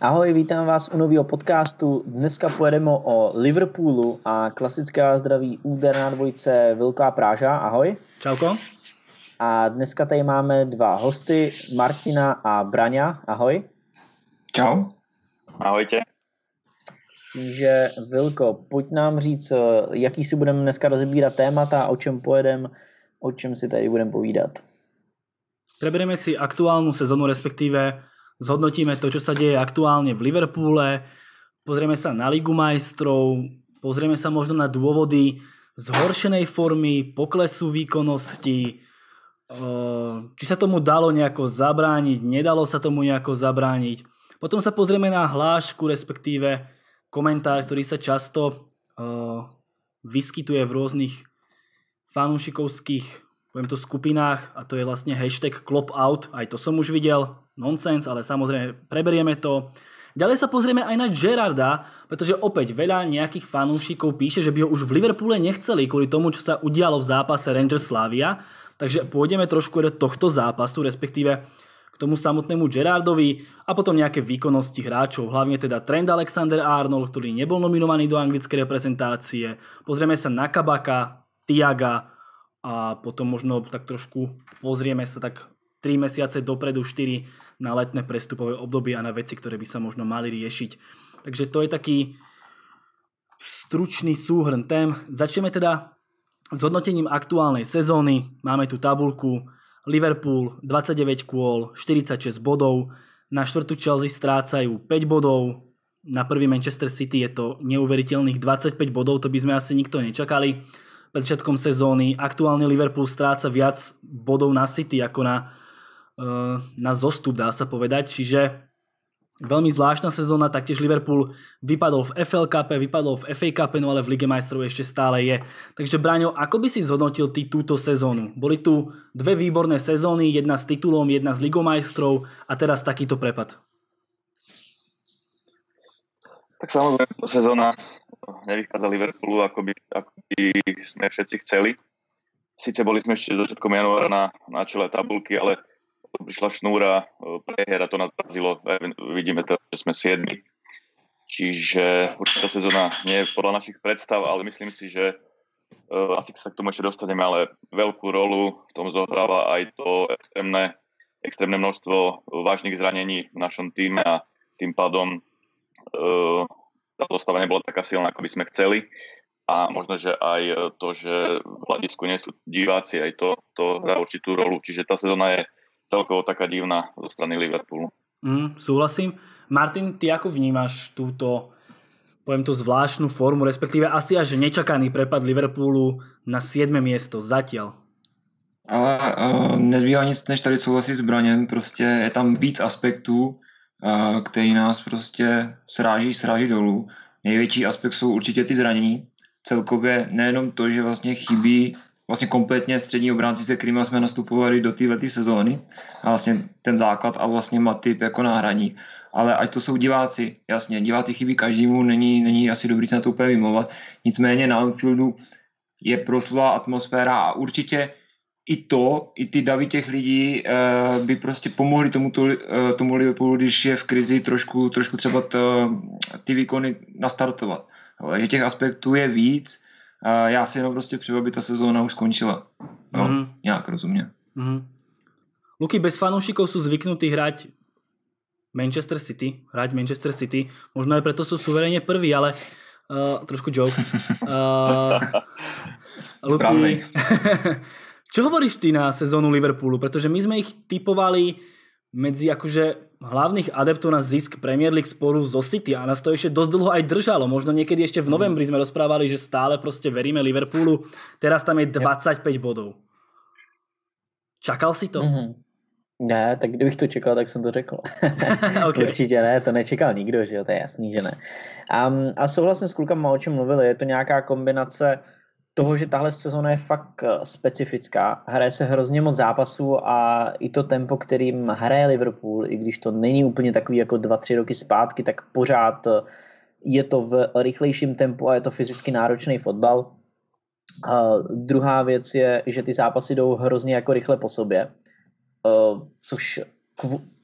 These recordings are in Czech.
Ahoj, vítám vás u nového podcastu. Dneska pojedeme o Liverpoolu a klasická zdraví úder na dvojce Vilká Práža. Ahoj. Čauko. A dneska tady máme dva hosty, Martina a Braňa. Ahoj. Čau. Ahojte. S tím, že Vilko, pojď nám říct, jaký si budeme dneska rozebírat témata, o čem pojedem, o čem si tady budeme povídat. Preberieme si aktuálnu sezónu, respektíve zhodnotíme to, čo sa deje aktuálne v Liverpoole, pozrieme sa na Ligu majstrov, pozrieme sa možno na dôvody zhoršenej formy, poklesu výkonnosti, či sa tomu dalo nejako zabrániť, nedalo sa tomu nejako zabrániť. Potom sa pozrieme na hlášku, respektíve komentár, ktorý sa často vyskytuje v rôznych fanúšikovských poviem to skupinách a to je vlastne hashtag out, aj to som už videl, nonsense, ale samozrejme preberieme to. Ďalej sa pozrieme aj na Gerarda, pretože opäť veľa nejakých fanúšikov píše, že by ho už v Liverpoole nechceli kvôli tomu, čo sa udialo v zápase Rangers Slavia. Takže pôjdeme trošku do tohto zápasu, respektíve k tomu samotnému Gerardovi a potom nejaké výkonnosti hráčov, hlavne teda Trent Alexander-Arnold, ktorý nebol nominovaný do anglickej reprezentácie. Pozrieme sa na Kabaka, Tiaga a potom možno tak trošku pozrieme sa tak 3 mesiace dopredu, 4 na letné prestupové obdobie a na veci, ktoré by sa možno mali riešiť. Takže to je taký stručný súhrn tém. Začneme teda s hodnotením aktuálnej sezóny. Máme tu tabulku Liverpool 29 kôl, 46 bodov. Na štvrtú Chelsea strácajú 5 bodov. Na prvý Manchester City je to neuveriteľných 25 bodov, to by sme asi nikto nečakali začiatkom sezóny. Aktuálne Liverpool stráca viac bodov na City ako na Eh, na zostup, dá sa povedať. Čiže veľmi zvláštna sezóna, taktiež Liverpool vypadol v FL Cup, vypadol v FA Cup, no ale v Lige majstrov ešte stále je. Takže Braňo, ako by si zhodnotil ty túto sezónu? Boli tu dve výborné sezóny, jedna s titulom, jedna s Ligou majstrov a teraz takýto prepad. Tak samozrejme, sezóna nevychádza Liverpoolu, ako by, ako by sme všetci chceli. Sice boli sme ešte začiatkom januára na, na čele tabulky, ale prišla šnúra, e, prehera to nás zrazilo, vidíme to, že sme siedmi. Čiže určitá sezóna nie je podľa našich predstav, ale myslím si, že uh, asi sa k tomu ešte dostaneme, ale veľkú rolu v tom zohráva aj to extrémne, extrémne množstvo vážnych zranení v našom týme a tým pádom uh, tá zostava nebola taká silná, ako by sme chceli. A možno, že aj to, že v hľadisku nie sú diváci, aj to, to hrá určitú rolu. Čiže tá sezóna je celkovo taká divná zo strany Liverpoolu. Mm, súhlasím. Martin, ty ako vnímaš túto poviem to zvláštnu formu, respektíve asi až nečakaný prepad Liverpoolu na 7. miesto zatiaľ? Ale uh, nezbývá nic, než tady souhlasit s Braněm. Prostě je tam víc aspektů, uh, který nás prostě sráží, sráží dolů. Největší aspekt jsou určitě ty zranění. Celkově nejenom to, že vlastně chybí vlastně kompletně střední obránci, se kterými jsme nastupovali do této sezóny a vlastně ten základ a vlastně Matip jako náhradní. Ale ať to jsou diváci, jasně, diváci chybí každému, není, není asi dobrý se na to úplně vymlouvat. Nicméně na Anfieldu je proslulá atmosféra a určitě i to, i ty davy těch lidí uh, by prostě pomohli tomu, uh, tomu Liverpoolu, když je v krizi trošku, trošku třeba to, ty výkony nastartovat. že těch aspektů je víc, a já si jenom prostě přeju, aby ta sezóna už skončila. No, mm. nějak rozumně. Mm. Luky, bez fanúšikov sú zvyknutí hrať Manchester City, hrať Manchester City. Možno aj preto sú suverene prví, ale uh, trošku joke. Uh, Luky, čo hovoríš ty na sezónu Liverpoolu? Pretože my sme ich typovali medzi akože hlavných adeptov na zisk Premier League spolu zo City a nás to ešte dosť dlho aj držalo. Možno niekedy ešte v novembri sme rozprávali, že stále proste veríme Liverpoolu. Teraz tam je 25 bodov. Čakal si to? Mm-hmm. Ne, tak kdybych to čekal, tak jsem to řekl. okay. Určitě ne, to nečekal nikdo, že jo, to je jasný, že ne. Um, a souhlasím s klukama, o čem mluvili, je to nějaká kombinace toho, že tahle sezóna je fakt eh, specifická. Hraje se hrozně moc zápasů a i to tempo, kterým hraje Liverpool, i když to není úplně takový jako dva, tři roky zpátky, tak pořád eh, je to v rychlejším tempu a je to fyzicky náročný fotbal. A druhá věc je, že ty zápasy jdou hrozně jako rychle po sobě, eh, což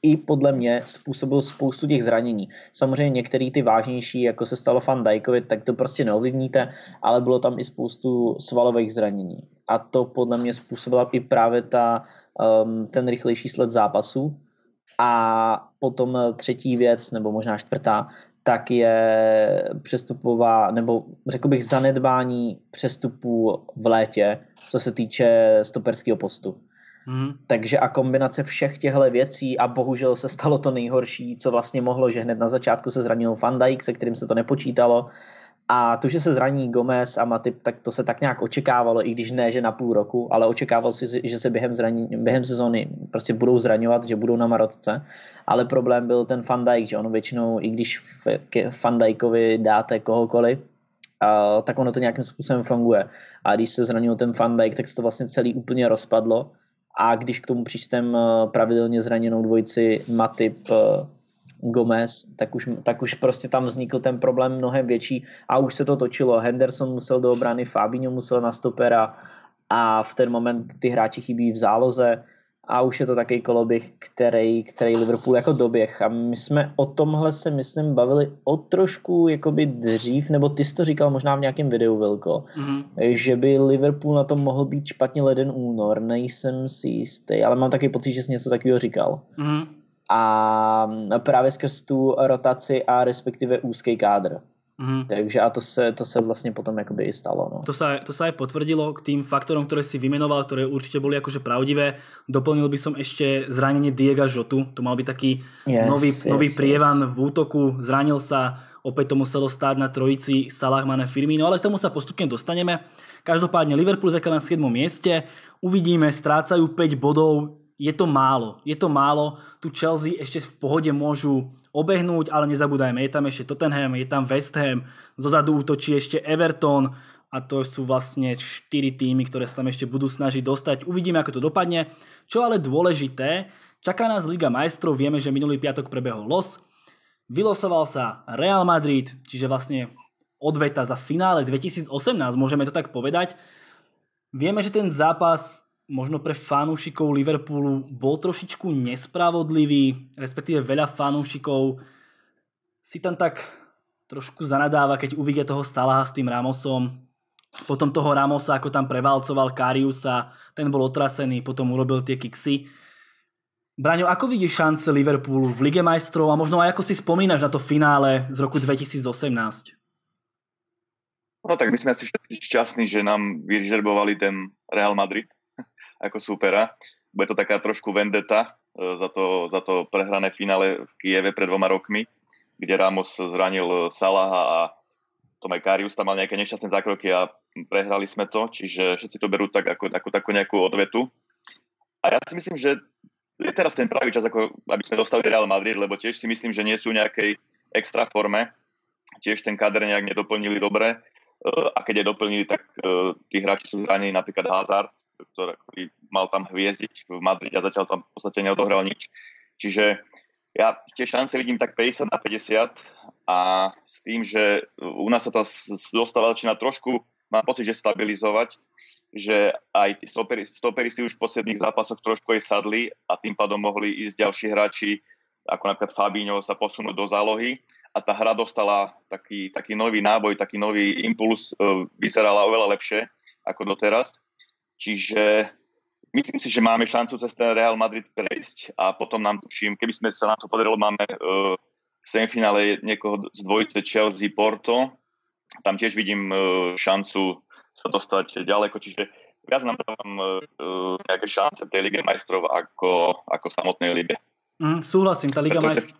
i podle mě způsobil spoustu těch zranění. Samozřejmě některé ty vážnější, jako se stalo Van Dijkovi, tak to prostě neovlivníte, ale bylo tam i spoustu svalových zranění. A to podle mě způsobila i právě ta, um, ten rychlejší sled zápasu. A potom třetí věc, nebo možná čtvrtá, tak je přestupová, nebo řekl bych zanedbání přestupů v létě, co se týče stoperského postu. Mm. Takže a kombinace všech těchto věcí a bohužel se stalo to nejhorší, co vlastně mohlo, že hned na začátku se zranil Van Dijk, se kterým se to nepočítalo a to, že se zraní Gomez a Matip, tak to se tak nějak očekávalo, i když ne, že na půl roku, ale očekával si, že se během, zraní, během sezóny prostě budou zraňovat, že budou na marotce. Ale problém byl ten Van Dijk, že ono většinou, i když Van Dijkovi dáte kohokoliv, a, tak ono to nějakým způsobem funguje. A když se zranil ten Van Dijk, tak se to vlastně celý úplně rozpadlo. A když k tomu přičtem eh, pravidelně zraněnou dvojici Matip eh, Gomez, tak už, tak už prostě tam vznikl ten problém mnohem větší a už se to točilo. Henderson musel do obrany, Fabinho musel na stopera a v ten moment ty hráči chybí v záloze a už je to takový koloběh, který, který Liverpool jako doběh. A my jsme o tomhle se, myslím, bavili o trošku jakoby dřív, nebo ty jsi to říkal možná v nějakém videu, Vilko, mm-hmm. že by Liverpool na tom mohl být špatně leden únor, nejsem si jistý, ale mám taky pocit, že jsi něco takového říkal. Mm-hmm a právě skrz tu rotaci a respektive úzký kádr. Mm. Takže a to se, to se vlastně potom jakoby i stalo. No. To, sa, to sa aj potvrdilo k tým faktorom, ktoré si vymenoval, ktoré určite boli akože pravdivé. Doplnil by som ešte zranenie Diega Žotu. To mal byť taký yes, nový, yes, nový prievan yes. v útoku. Zranil sa, opäť to muselo stáť na trojici Salah, Mane, Firmino, ale k tomu sa postupne dostaneme. Každopádne Liverpool zatiaľ na 7. mieste. Uvidíme, strácajú 5 bodov je to málo. Je to málo. Tu Chelsea ešte v pohode môžu obehnúť, ale nezabúdajme, je tam ešte Tottenham, je tam West Ham, zozadu útočí ešte Everton a to sú vlastne 4 týmy, ktoré sa tam ešte budú snažiť dostať. Uvidíme, ako to dopadne. Čo ale dôležité, čaká nás Liga majstrov, vieme, že minulý piatok prebehol los. Vylosoval sa Real Madrid, čiže vlastne odveta za finále 2018, môžeme to tak povedať. Vieme, že ten zápas možno pre fanúšikov Liverpoolu bol trošičku nespravodlivý, respektíve veľa fanúšikov si tam tak trošku zanadáva, keď uvidia toho Salaha s tým Ramosom. Potom toho Ramosa, ako tam prevalcoval Kariusa, ten bol otrasený, potom urobil tie kiksy. Braňo, ako vidíš šance Liverpoolu v Lige majstrov a možno aj ako si spomínaš na to finále z roku 2018? No tak my sme asi všetci šťastní, že nám vyžerbovali ten Real Madrid, ako súpera. Bude to taká trošku vendeta e, za to, za to prehrané finále v Kieve pred dvoma rokmi, kde Ramos zranil Salaha a Tomaj Karius tam mal nejaké nešťastné zákroky a prehrali sme to, čiže všetci to berú tak ako, ako takú nejakú odvetu. A ja si myslím, že je teraz ten pravý čas, ako aby sme dostali Real Madrid, lebo tiež si myslím, že nie sú nejakej extra forme. Tiež ten kader nejak nedoplnili dobre. E, a keď je doplnili, tak tí hráči sú zranení, napríklad Hazard, ktorý mal tam hviezdiť v Madride a zatiaľ tam v podstate neodohral nič. Čiže ja tie šance vidím tak 50 na 50 a s tým, že u nás sa tá dostáva začína trošku, mám pocit, že stabilizovať, že aj tí stopery, stopery si už v posledných zápasoch trošku aj sadli a tým pádom mohli ísť ďalší hráči, ako napríklad Fabinho, sa posunúť do zálohy a tá hra dostala taký, taký nový náboj, taký nový impuls, e, vyzerala oveľa lepšie ako doteraz. Čiže myslím si, že máme šancu cez ten Real Madrid prejsť a potom nám tuším, keby sme sa nám to podarilo, máme uh, v semifinále niekoho z dvojice Chelsea Porto. Tam tiež vidím uh, šancu sa dostať ďaleko, čiže viac nám dávam uh, nejaké šance v tej Lige majstrov ako, ako samotnej lige. Mm, súhlasím, tá Liga majstrov...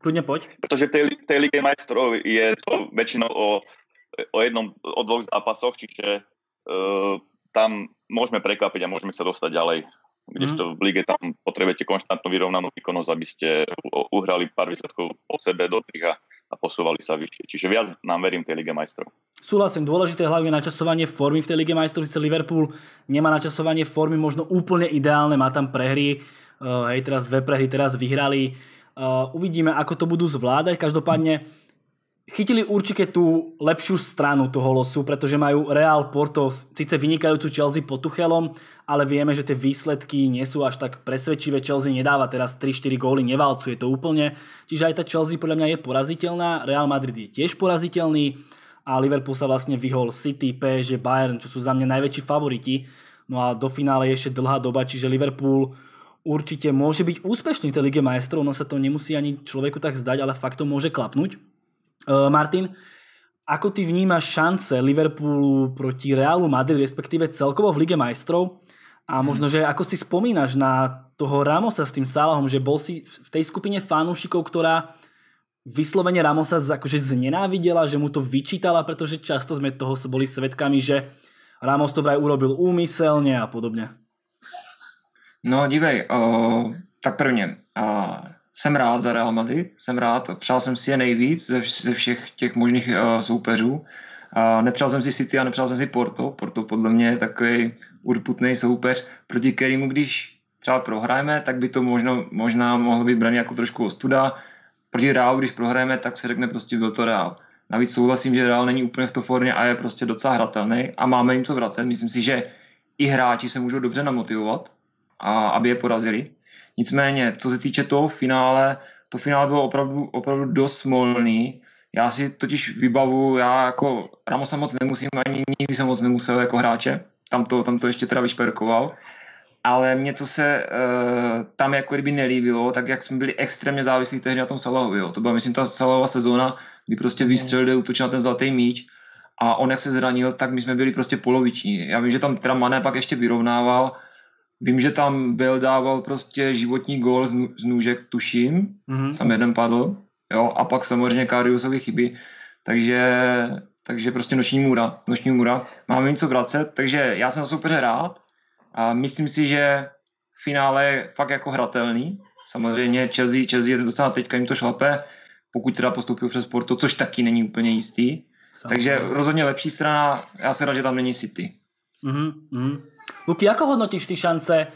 Kľudne poď. Pretože v tej, tej Lige majstrov je to väčšinou o, o jednom, o dvoch zápasoch, čiže uh, tam môžeme prekvapiť a môžeme sa dostať ďalej. Kdežto mm. v lige tam potrebujete konštantnú vyrovnanú výkonnosť, aby ste uhrali pár výsledkov po sebe do tých a, a posúvali sa vyššie. Čiže viac nám verím tej Lige majstrov. Súhlasím, dôležité hlavne načasovanie formy v tej Lige majstrov. Sice Liverpool nemá načasovanie formy možno úplne ideálne, má tam prehry, uh, hej, teraz dve prehry, teraz vyhrali. Uh, uvidíme, ako to budú zvládať. Každopádne chytili určite tú lepšiu stranu toho losu, pretože majú Real Porto, síce vynikajúcu Chelsea pod Tuchelom, ale vieme, že tie výsledky nie sú až tak presvedčivé. Chelsea nedáva teraz 3-4 góly, nevalcuje to úplne. Čiže aj tá Chelsea podľa mňa je poraziteľná, Real Madrid je tiež poraziteľný a Liverpool sa vlastne vyhol City, PSG, Bayern, čo sú za mňa najväčší favoriti. No a do finále je ešte dlhá doba, čiže Liverpool určite môže byť úspešný v tej Lige majstrov, no sa to nemusí ani človeku tak zdať, ale fakt to môže klapnúť. Uh, Martin, ako ty vnímaš šance Liverpoolu proti Realu Madrid, respektíve celkovo v Lige majstrov? A mhm. možno, že ako si spomínaš na toho Ramosa s tým Salahom, že bol si v tej skupine fanúšikov, ktorá vyslovene Ramosa akože znenávidela, že mu to vyčítala, pretože často sme toho boli svetkami, že Ramos to vraj urobil úmyselne a podobne. No dívej, uh, tak prvně, uh, jsem rád za Real Madrid, jsem rád, přál jsem si je nejvíc ze, ze všech těch možných uh, soupeřů. Uh, nepřál jsem si City a nepřál jsem si Porto. Porto podle mě je takový urputný soupeř, proti kterému, když třeba prohrajeme, tak by to možno, možná mohlo být braný jako trošku ostuda. Proti Real, když prohrajeme, tak se řekne prostě byl to Real. Navíc souhlasím, že Real není úplně v to formě a je prostě docela hratelný a máme jim co vracet. Myslím si, že i hráči se můžou dobře namotivovat, a aby je porazili. Nicméně, co se týče toho finále, to finále bylo opravdu, opravdu dost smolný. Já si totiž vybavu, já jako Ramosa moc nemusím, ani nikdy jsem moc nemusel jako hráče, tam to, tam to ještě teda vyšperkoval. Ale mě, co se uh, tam jako kdyby nelíbilo, tak jak jsme byli extrémně závislí tehdy na tom Salahovi. Jo. To byla, myslím, ta Salahová sezóna, kdy prostě vystřelil, útočil na ten zlatý míč a on jak se zranil, tak my jsme byli prostě poloviční. Já vím, že tam teda Mané pak ještě vyrovnával, Vím, že tam byl dával prostě životní gól z, z nůžek, tuším, mm-hmm. tam jeden padl, jo, a pak samozřejmě Kariusovi chyby, takže, takže prostě noční můra, noční můra. Máme něco vracet, takže já jsem soupeře rád a myslím si, že finále je fakt jako hratelný. Samozřejmě Chelsea, Chelsea je docela teďka jim to šlape, pokud teda postoupil přes Porto, což taky není úplně jistý. Samozřejmě. Takže rozhodně lepší strana, já se rád, že tam není City. Mm-hmm. Luky, ako hodnotíš ty šance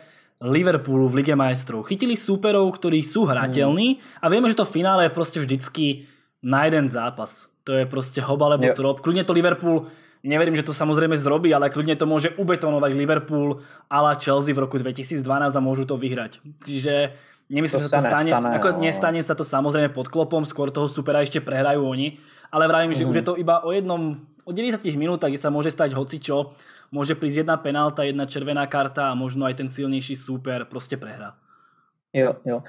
Liverpoolu v Lige majstrov? Chytili súperov, ktorí sú hrateľní a vieme, že to finále je proste vždycky na jeden zápas. To je proste hob alebo yep. trop. Kľudne to Liverpool, neverím, že to samozrejme zrobí, ale kľudne to môže ubetonovať Liverpool la Chelsea v roku 2012 a môžu to vyhrať. Čiže nemyslím, to že sa to stane. Nestane, ako, no. nestane sa to samozrejme pod klopom, skôr toho supera ešte prehrajú oni. Ale vravím, mm. že už je to iba o jednom, o 90 minútach, kde sa môže stať hocičo môže prísť jedna penálta, jedna červená karta a možno aj ten silnější super prostě prehrá. Jo, jo.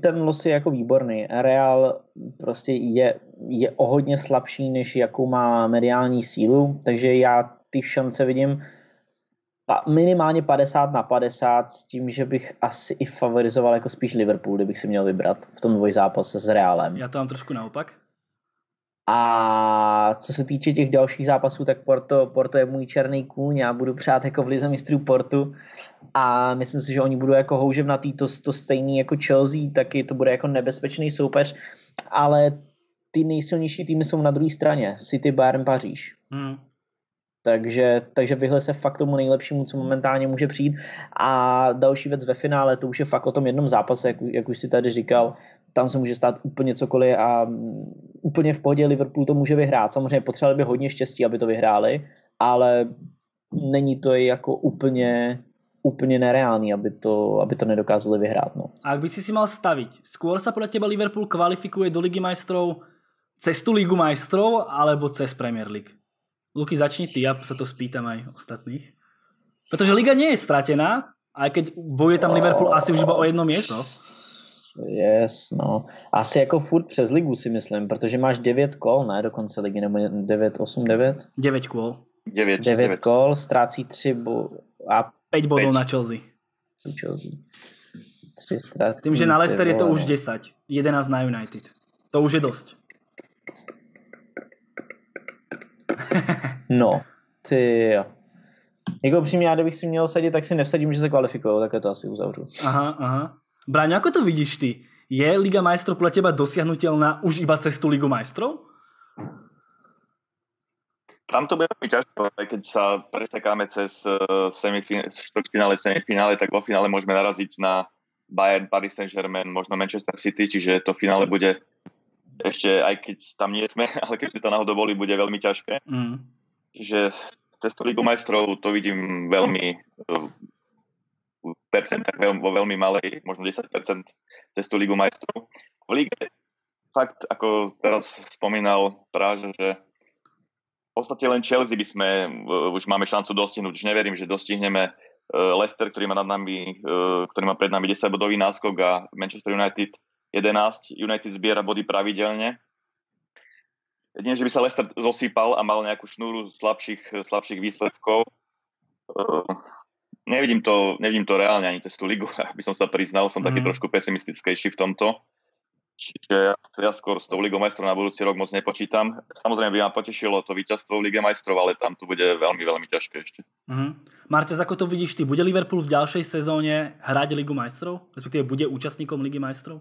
Ten los je jako výborný. Real prostě je, je o hodně slabší, než jakou má mediální sílu, takže já ty šance vidím minimálně 50 na 50 s tím, že bych asi i favorizoval jako spíš Liverpool, kdybych si měl vybrat v tom dvojzápase s Realem. Já to mám trošku naopak. A co se týče těch dalších zápasů, tak Porto, Porto je můj černý kůň, já budu přát jako v lize mistrů Portu a myslím si, že oni budou jako houževnatý, to, to stejný jako Chelsea, taky to bude jako nebezpečný soupeř, ale ty nejsilnější týmy jsou na druhé straně, City, Bayern, Paříž. Hmm. Takže, takže vyhle se fakt tomu nejlepšímu, co momentálně může přijít. A další věc ve finále, to už je fakt o tom jednom zápase, jak, jak už si tady říkal, tam se může stát úplně cokoliv a úplně v pohodě Liverpool to může vyhrát. Samozřejmě potřebovali by hodně štěstí, aby to vyhráli, ale není to jako úplně úplně nereálný, aby to, aby to nedokázali vyhrát. No. A ak by si si mal staviť, skôr sa podľa teba Liverpool kvalifikuje do Ligy majstrov cez tú Ligu majstrov alebo cez Premier League? Luky, začni ty, ja sa to spýtam aj ostatných. Pretože Liga nie je stratená, aj keď bojuje tam Liverpool asi už iba o jedno miesto. Yes, no. Asi jako furt přes ligu si myslím, protože máš 9 kol, ne, do konce ligy, nebo 9, 8, 9? 9 kol. 9, 9, 9. kol, ztrácí 3 bo- a 5 bodů na Chelsea. Chelsea. 3 ztrácí. S tím, že na Leicester je to už 10. 11 na United. To už je dosť. no, ty jo. Jako upřímně, já kdybych si měl sadit, tak si nevsadím, že se kvalifikují, tak to asi uzavřu. Aha, aha. Braň, ako to vidíš ty? Je Liga majstrov podľa teba dosiahnutelná už iba cez tú Ligu majstrov? Tam to bude veľmi ťažko, aj keď sa presekáme cez eh, semifin- semifinále, tak vo finále môžeme naraziť na Bayern, Paris Saint-Germain, možno Manchester City, čiže to finále bude ešte aj keď tam nie sme, ale keď sme to náhodou boli, bude veľmi ťažké. Mm. Čiže cez tú Ligu majstrov to vidím veľmi percentách vo veľmi malej, možno 10% cez tú Ligu majstrov. V Lige fakt, ako teraz spomínal Práž, že v podstate len Chelsea by sme, uh, už máme šancu dostihnúť. Už neverím, že dostihneme uh, Leicester, ktorý má, nad nami, uh, ktorý má pred nami 10 bodový náskok a Manchester United 11. United zbiera body pravidelne. Jedine, že by sa Leicester zosýpal a mal nejakú šnúru slabších, slabších výsledkov. Nevidím, to, nevidím to reálne ani cez tú ligu, aby som sa priznal. Som mm. taký trošku pesimistickejší v tomto. Čiže ja skôr s tou Ligou majstrov na budúci rok moc nepočítam. Samozrejme by ma potešilo to víťazstvo v Lige majstrov, ale tam to bude veľmi, veľmi ťažké ešte. Mm-hmm. Martes, ako to vidíš ty? Bude Liverpool v ďalšej sezóne hrať Ligu majstrov? Respektíve bude účastníkom Ligy majstrov?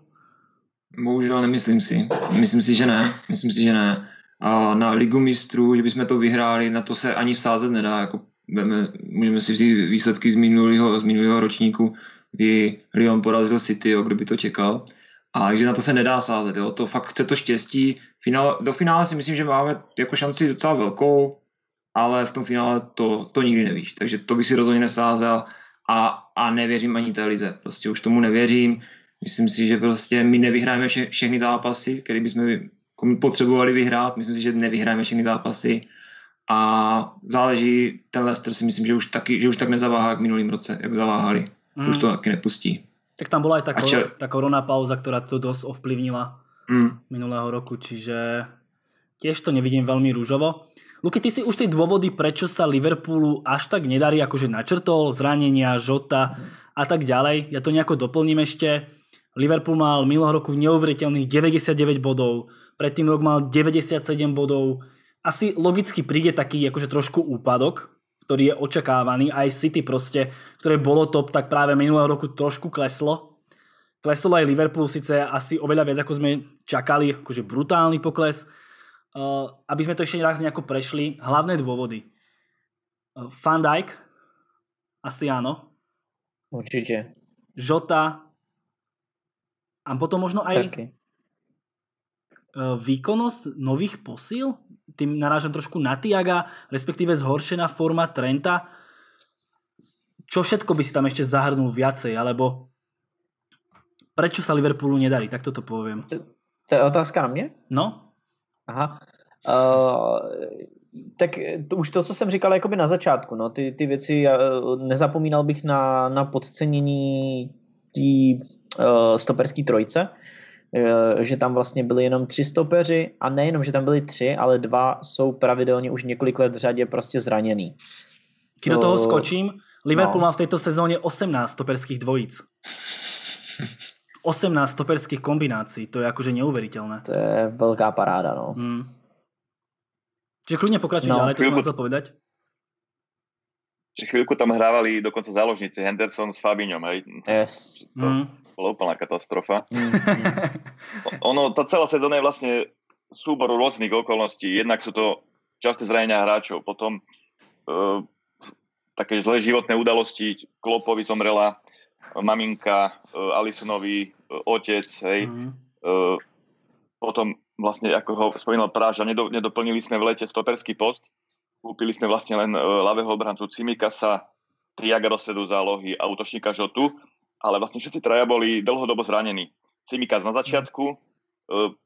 Bohužel nemyslím si. Myslím si, že ne. Myslím si, že ne. A na Ligu mistrů, že bychom to vyhráli, na to se ani vsázet nedá. Jako můžeme si vzít výsledky z minulého, z minulého ročníku, kdy Lyon porazil City, jo, kdo by to čekal. A takže na to se nedá sázet, jo. to fakt chce to štěstí. Finál, do finále si myslím, že máme jako šanci docela velkou, ale v tom finále to, to nikdy nevíš. Takže to bych si rozhodně nesázel a, a nevěřím ani té lize. Prostě už tomu nevěřím. Myslím si, že prostě my nevyhráme vše, všechny zápasy, které bychom potřebovali vyhrát. Myslím si, že nevyhráme všechny zápasy. A záleží, ten Leicester si myslím, že už, taky, že už tak nezaváhá jak minulým roce, jak zaváhali. Mm. Už to taky nepustí. Tak tam bola aj tá, čo... tá korona pauza, ktorá to dosť ovplyvnila mm. minulého roku, čiže tiež to nevidím veľmi rúžovo. Luky, ty si už tie dôvody, prečo sa Liverpoolu až tak nedarí, akože načrtol, zranenia, žota a tak ďalej. Ja to nejako doplním ešte. Liverpool mal minulého roku neuveriteľných 99 bodov, predtým rok mal 97 bodov. Asi logicky príde taký akože trošku úpadok, ktorý je očakávaný. Aj City proste, ktoré bolo top, tak práve minulého roku trošku kleslo. Kleslo aj Liverpool síce asi oveľa viac, ako sme čakali, akože brutálny pokles. Uh, aby sme to ešte raz nejako prešli, hlavné dôvody. Uh, Van Dijk, asi áno. Určite. Žota a potom možno aj. Uh, výkonnosť nových posíl tým narážam trošku na Tiaga, respektíve zhoršená forma Trenta. Čo všetko by si tam ešte zahrnul viacej, alebo prečo sa Liverpoolu nedarí, tak toto poviem. To, to je otázka na mě? No. Aha. Uh, tak to, už to, co jsem říkal jakoby na začátku, no, ty, ty věci, nezapomínal bych na, na podcenění té uh, stoperské trojce, Eh, že tam vlastně byli jenom tři stopeři a nejenom, že tam byli tři, ale dva jsou pravidelně už několik let v řadě prostě zraněný. Když do toho skočím, Liverpool no. má v této sezóně 18 stoperských dvojíc. 18 stoperských kombinácií, to je jakože neuvěřitelné. To je velká paráda, no. Hmm. Čiže kľudne pokračuj no. ďalej, to som chcel povedať. Že chvíľku tam hrávali dokonca záložníci Henderson s Fabiňom, hej. Yes. To, mm bola úplná katastrofa. Mm. ono, tá celá sezóna je vlastne súbor rôznych okolností. Jednak sú to časté zranenia hráčov, potom uh, také zlé životné udalosti. Klopovi zomrela maminka, uh, Alisonovi uh, otec, hej. Mm. Uh, potom vlastne, ako ho spomínal Práža, nedoplnili sme v lete stoperský post. Kúpili sme vlastne len uh, ľavého obrancu Cimikasa, Triaga do stredu zálohy a útočníka Žotu ale vlastne všetci traja boli dlhodobo zranení. Cimikas na začiatku, e,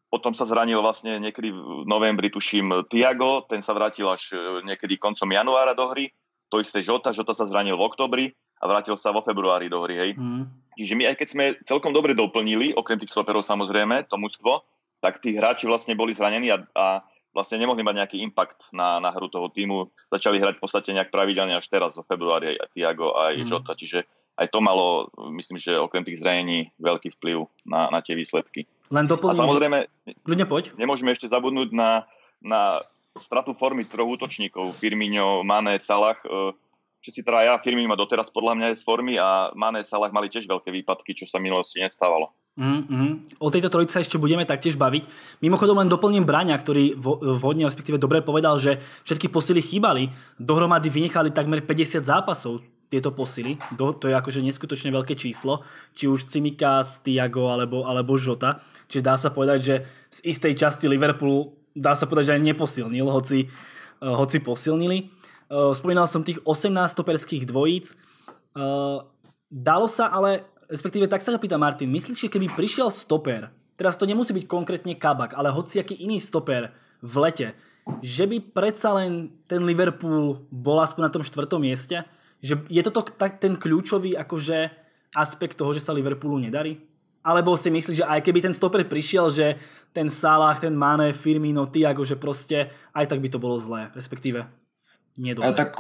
potom sa zranil vlastne niekedy v novembri, tuším, Tiago, ten sa vrátil až e, niekedy koncom januára do hry, to isté Žota, Žota sa zranil v oktobri a vrátil sa vo februári do hry, hej. Mm. Čiže my, aj keď sme celkom dobre doplnili, okrem tých stoperov samozrejme, to mužstvo, tak tí hráči vlastne boli zranení a, a vlastne nemohli mať nejaký impact na, na hru toho týmu. Začali hrať v podstate nejak pravidelne až teraz, vo februári aj Tiago a aj mm. Jota, čiže aj to malo, myslím, že okrem tých zranení veľký vplyv na, na tie výsledky. Len doplním, A samozrejme, ľudne poď. nemôžeme ešte zabudnúť na, na stratu formy troch útočníkov. Firmino, Mane, Salah. E, všetci traja, Firmino má doteraz podľa mňa je z formy a Mane, Salah mali tiež veľké výpadky, čo sa v minulosti nestávalo. Mm-hmm. O tejto trojici sa ešte budeme taktiež baviť. Mimochodom len doplním Braňa, ktorý vhodne, respektíve dobre povedal, že všetky posily chýbali. Dohromady vynechali takmer 50 zápasov tieto posily. To, to je akože neskutočne veľké číslo. Či už Cimikas, Tiago alebo, alebo Žota. Čiže dá sa povedať, že z istej časti Liverpoolu dá sa povedať, že aj neposilnil, hoci, uh, hoci posilnili. Uh, spomínal som tých 18 stoperských dvojíc. Uh, dalo sa ale, respektíve tak sa pýta Martin, myslíš, že keby prišiel stoper, teraz to nemusí byť konkrétne Kabak, ale hociaký iný stoper v lete, že by predsa len ten Liverpool bol aspoň na tom štvrtom mieste? Že je toto tak ten kľúčový akože aspekt toho, že sa Liverpoolu nedarí? Alebo si myslíš, že aj keby ten stoper prišiel, že ten Salah, ten Mane, Firmino, Tiago, že prostě aj tak by to bylo zlé, respektive nedobré. tak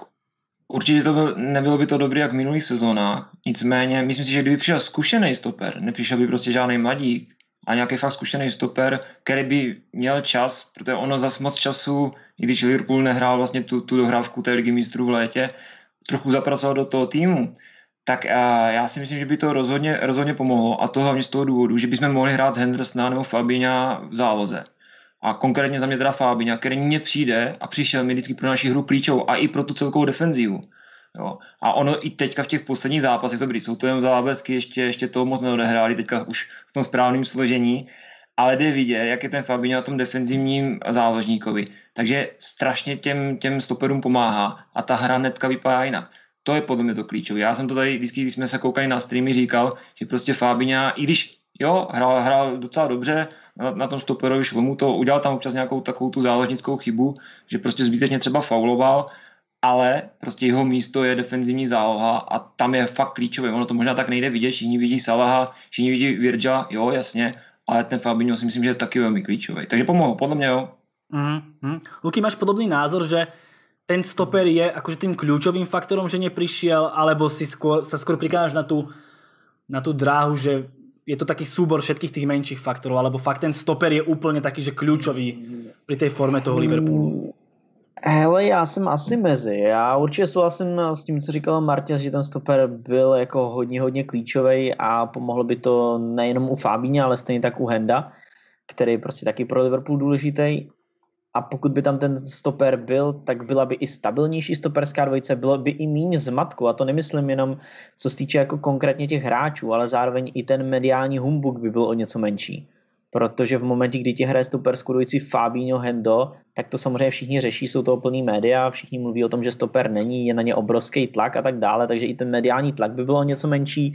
určitě to byl, nebylo by to dobré jak v minulých sezónách. Nicméně, myslím si, že kdyby přišel zkušený stoper, nepřišel by prostě žádný mladík, a nějaký fakt zkušený stoper, který by měl čas, protože ono zas moc času, i když Liverpool nehrál vlastně tu, tu dohrávku té ligy mistrů v létě, trochu zapracoval do toho týmu, tak já si myslím, že by to rozhodně, rozhodně pomohlo a to hlavně z toho důvodu, že bychom mohli hrát Hendersona nebo Fabíňa v záloze. A konkrétně za mě teda Fabíňa, který mně přijde a přišel mi vždycky pro naši hru klíčovou a i pro tu celkovou defenzivu. Jo. A ono i teďka v těch posledních zápasech, dobrý, jsou to jen záblesky, ještě, ještě to moc neodehráli, teďka už v tom správném složení, ale jde vidět, jak je ten Fabinho na tom defenzivním záložníkovi. Takže strašně těm, těm stoperům pomáhá a ta hra netka vypadá jinak. To je podle mě to klíčové. Já jsem to tady vždycky, když jsme se koukali na streamy, říkal, že prostě Fabinha, i když jo, hrál, hrál docela dobře, na, na tom stoperovi šlomu to udělal tam občas nějakou takovou tu záložnickou chybu, že prostě zbytečně třeba fauloval, ale prostě jeho místo je defenzivní záloha a tam je fakt klíčové. Ono to možná tak nejde vidět, všichni vidí Salaha, všichni vidí Virgila, jo, jasně, ale ten Fabinho si myslím, že je taky velmi klíčový. Takže pomohl, podle mě jo. Mm-hmm. Luky, máš podobný názor, že ten stoper je akože tým kľúčovým faktorom, že neprišiel, alebo si skôr, sa skôr prikáš na tú, na tú dráhu, že je to taký súbor všetkých tých menších faktorov, alebo fakt ten stoper je úplne taký, že kľúčový pri tej forme toho Liverpoolu? Hele, já jsem asi mezi. Já určitě souhlasím s tím, co říkal Martin, že ten stoper byl jako hodně, hodně klíčový a pomohlo by to nejenom u Fabíně, ale stejně tak u Henda, který je prostě taky pro Liverpool důležitý. A pokud by tam ten stoper byl, tak byla by i stabilnější stoperská dvojice, bylo by i méně zmatku. A to nemyslím jenom, co se týče jako konkrétně těch hráčů, ale zároveň i ten mediální humbuk by byl o něco menší protože v momentě, kdy ti hraje stoperskou dvojici Fabinho Hendo, tak to samozřejmě všichni řeší, jsou to plný média, všichni mluví o tom, že stoper není, je na ně obrovský tlak a tak dále, takže i ten mediální tlak by bylo něco menší.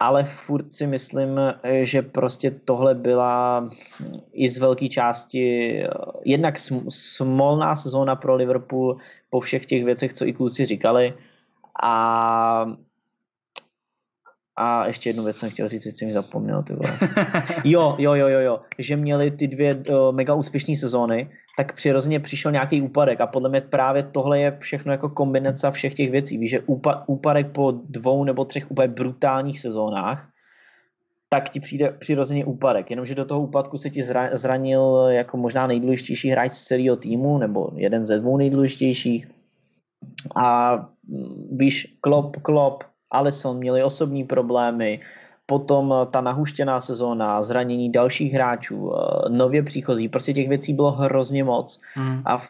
Ale furt si myslím, že prostě tohle byla i z velké části jednak smolná sezóna pro Liverpool po všech těch věcech, co i kluci říkali. A a ještě jednu věc jsem chtěl říct, jsem mi zapomněl. Ty vole. Jo, jo, jo, jo, jo, že měli ty dvě uh, mega úspěšné sezóny, tak přirozeně přišel nějaký úpadek a podle mě právě tohle je všechno jako kombinace všech těch věcí. Víš, že úpa- úpadek po dvou nebo třech úplně brutálních sezónách, tak ti přijde přirozeně úpadek. Jenomže do toho úpadku se ti zra- zranil jako možná nejdůležitější hráč z celého týmu, nebo jeden ze dvou nejdůležitějších. A mm, víš, klop, klop, Alison měli osobní problémy, potom eh, ta nahuštěná sezóna, zranění dalších hráčů, eh, nově příchozí, prostě těch věcí bylo hrozně moc. Mm. A v,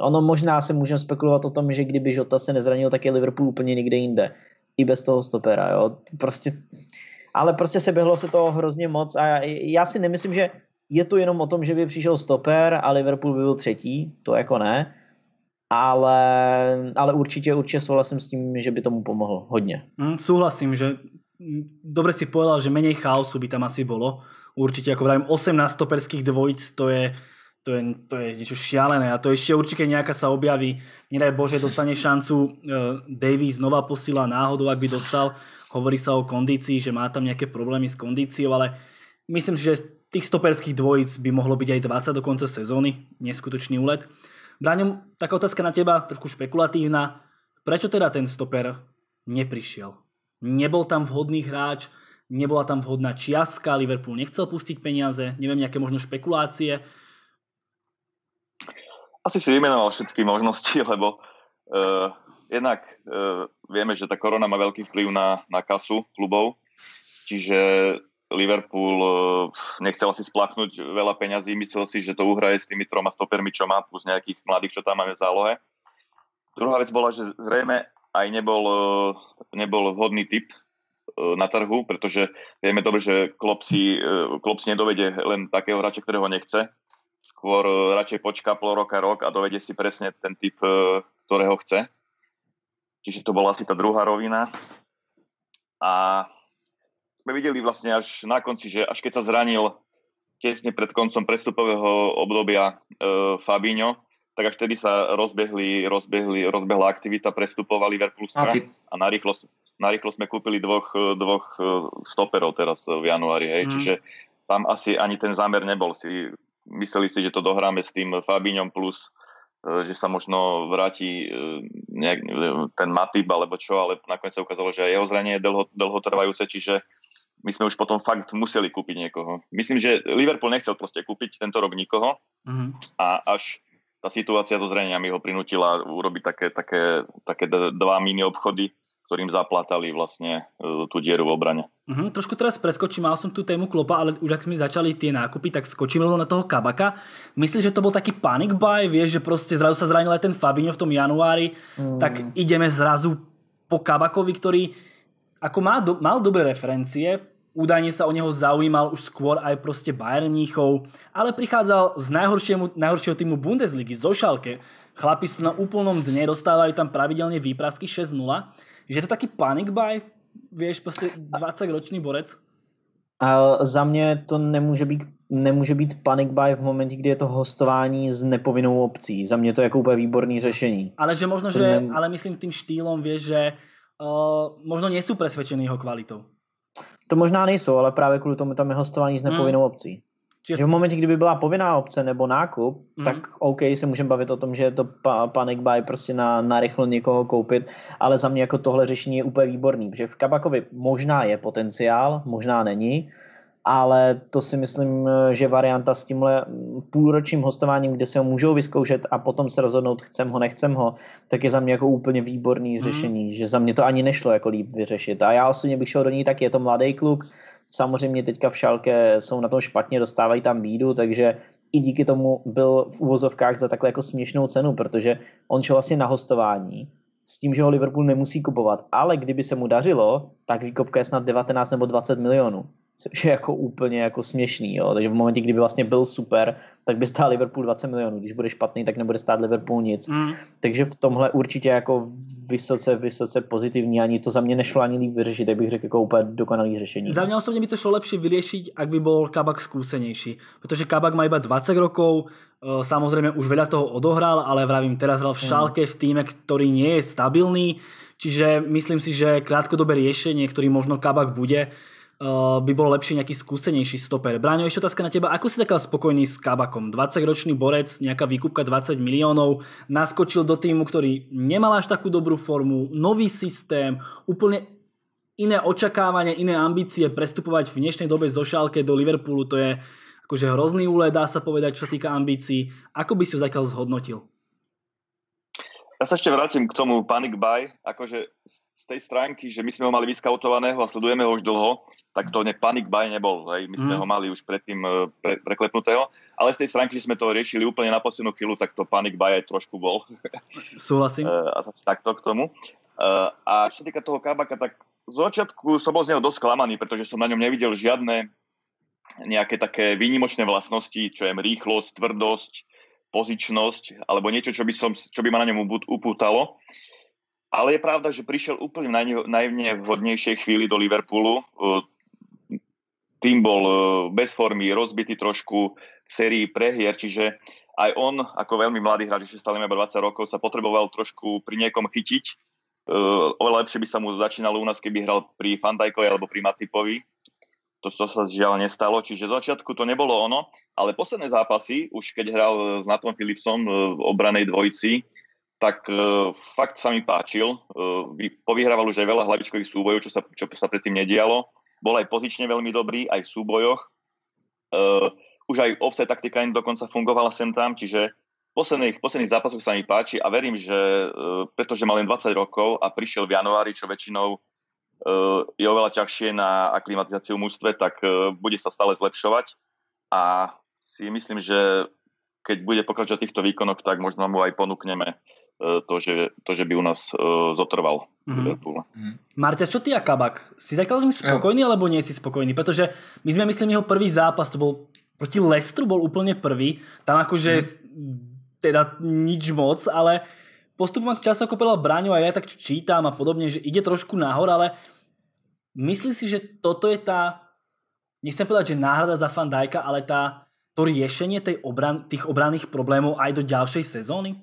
ono možná se můžeme spekulovat o tom, že kdyby Žota se nezranil, tak je Liverpool úplně někde jinde. I bez toho stopera, jo. Prostě, ale prostě se běhlo se toho hrozně moc a já, já si nemyslím, že je to jenom o tom, že by přišel stoper a Liverpool by byl třetí, to jako ne ale, ale určitě, určitě souhlasím s tím, že by tomu pomohlo hodně. Mm, súhlasím, že dobre si povedal, že menej chaosu by tam asi bolo. Určite, ako vravím, 18 stoperských dvojic, to je, to je, to je niečo šialené a to ešte určite nejaká sa objaví. Nedaj Bože, dostane šancu uh, Davies, nová posila náhodou, ak by dostal. Hovorí sa o kondícii, že má tam nejaké problémy s kondíciou, ale myslím si, že tých stoperských dvojic by mohlo byť aj 20 do konca sezóny. Neskutočný úlet. Braňo, taká otázka na teba, trošku špekulatívna. Prečo teda ten stoper neprišiel? Nebol tam vhodný hráč, nebola tam vhodná čiastka, Liverpool nechcel pustiť peniaze, neviem, nejaké možno špekulácie. Asi si vymenoval všetky možnosti, lebo uh, jednak uh, vieme, že tá korona má veľký vplyv na, na kasu klubov, čiže Liverpool eh, nechcel si splachnúť veľa peňazí, myslel si, že to uhraje s tými troma stopermi, čo má, plus nejakých mladých, čo tam máme v zálohe. Druhá vec bola, že zrejme aj nebol, nebol vhodný typ na trhu, pretože vieme dobre, že Klopp si, Klopp si nedovede len takého hráča, ktorého nechce. Skôr radšej počká pol roka, rok a dovede si presne ten typ, ktorého chce. Čiže to bola asi tá druhá rovina. A sme videli vlastne až na konci, že až keď sa zranil tesne pred koncom prestupového obdobia e, Fabinho, tak až vtedy sa rozbehli, rozbehli, rozbehla aktivita prestupová Liverpoolská a, ty... a narýchlo, narýchlo sme kúpili dvoch, dvoch e, stoperov teraz v januári. Hej. Mm. Čiže tam asi ani ten zámer nebol. Si, mysleli si, že to dohráme s tým Fabíňom plus že sa možno vráti nejak, ten Matip alebo čo, ale nakoniec sa ukázalo, že aj jeho zranenie je dlho, dlhotrvajúce, čiže my sme už potom fakt museli kúpiť niekoho. Myslím, že Liverpool nechcel proste kúpiť tento rok nikoho mm-hmm. a až tá situácia so zreniami ho prinútila urobiť také, také, také dva mini obchody, ktorým zaplatali vlastne uh, tú dieru v obrane. Uh-huh, trošku teraz preskočím, mal som tú tému Klopa, ale už ak sme začali tie nákupy, tak skočím rovno na toho Kabaka. Myslíš, že to bol taký panic buy, vieš, že proste zrazu sa zranil aj ten Fabinho v tom januári, mm. tak ideme zrazu po Kabakovi, ktorý ako má do, mal dobré referencie, údajne sa o neho zaujímal už skôr aj proste Bayern Mníchov, ale prichádzal z najhoršieho týmu Bundesligy, zo Schalke. Chlapi sú na úplnom dne, dostávajú tam pravidelne výprasky 6-0. Že je to taký panic buy? Vieš, prostě 20-ročný borec? A za mě to nemůže být, nemůže být panic buy v momentě, kdy je to hostování s nepovinnou obcí. Za mě to je jako úplně výborný řešení. Ale že možno, že, nem... ale myslím tým štýlom, vieš, že uh, možno nie sú presvedčení jeho kvalitou. To možná nejsou, ale právě kvůli tomu tam je hostování s nepovinnou hmm. obcí. Čiže v momentě, kdyby byla povinná obce nebo nákup, mm. tak OK, se můžeme bavit o tom, že je to pa- panic buy prostě na, na rychlo někoho koupit, ale za mě jako tohle řešení je úplně výborný, protože v Kabakovi možná je potenciál, možná není, ale to si myslím, že varianta s tímhle půlročním hostováním, kde se ho můžou vyzkoušet a potom se rozhodnout, chcem ho, nechcem ho, tak je za mě jako úplně výborný mm. řešení, že za mě to ani nešlo jako líp vyřešit. A já osobně bych šel do ní tak, je to mladý kluk, samozřejmě teďka v Šalke jsou na tom špatně, dostávají tam bídu, takže i díky tomu byl v uvozovkách za takhle jako směšnou cenu, protože on šel vlastně na hostování s tím, že ho Liverpool nemusí kupovat, ale kdyby se mu dařilo, tak výkopka je snad 19 nebo 20 milionů což je jako úplně jako směšný, jo. takže v momentě, kdyby vlastně byl super, tak by stál Liverpool 20 milionů, když bude špatný, tak nebude stát Liverpool nic, mm. takže v tomhle určitě jako vysoce, vysoce pozitivní, ani to za mě nešlo ani líp vyřešit, tak bych řekl jako úplně dokonalý řešení. Za mě osobně by to šlo lepší vyřešit, ak by byl Kabak skúsenejší, protože Kabak má iba 20 rokov, e, samozřejmě už veľa toho odohral, ale vravím, teraz hral v mm. Šálke v týme, ktorý nie je stabilný, čiže myslím si, že krátkodobé riešenie, ktorý možno Kabak bude, uh, by bol lepší nejaký skúsenejší stoper. Bráňo, ešte otázka na teba. Ako si takal spokojný s Kabakom? 20-ročný borec, nejaká výkupka 20 miliónov, naskočil do týmu, ktorý nemal až takú dobrú formu, nový systém, úplne iné očakávania, iné ambície prestupovať v dnešnej dobe zo Šálke do Liverpoolu, to je akože hrozný úle, dá sa povedať, čo týka ambícií. Ako by si ho zatiaľ zhodnotil? Ja sa ešte vrátim k tomu panic buy, akože z tej stránky, že my sme ho mali vyskautovaného a sledujeme ho už dlho, tak to ne panic buy nebol. Hej. My sme mm. ho mali už predtým e, pre, preklepnutého. Ale z tej stránky, že sme to riešili úplne na poslednú chvíľu, tak to panic buy aj trošku bol. Súhlasím. E, a takto k tomu. E, a čo týka toho Kabaka, tak z začiatku som bol z neho dosť klamaný, pretože som na ňom nevidel žiadne nejaké také výnimočné vlastnosti, čo je rýchlosť, tvrdosť, pozičnosť, alebo niečo, čo by, som, čo by ma na ňom upútalo. Ale je pravda, že prišiel úplne v najvhodnejšej chvíli do Liverpoolu tým bol e, bez formy, rozbitý trošku v sérii prehier, čiže aj on, ako veľmi mladý hráč, ešte stále iba 20 rokov, sa potreboval trošku pri niekom chytiť. Uh, oveľa lepšie by sa mu začínalo u nás, keby hral pri Fandajkovi alebo pri Matipovi. To, to sa žiaľ nestalo, čiže z začiatku to nebolo ono, ale posledné zápasy, už keď hral s Natom Philipsom e, v obranej dvojici, tak fakt sa mi páčil. Uh, povyhrával už aj veľa hlavičkových súbojov, čo sa, čo sa predtým nedialo bol aj pozične veľmi dobrý, aj v súbojoch. Uh, už aj offset taktika dokonca fungovala sem tam, čiže v posledných, posledných zápasoch sa mi páči a verím, že uh, pretože mal len 20 rokov a prišiel v januári, čo väčšinou uh, je oveľa ťažšie na aklimatizáciu mužstve, tak uh, bude sa stále zlepšovať a si myslím, že keď bude pokračovať týchto výkonoch, tak možno mu aj ponúkneme to, že, to, že by u nás uh, zotrval mm-hmm. Liverpool. Mm-hmm. Marťa, čo ty a Kabak? Si zatiaľ s spokojný, jo. alebo nie si spokojný? Pretože my sme, myslím, jeho prvý zápas, to bol proti Lestru, bol úplne prvý. Tam akože mm. teda nič moc, ale postupom často ako povedal Braňo a ja tak čítam a podobne, že ide trošku nahor, ale myslí si, že toto je tá, nechcem povedať, že náhrada za Van Dijka, ale tá, to riešenie tej obran, tých obranných problémov aj do ďalšej sezóny?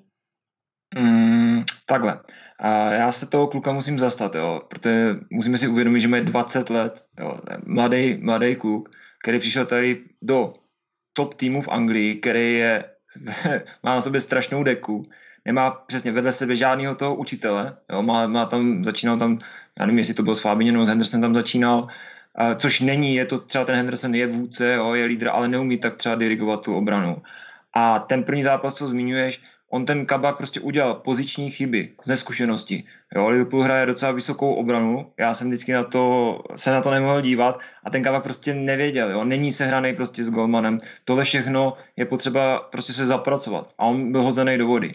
Mm, takhle. A já se toho kluka musím zastat, jo, protože musíme si uvědomit, že má 20 let, jo, mladý, mladý kluk, který přišel tady do top týmu v Anglii, který je, má na sobě strašnou deku, nemá přesně vedle sebe žádného toho učitele, jo, má, má tam, začínal tam, já nevím, jestli to byl s Fabinem nebo s Henderson tam začínal, a, což není, je to třeba ten Henderson je vůdce, jo, je lídr, ale neumí tak třeba dirigovat tu obranu. A ten první zápas, co zmiňuješ, on ten kabak prostě udělal poziční chyby z neskušenosti. Jo, Liverpool hraje docela vysokou obranu, já jsem vždycky na to, se na to nemohl dívat a ten kabak prostě nevěděl, jo, není sehraný prostě s golmanem, tohle všechno je potřeba prostě se zapracovat a on byl hozený do vody.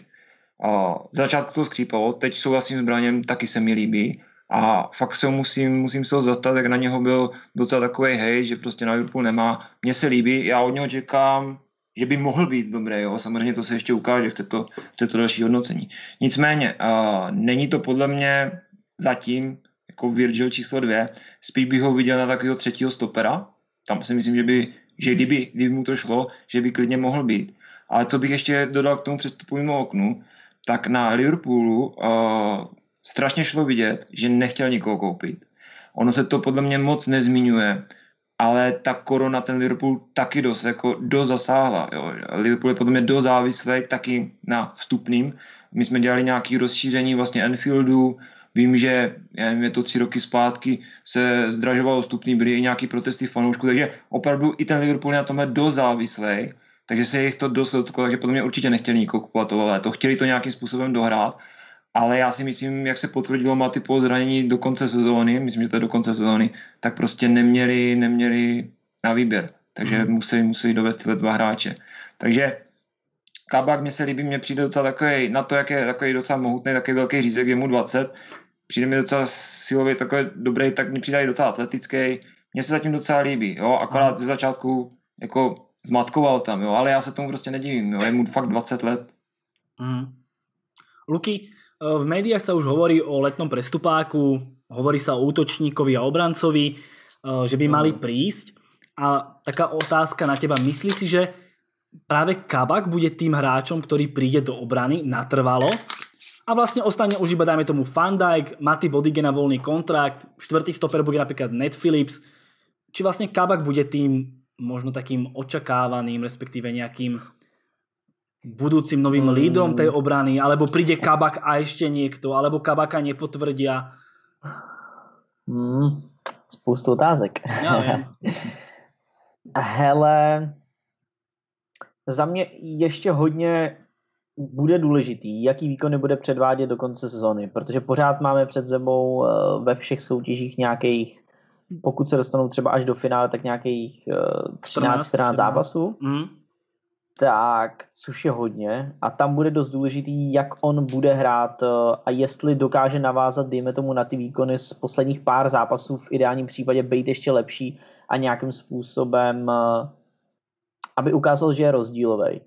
A začátku to skřípalo, teď souhlasím s Braněm, taky se mi líbí a fakt se musím, musím se ho zastat, jak na něho byl docela takový hej, že prostě na Liverpool nemá. Mně se líbí, já od něho čekám že by mohl být dobrý, jo. Samozřejmě to se ještě ukáže, chce to, chce to další hodnocení. Nicméně, uh, není to podle mě zatím jako Virgil číslo dvě, spíš bych ho viděl na takového třetího stopera, tam si myslím, že by, že kdyby, kdyby mu to šlo, že by klidně mohl být. Ale co bych ještě dodal k tomu přestupovému oknu, tak na Liverpoolu uh, strašně šlo vidět, že nechtěl nikoho koupit. Ono se to podle mě moc nezmiňuje, ale ta korona ten Liverpool taky dost, jako dost zasáhla. Jo. Liverpool je podle mě dost závislý taky na vstupným. My jsme dělali nějaké rozšíření vlastně Enfieldu, Vím, že já nevím, je to tři roky zpátky, se zdražovalo vstupný, byly i nějaký protesty fanoušků, takže opravdu i ten Liverpool je na tomhle dost závislý, takže se jich to dost dotklo, takže podle mě určitě nechtěli nikoho kupovat tohle to chtěli to nějakým způsobem dohrát ale já si myslím, jak se potvrdilo Maty po zranění do konce sezóny, myslím, že to je do konce sezóny, tak prostě neměli, neměli na výběr. Takže mm. museli, museli dovést tyhle dva hráče. Takže Kabak mě se líbí, mě přijde docela takový, na to, jak je takový docela mohutný, takový velký řízek, je mu 20. Přijde mi docela silový, takový dobrý, tak mi přijde i docela atletický. Mně se zatím docela líbí, jo, akorát ze začátku jako zmatkoval tam, jo, ale já se tomu prostě nedivím, jo, je mu fakt 20 let. Mm. Luky, v médiách sa už hovorí o letnom prestupáku, hovorí sa o útočníkovi a obrancovi, eh, že by mali mm. prísť. A taká otázka na teba, myslíš si, že práve Kabak bude tým hráčom, ktorý príde do obrany natrvalo a vlastne ostane už iba, dajme tomu, Van Dijk, Maty Bodige na voľný kontrakt, štvrtý stoper bude napríklad Ned Phillips. Či vlastne Kabak bude tým možno takým očakávaným, respektíve nejakým budúcim novým mm. lídrom tej obrany, alebo príde Kabak a ešte niekto, alebo Kabaka nepotvrdia? Mm, spoustu otázek. Ja Hele, za mě ještě hodně bude důležitý, jaký výkony bude předvádět do konce sezóny, protože pořád máme před sebou eh, ve všech soutěžích nějakých, pokud se dostanou třeba až do finále, tak nějakých 13-14 zápasů. Mm tak, což je hodně. A tam bude dost důležitý, jak on bude hrát eh, a jestli dokáže navázat, dejme tomu, na ty výkony z posledních pár zápasů, v ideálním případě být ještě lepší a nějakým způsobem, eh, aby ukázal, že je rozdílový.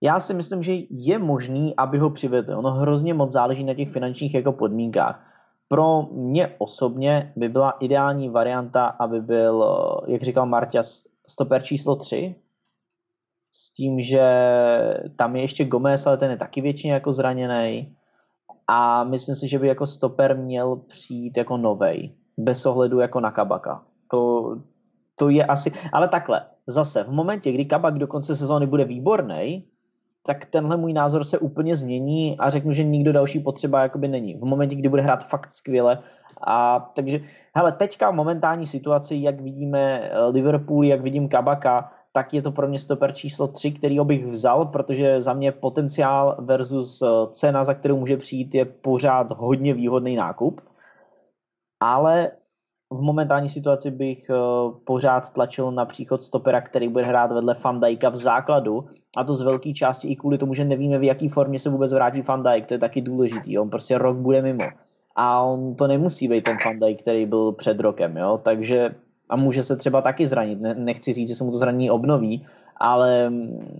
Já si myslím, že je možný, aby ho přivedl. Ono hrozně moc záleží na těch finančních jako podmínkách. Pro mě osobně by byla ideální varianta, aby byl, eh, jak říkal Marťas, stoper číslo 3, s tím, že tam je ještě Gomez, ale ten je taky většině jako zraněný. A myslím si, že by jako stoper měl přijít jako novej, bez ohledu jako na Kabaka. To, to je asi, ale takhle, zase v momentě, kdy Kabak do konce sezóny bude výborný, tak tenhle můj názor se úplně změní a řeknu, že nikdo další potřeba jakoby není. V momentě, kdy bude hrát fakt skvěle. A takže, hele, teďka v momentální situaci, jak vidíme Liverpool, jak vidím Kabaka, tak je to pro mě stoper číslo 3, který bych vzal, protože za mě potenciál versus eh, cena, za kterou může přijít, je pořád hodně výhodný nákup. Ale v momentální situaci bych uh, pořád tlačil na příchod stopera, který bude hrát vedle Fandajka v základu a to z velké části i kvůli tomu, že nevíme, v jaký formě se vůbec vrátí Van Dijk, to je taky důležitý, on prostě rok bude mimo. A on to nemusí být ten Van Dijk, který byl před rokem, jo, takže a může se třeba taky zranit. Ne, nechci říct, že se mu to zranění obnoví, ale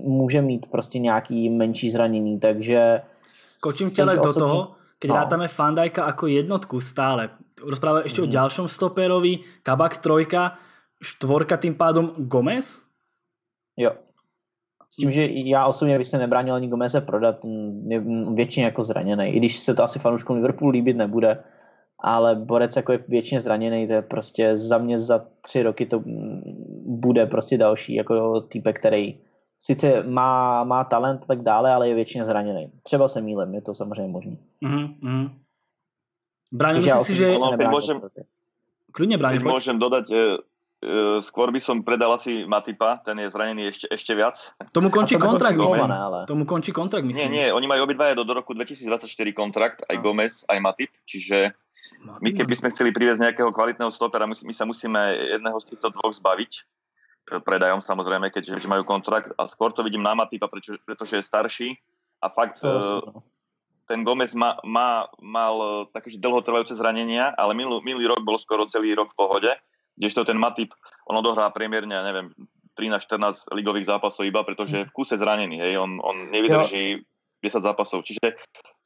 může mít prostě nějaký menší zranění, takže... Skočím tě do osobně... toho, keď no. rátame Fandajka ako jednotku stále. Rozpráva ešte mm. o mhm. ďalšom stoperovi, Kabak trojka, štvorka tým pádom Gomez? Jo. S tím, že já osobně bych se nebránil ani Gomeze prodat, je většině jako zraněný. I když se to asi fanouškům Liverpoolu líbit nebude, ale Borec jako je většině zraněný, to je prostě za mě za tři roky to bude prostě další jako týpek, který sice má, má talent a tak dále, ale je většině zraněný. Třeba se mýlem, je to samozřejmě možný. Mm-hmm. Bráňo, myslíš si, že... Môžem, Kľudne, Bráňo, Môžem dodať, e, e, skôr by som predal asi Matipa, ten je zranený ešte, ešte viac. Tomu končí to kontrakt, myslím. Ale... Tomu končí kontrakt, myslím. Nie, nie, oni majú obidvaja do, do roku 2024 kontrakt, aj no. Gomez, aj Matip, čiže my keby sme chceli priviesť nejakého kvalitného stopera, my, my sa musíme jedného z týchto dvoch zbaviť predajom samozrejme, keďže majú kontrakt a skôr to vidím na Matipa, pretože je starší. A fakt uh, ten Gomez má, má, mal e, také dlhotrvajúce zranenia, ale minulý, minulý rok bol skoro celý rok v pohode, kdežto ten Matip, on odohrá priemerne, neviem, 13-14 ligových zápasov iba, pretože v kuse zranený, hej, on, on nevydrží jo. 10 zápasov. Čiže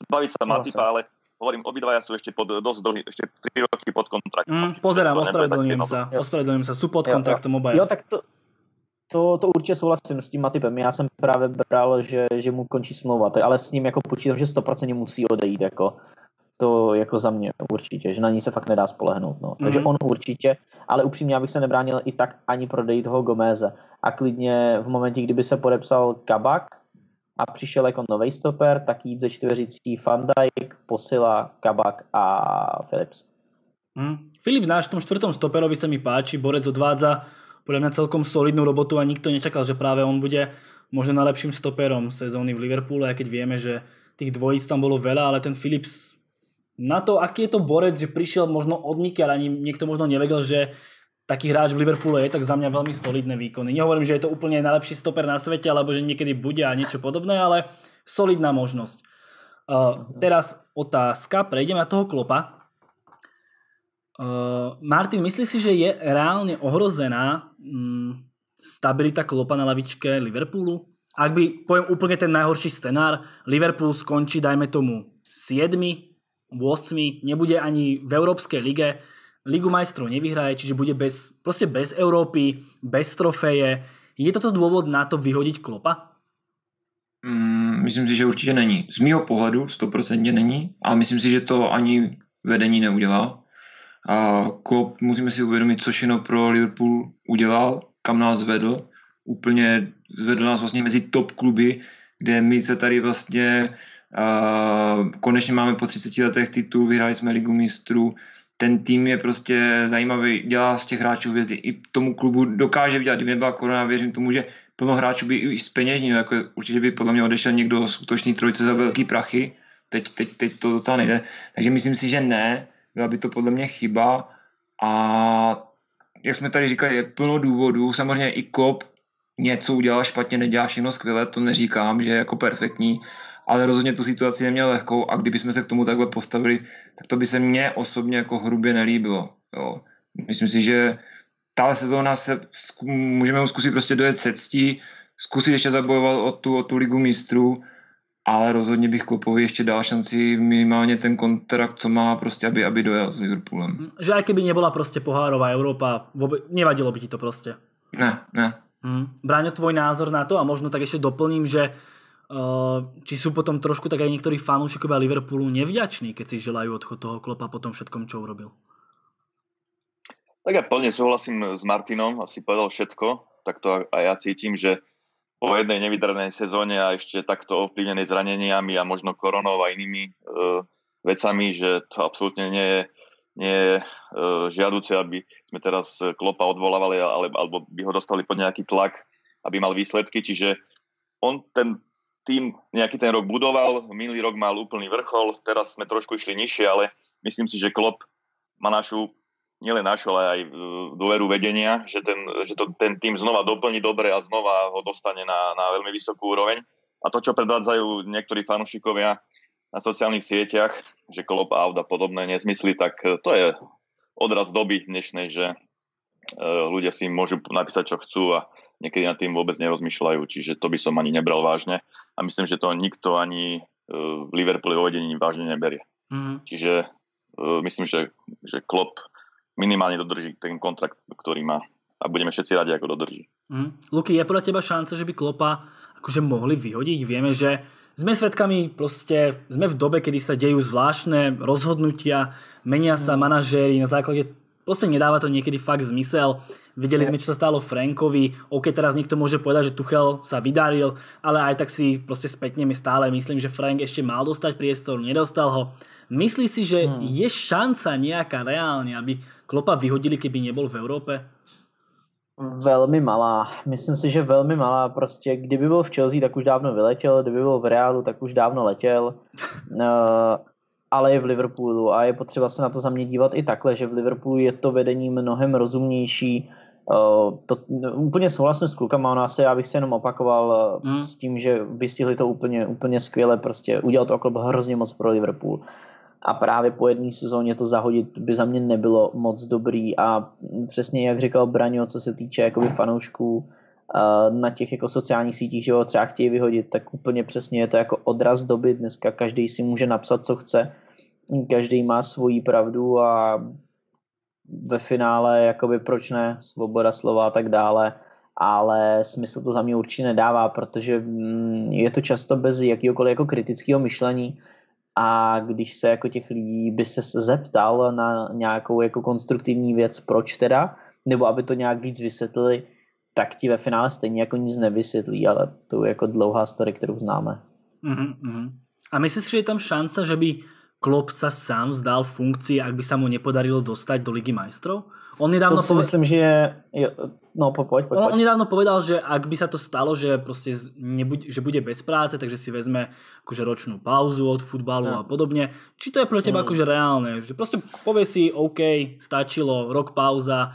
zbaviť sa Matipa, ale hovorím, obidvaja sú ešte pod dosť dlhý, ešte 3 roky pod kontraktom. Mm, pozerám, ospravedlňujem sa, ospravedlňujem sa, sú pod kontraktom obaja. Jo, tak to, to, to určitě souhlasím s tím Matipem. Já jsem právě bral, že, že mu končí smlouva, ale s ním jako počítám, že 100% musí odejít. Jako. To jako za mě určitě, že na ní se fakt nedá spolehnout. No. Takže mm-hmm. on určitě, ale upřímně, já bych se nebránil i tak ani prodejít toho Gomeze. A klidně v momentě, kdyby se podepsal Kabak a přišel jako nový stoper, tak jít ze čtveřicí Van Dijk, Posila, Kabak a Philips. Mm. Philips náš v tom čtvrtom stoperovi se mi páči, Borec odvádza podľa mňa celkom solidnú robotu a nikto nečakal, že práve on bude možno najlepším stoperom sezóny v Liverpoole, aj keď vieme, že tých dvojíc tam bolo veľa, ale ten Philips na to, aký je to borec, že prišiel možno od nikiaľ, ani niekto možno nevedel, že taký hráč v Liverpoole je, tak za mňa veľmi solidné výkony. Nehovorím, že je to úplne najlepší stoper na svete, alebo že niekedy bude a niečo podobné, ale solidná možnosť. Uh, teraz otázka, prejdeme na toho klopa. Uh, Martin, myslíš si, že je reálne ohrozená um, stabilita klopa na lavičke Liverpoolu? Ak by, poviem úplne ten najhorší scenár, Liverpool skončí, dajme tomu, 7, 8, nebude ani v Európskej lige, Ligu majstrov nevyhraje, čiže bude bez, proste bez Európy, bez trofeje. Je toto dôvod na to vyhodiť klopa? Mm, myslím si, že určitě není. Z mého pohledu 100% není, ale myslím si, že to ani vedení neudělá. A Klopp, musíme si uvědomit, co všechno pro Liverpool udělal, kam nás vedl. Úplně zvedl nás vlastně mezi top kluby, kde my se tady vlastně uh, konečně máme po 30 letech titul, vyhráli jsme ligu mistrů, ten tým je prostě zajímavý, dělá z těch hráčů hvězdy. I tomu klubu dokáže vydělat, kdyby nebyla korona, věřím tomu, že plno hráčů by i z peněžní, jako určitě by podle mě odešel někdo z útočný trojce za velký prachy, teď, teď, teď to docela nejde. Takže myslím si, že ne, byla by to podle mě chyba. A jak jsme tady říkali, je plno důvodů, samozřejmě i Kop něco udělal špatně, nedělá všechno skvěle, to neříkám, že je jako perfektní, ale rozhodně tu situaci neměl lehkou a kdybychom se k tomu takhle postavili, tak to by se mně osobně jako hrubě nelíbilo. Jo. Myslím si, že tahle sezóna se můžeme zkusit prostě dojet se ctí, zkusit ještě zabojovat o tu, o tu ligu mistrů, ale rozhodně bych Klopovi ještě dal šanci minimálně ten kontrakt, co má prostě, aby, aby dojel s Liverpoolem. Hm, že aj keby nebola prostě pohárová Európa, nevadilo by ti to prostě? Ne, ne. Hmm. Bráňo, tvoj názor na to a možno tak ešte doplním, že uh, či sú potom trošku tak aj niektorí fanúšikovia Liverpoolu nevďační, keď si želajú odchod toho Klopa po tom všetkom, čo urobil? Tak ja plne súhlasím s Martinom, asi povedal všetko, tak to aj ja cítim, že po jednej nevydarenej sezóne a ešte takto ovplyvnenej zraneniami a možno koronou a inými uh, vecami, že to absolútne nie je, nie je uh, žiaduce, aby sme teraz Klopa odvolávali ale, alebo by ho dostali pod nejaký tlak, aby mal výsledky. Čiže on ten tým nejaký ten rok budoval, minulý rok mal úplný vrchol, teraz sme trošku išli nižšie, ale myslím si, že Klop má našu nielen našu, ale aj dôveru vedenia, že ten, že to, ten tým znova doplní dobre a znova ho dostane na, na veľmi vysokú úroveň. A to, čo predvádzajú niektorí fanúšikovia na sociálnych sieťach, že Klopp a podobné nezmysly, tak to je odraz doby dnešnej, že ľudia si môžu napísať, čo chcú a niekedy nad tým vôbec nerozmýšľajú, čiže to by som ani nebral vážne a myslím, že to nikto ani v Liverpoole vo vedení vážne neberie. Mm-hmm. Čiže myslím, že, že Klopp minimálne dodrží ten kontrakt, ktorý má a budeme všetci radi, ako dodrží. Mm. Luky, je podľa teba šanca, že by Klopa akože mohli vyhodiť? Vieme, že sme svedkami, proste sme v dobe, kedy sa dejú zvláštne rozhodnutia, menia sa mm. manažéri na základe proste nedáva to niekedy fakt zmysel. Videli sme, čo sa stalo Frankovi. OK, teraz niekto môže povedať, že Tuchel sa vydaril, ale aj tak si proste spätne mi stále myslím, že Frank ešte mal dostať priestor, nedostal ho. Myslíš si, že hmm. je šanca nejaká reálne, aby Klopa vyhodili, keby nebol v Európe? Velmi malá. Myslím si, že velmi malá. Prostě kdyby byl v Chelsea, tak už dávno vyletěl, kdyby byl v Reálu, tak už dávno letěl. Ale je v Liverpoolu a je potřeba se na to za mě dívat i takhle, že v Liverpoolu je to vedení mnohem rozumnější. Uh, to, úplně souhlasím s klukama, ono asi já bych se jenom opakoval mm. s tím, že vystihli to úplně, úplně skvěle, prostě udělal to klub hrozně moc pro Liverpool a právě po jedné sezóně to zahodit by za mě nebylo moc dobrý a přesně jak říkal Braňo, co se týče jakoby fanoušků na těch jako sociálních sítích, že ho třeba chtějí vyhodit, tak úplně přesně je to jako odraz doby. Dneska každý si může napsat, co chce, každý má svoji pravdu a ve finále jakoby proč ne, svoboda slova a tak dále, ale smysl to za mě určitě nedává, protože mm, je to často bez jakýkoliv jako kritického myšlení. A když se jako těch lidí by se zeptal na nějakou jako konstruktivní věc, proč teda, nebo aby to nějak víc vysvětlili, tak ti ve finále stejně jako nic nevysvětlí, ale to je jako dlouhá story, kterou známe. Uh-huh, A myslíš, že je tam šance, že by Klopp sa sám vzdal funkcii, ak by sa mu nepodarilo dostať do Ligy majstrov? On nedávno to si poved... myslím, že je... No, poď, poď, on, on nedávno povedal, že ak by sa to stalo, že, proste nebuď, že bude bez práce, takže si vezme akože ročnú pauzu od futbalu ja. a podobne. Či to je pre teba mm. akože reálne? Že proste povie si, OK, stačilo, rok pauza,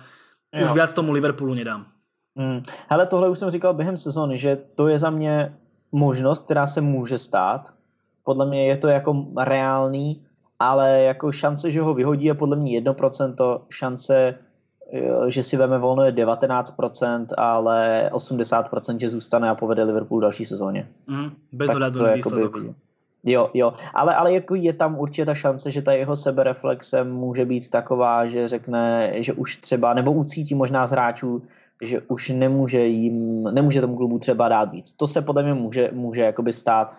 už jo. viac tomu Liverpoolu nedám. Hmm. Hele, tohle už jsem říkal během sezóny, že to je za mě možnost, která se může stát. Podle mě je to jako reálný, ale jako šance, že ho vyhodí je podle mě 1%, šance, že si veme volno je 19%, ale 80%, že zůstane a povede Liverpool další sezóně. Mm, bez ohledu na výsledok. Jo, jo, ale, ale jako je tam určitě ta šance, že ta jeho sebereflexe může být taková, že řekne, že už třeba, nebo ucítí možná z hráčů, že už nemůže jim, nemůže tomu klubu třeba dát víc. To se podle mě může, může jakoby stát,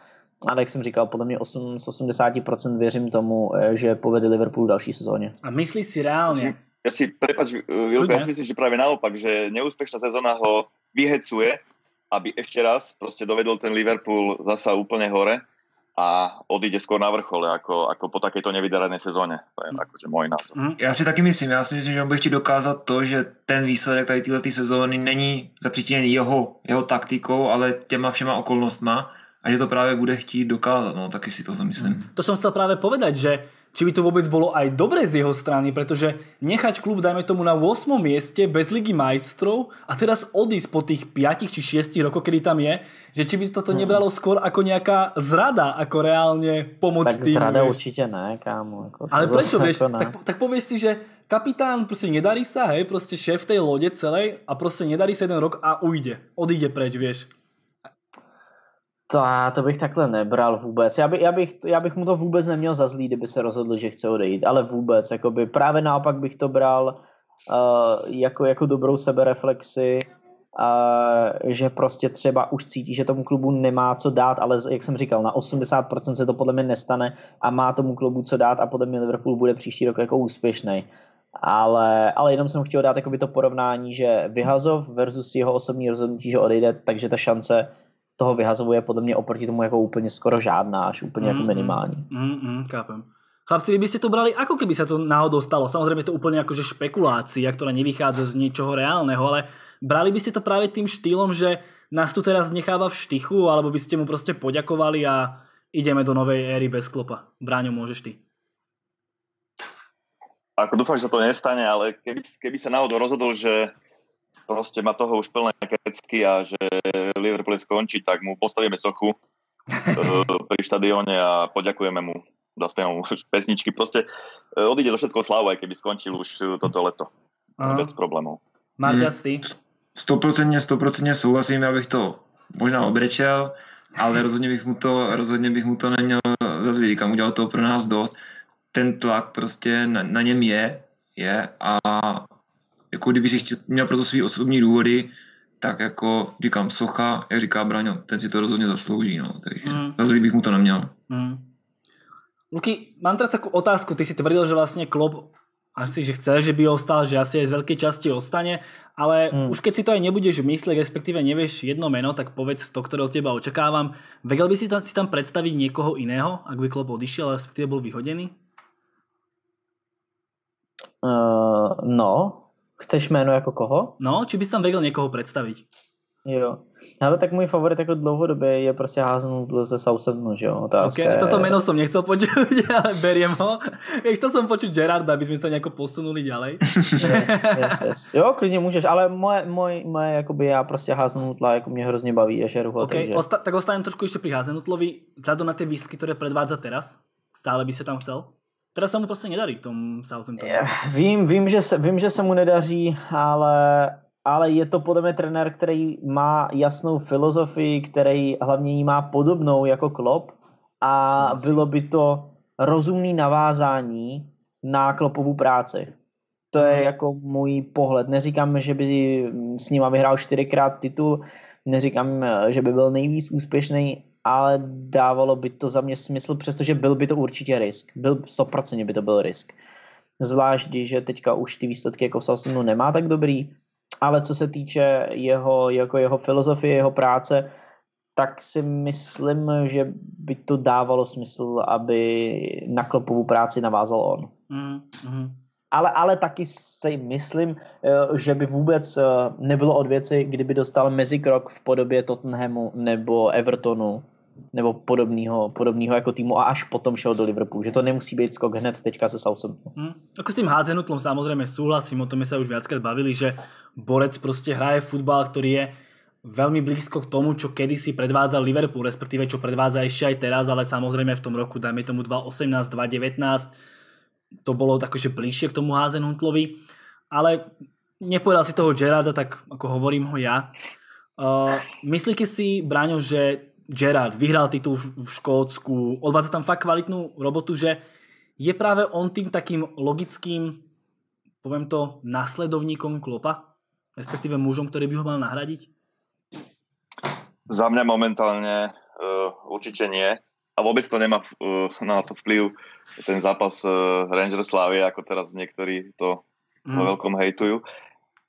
ale jak jsem říkal, podle mě 8, z 80% věřím tomu, eh, že povede Liverpool další sezóně. A myslíš si reálně? Já si, prepač, Vilko, já si myslím, že právě naopak, že neúspěšná sezóna ho vyhecuje, aby ještě raz prostě dovedl ten Liverpool zasa úplně hore a odíde skôr na vrchole, ako, ako po takejto nevydarané sezóně. To je mm. akože můj názor. Mm. Já si taky myslím, já si myslím, že on by chtěl dokázat to, že ten výsledek tady této sezóny není zapříčiněný jeho, jeho taktikou, ale těma všema okolnostma a že to právě bude chtít dokázat, no taky si to myslím. To som chcel práve povedať, že či by to vôbec bolo aj dobre z jeho strany, pretože nechať klub, dajme tomu, na 8. mieste bez ligy majstrov a teraz odísť po tých 5 či 6 rokoch, kedy tam je, že či by toto hmm. nebralo skôr ako nejaká zrada, ako reálne pomoc tak týmu. Tak zrada vieš. určite ne, kámo. Ako Ale prečo, vieš, tak, tak povieš si, že kapitán proste nedarí sa, hej, proste šéf tej lode celej a proste nedarí sa jeden rok a ujde, odíde preč, vieš. To, to bych takhle nebral vůbec. Já, by, já, bych, já bych mu to vůbec neměl za zlý, kdyby se rozhodl, že chce odejít, ale vůbec. Jakoby, právě naopak bych to bral uh, jako, jako dobrou sebereflexi, uh, že prostě třeba už cítí, že tomu klubu nemá co dát, ale jak jsem říkal, na 80% se to podle mě nestane a má tomu klubu co dát a podle mě Liverpool bude příští rok jako úspěšný. Ale, ale jenom jsem chtěl dát to porovnání, že Vyhazov versus jeho osobní rozhodnutí, že odejde, takže ta šance toho vyhazovuje podle mě oproti tomu jako úplně skoro žádná, až úplně mm, jako minimální. Mm, mm, chápem. Chlapci, vy by ste to brali, ako keby sa to náhodou stalo. Samozrejme to úplne akože špekulácia, ktorá nevychádza z niečoho reálneho, ale brali by ste to práve tým štýlom, že nás tu teraz necháva v štychu, alebo by ste mu proste poďakovali a ideme do novej éry bez klopa. Bráňo, môžeš ty. ako dúfam, že sa to nestane, ale keby, keby sa náhodou rozhodol, že proste má toho už plné kecky a že Liverpool skončí, tak mu postavíme sochu pri štadióne a poďakujeme mu zaspieme mu pesničky. Proste odíde do všetko slavu, aj keby skončil už toto leto. Aha. Bez problémov. Marťas, ty? 100%, 100% souhlasím, já bych to možná obrečel, ale rozhodně bych mu to, rozhodně bych mu to neměl za. Říkám, udělal to pro nás dost. Ten tlak prostě na, na něm je, je a jako kdyby si chtěl, měl pro to svý osobní důvody, tak jako říkám Socha, jak říká Braňo, ten si to rozhodně zaslouží, no, takže mm. za zlý bych mu to neměl. Mm. Luky, mám teraz takú otázku. Ty si tvrdil, že vlastne Klopp asi, že chce, že by ostal, že asi aj z veľkej časti ostane, ale hmm. už keď si to aj nebudeš myslieť, respektíve nevieš jedno meno, tak povedz to, ktoré od teba očakávam. Vedel by si tam, si tam predstaviť niekoho iného, ak by Klopp odišiel, respektíve bol vyhodený? Uh, no, chceš jméno jako koho? No, či bys tam vedel někoho představit? Jo. Ale tak můj favorit jako dlouhodobě je prostě házenou ze Southamptonu, že jo? Otázka okay, toto meno som nechcel počuť, ale beriem ho. Chcel som počuť Gerarda, aby sme sa nejako posunuli ďalej. Yes, yes, yes. Jo, klidně můžeš, ale moje, moje, moje jakoby já prostě házenutla jako mě hrozně baví a žeru ho. Okay, takže... osta- tak ostanem trošku ještě pri házenutlovi, vzhľadom na tie výsledky, ktoré predvádza teraz, stále by se tam chcel? Teraz se mu prostě nedarí v tom Southamptonu. Vím, vím, že se, vím, že se mu nedaří, ale ale je to podle mě trenér, který má jasnou filozofii, který hlavně jí má podobnou jako Klopp a bylo by to rozumný navázání na Kloppovu práci. To je mhm. jako můj pohled. Neříkám, že by s ním vyhrál čtyřikrát titul, neříkám, že by byl nejvíc úspěšný, ale dávalo by to za mě smysl, přestože byl by to určitě risk. Byl 100% by to byl risk. Zvlášť, že teďka už ty výsledky jako v nemá tak dobrý, ale co se týče jeho, jako jeho filozofie, jeho práce, tak si myslím, že by to dávalo smysl, aby na klopovou práci navázal on. Mm-hmm. Ale, ale taky si myslím, eh, že by vůbec eh, nebylo od věci, kdyby dostal mezikrok v podobě Tottenhamu nebo Evertonu nebo podobného, podobného jako týmu a až potom šel do Liverpoolu. Že to nemusí být skok hned teďka se Southamptonem. Hmm. Ako s tým házenutlom samozrejme súhlasím, o tom sa už viackrát bavili, že Borec prostě hraje futbal, ktorý je veľmi blízko k tomu, čo kedysi predvádzal Liverpool, respektíve čo predvádza ešte aj teraz, ale samozrejme v tom roku, dajme tomu 2018, 2019, to bolo takože bližšie k tomu házenutlovi. Ale nepovedal si toho Gerarda, tak ako hovorím ho ja. Uh, myslíte si, Braňo, že Gerard vyhral titul v Škótsku, odvádza tam fakt kvalitnú robotu, že je práve on tým takým logickým, poviem to, nasledovníkom Klopa? Respektíve mužom, ktorý by ho mal nahradiť? Za mňa momentálne uh, určite nie. A vôbec to nemá uh, na to vplyv ten zápas uh, Rangers Slavie, ako teraz niektorí to mm. vo veľkom hejtujú.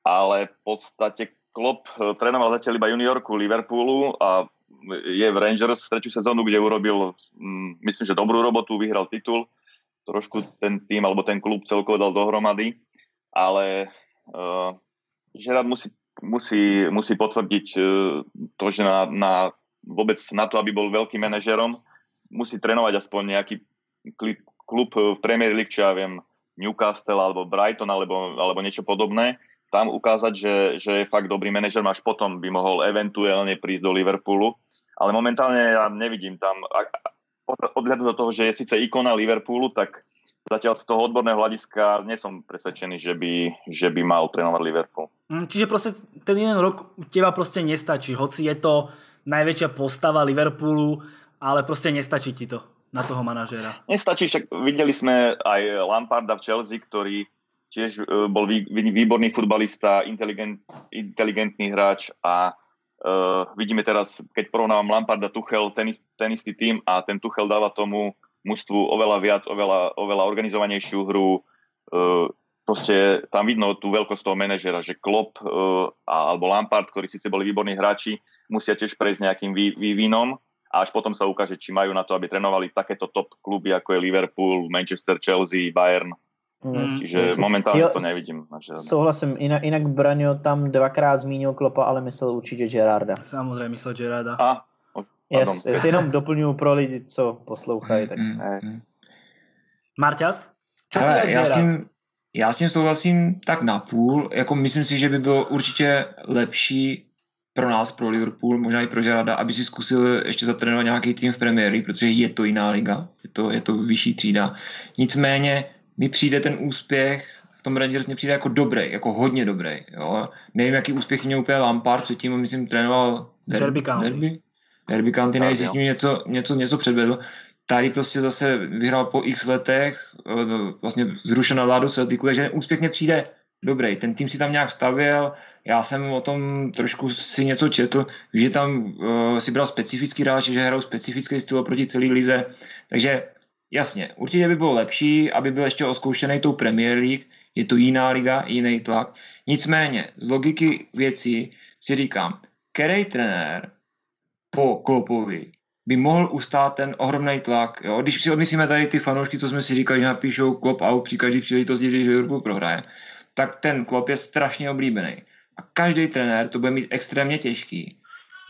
Ale v podstate Klopp trénoval zatiaľ iba juniorku Liverpoolu a je v Rangers tretiu sezónu, kde urobil, mm, myslím, že dobrú robotu, vyhral titul, trošku ten tým alebo ten klub celkovo dal dohromady, ale uh, Žerad musí, musí, musí potvrdiť uh, to, že na, na, vôbec na to, aby bol veľkým manažerom, musí trénovať aspoň nejaký klub v Premier League, čo ja viem, Newcastle alebo Brighton alebo, alebo niečo podobné, tam ukázať, že, že je fakt dobrý manažer, až potom by mohol eventuálne prísť do Liverpoolu ale momentálne ja nevidím tam, odhľadu do toho, že je síce ikona Liverpoolu, tak zatiaľ z toho odborného hľadiska nie som presvedčený, že by, že by mal trénovať Liverpool. Mm, čiže proste ten jeden rok teba proste nestačí, hoci je to najväčšia postava Liverpoolu, ale proste nestačí ti to na toho manažéra. Nestačí, však videli sme aj Lamparda v Chelsea, ktorý tiež e, bol výborný futbalista, inteligent, inteligentný hráč a Uh, vidíme teraz, keď porovnávam Lamparda, Tuchel, ten, ten istý tým a ten Tuchel dáva tomu mužstvu oveľa viac, oveľa, oveľa organizovanejšiu hru. Uh, proste tam vidno tú veľkosť toho manažera, že Klopp uh, alebo Lampard, ktorí síce boli výborní hráči, musia tiež prejsť nejakým vý, vývinom a až potom sa ukáže, či majú na to, aby trénovali takéto top kluby, ako je Liverpool, Manchester, Chelsea, Bayern. Mm, Čiže yes, momentálně jo, to nevidím. Souhlasím, jinak, jinak Braňo tam dvakrát zmínil Klopa, ale myslel určitě Gerarda. Samozřejmě myslel Gerarda. A, yes, yes, jenom doplňuji pro lidi, co poslouchají. Tak... Mm, mm. Marťas? Ty já, s tím, Já s tím souhlasím tak na půl. Jako myslím si, že by bylo určitě lepší pro nás, pro Liverpool, možná i pro Gerarda, aby si zkusil ještě zatrénovat nějaký tým v League, protože je to jiná liga, je to, je to vyšší třída. Nicméně mi přijde ten úspěch v tom Rangers mi přijde jako dobrý, jako hodně dobrý. Jo. Nevím, jaký úspěch měl úplně Lampard, předtím, myslím, trénoval Derby, County. Derby, Derby County, nevím, jestli tím něco, něco, něco předvedl. Tady prostě zase vyhrál po x letech, eh, vlastně zrušená vládu Celticu, takže úspěch mě přijde dobrý. Ten tým si tam nějak stavěl, já jsem o tom trošku si něco četl, že tam uh, si bral specifický hráč, že hrál specifický styl proti celé lize, takže jasně, určitě by bylo lepší, aby byl ještě oskoušený tou Premier League, je to jiná liga, jiný tlak. Nicméně, z logiky věcí si říkám, který trenér po Klopovi by mohl ustát ten ohromný tlak. Jo? Když si odmyslíme tady ty fanoušky, co jsme si říkali, že napíšou Klop out při každý příležitosti, když Liverpool prohraje, tak ten Klop je strašně oblíbený. A každý trenér to bude mít extrémně těžký.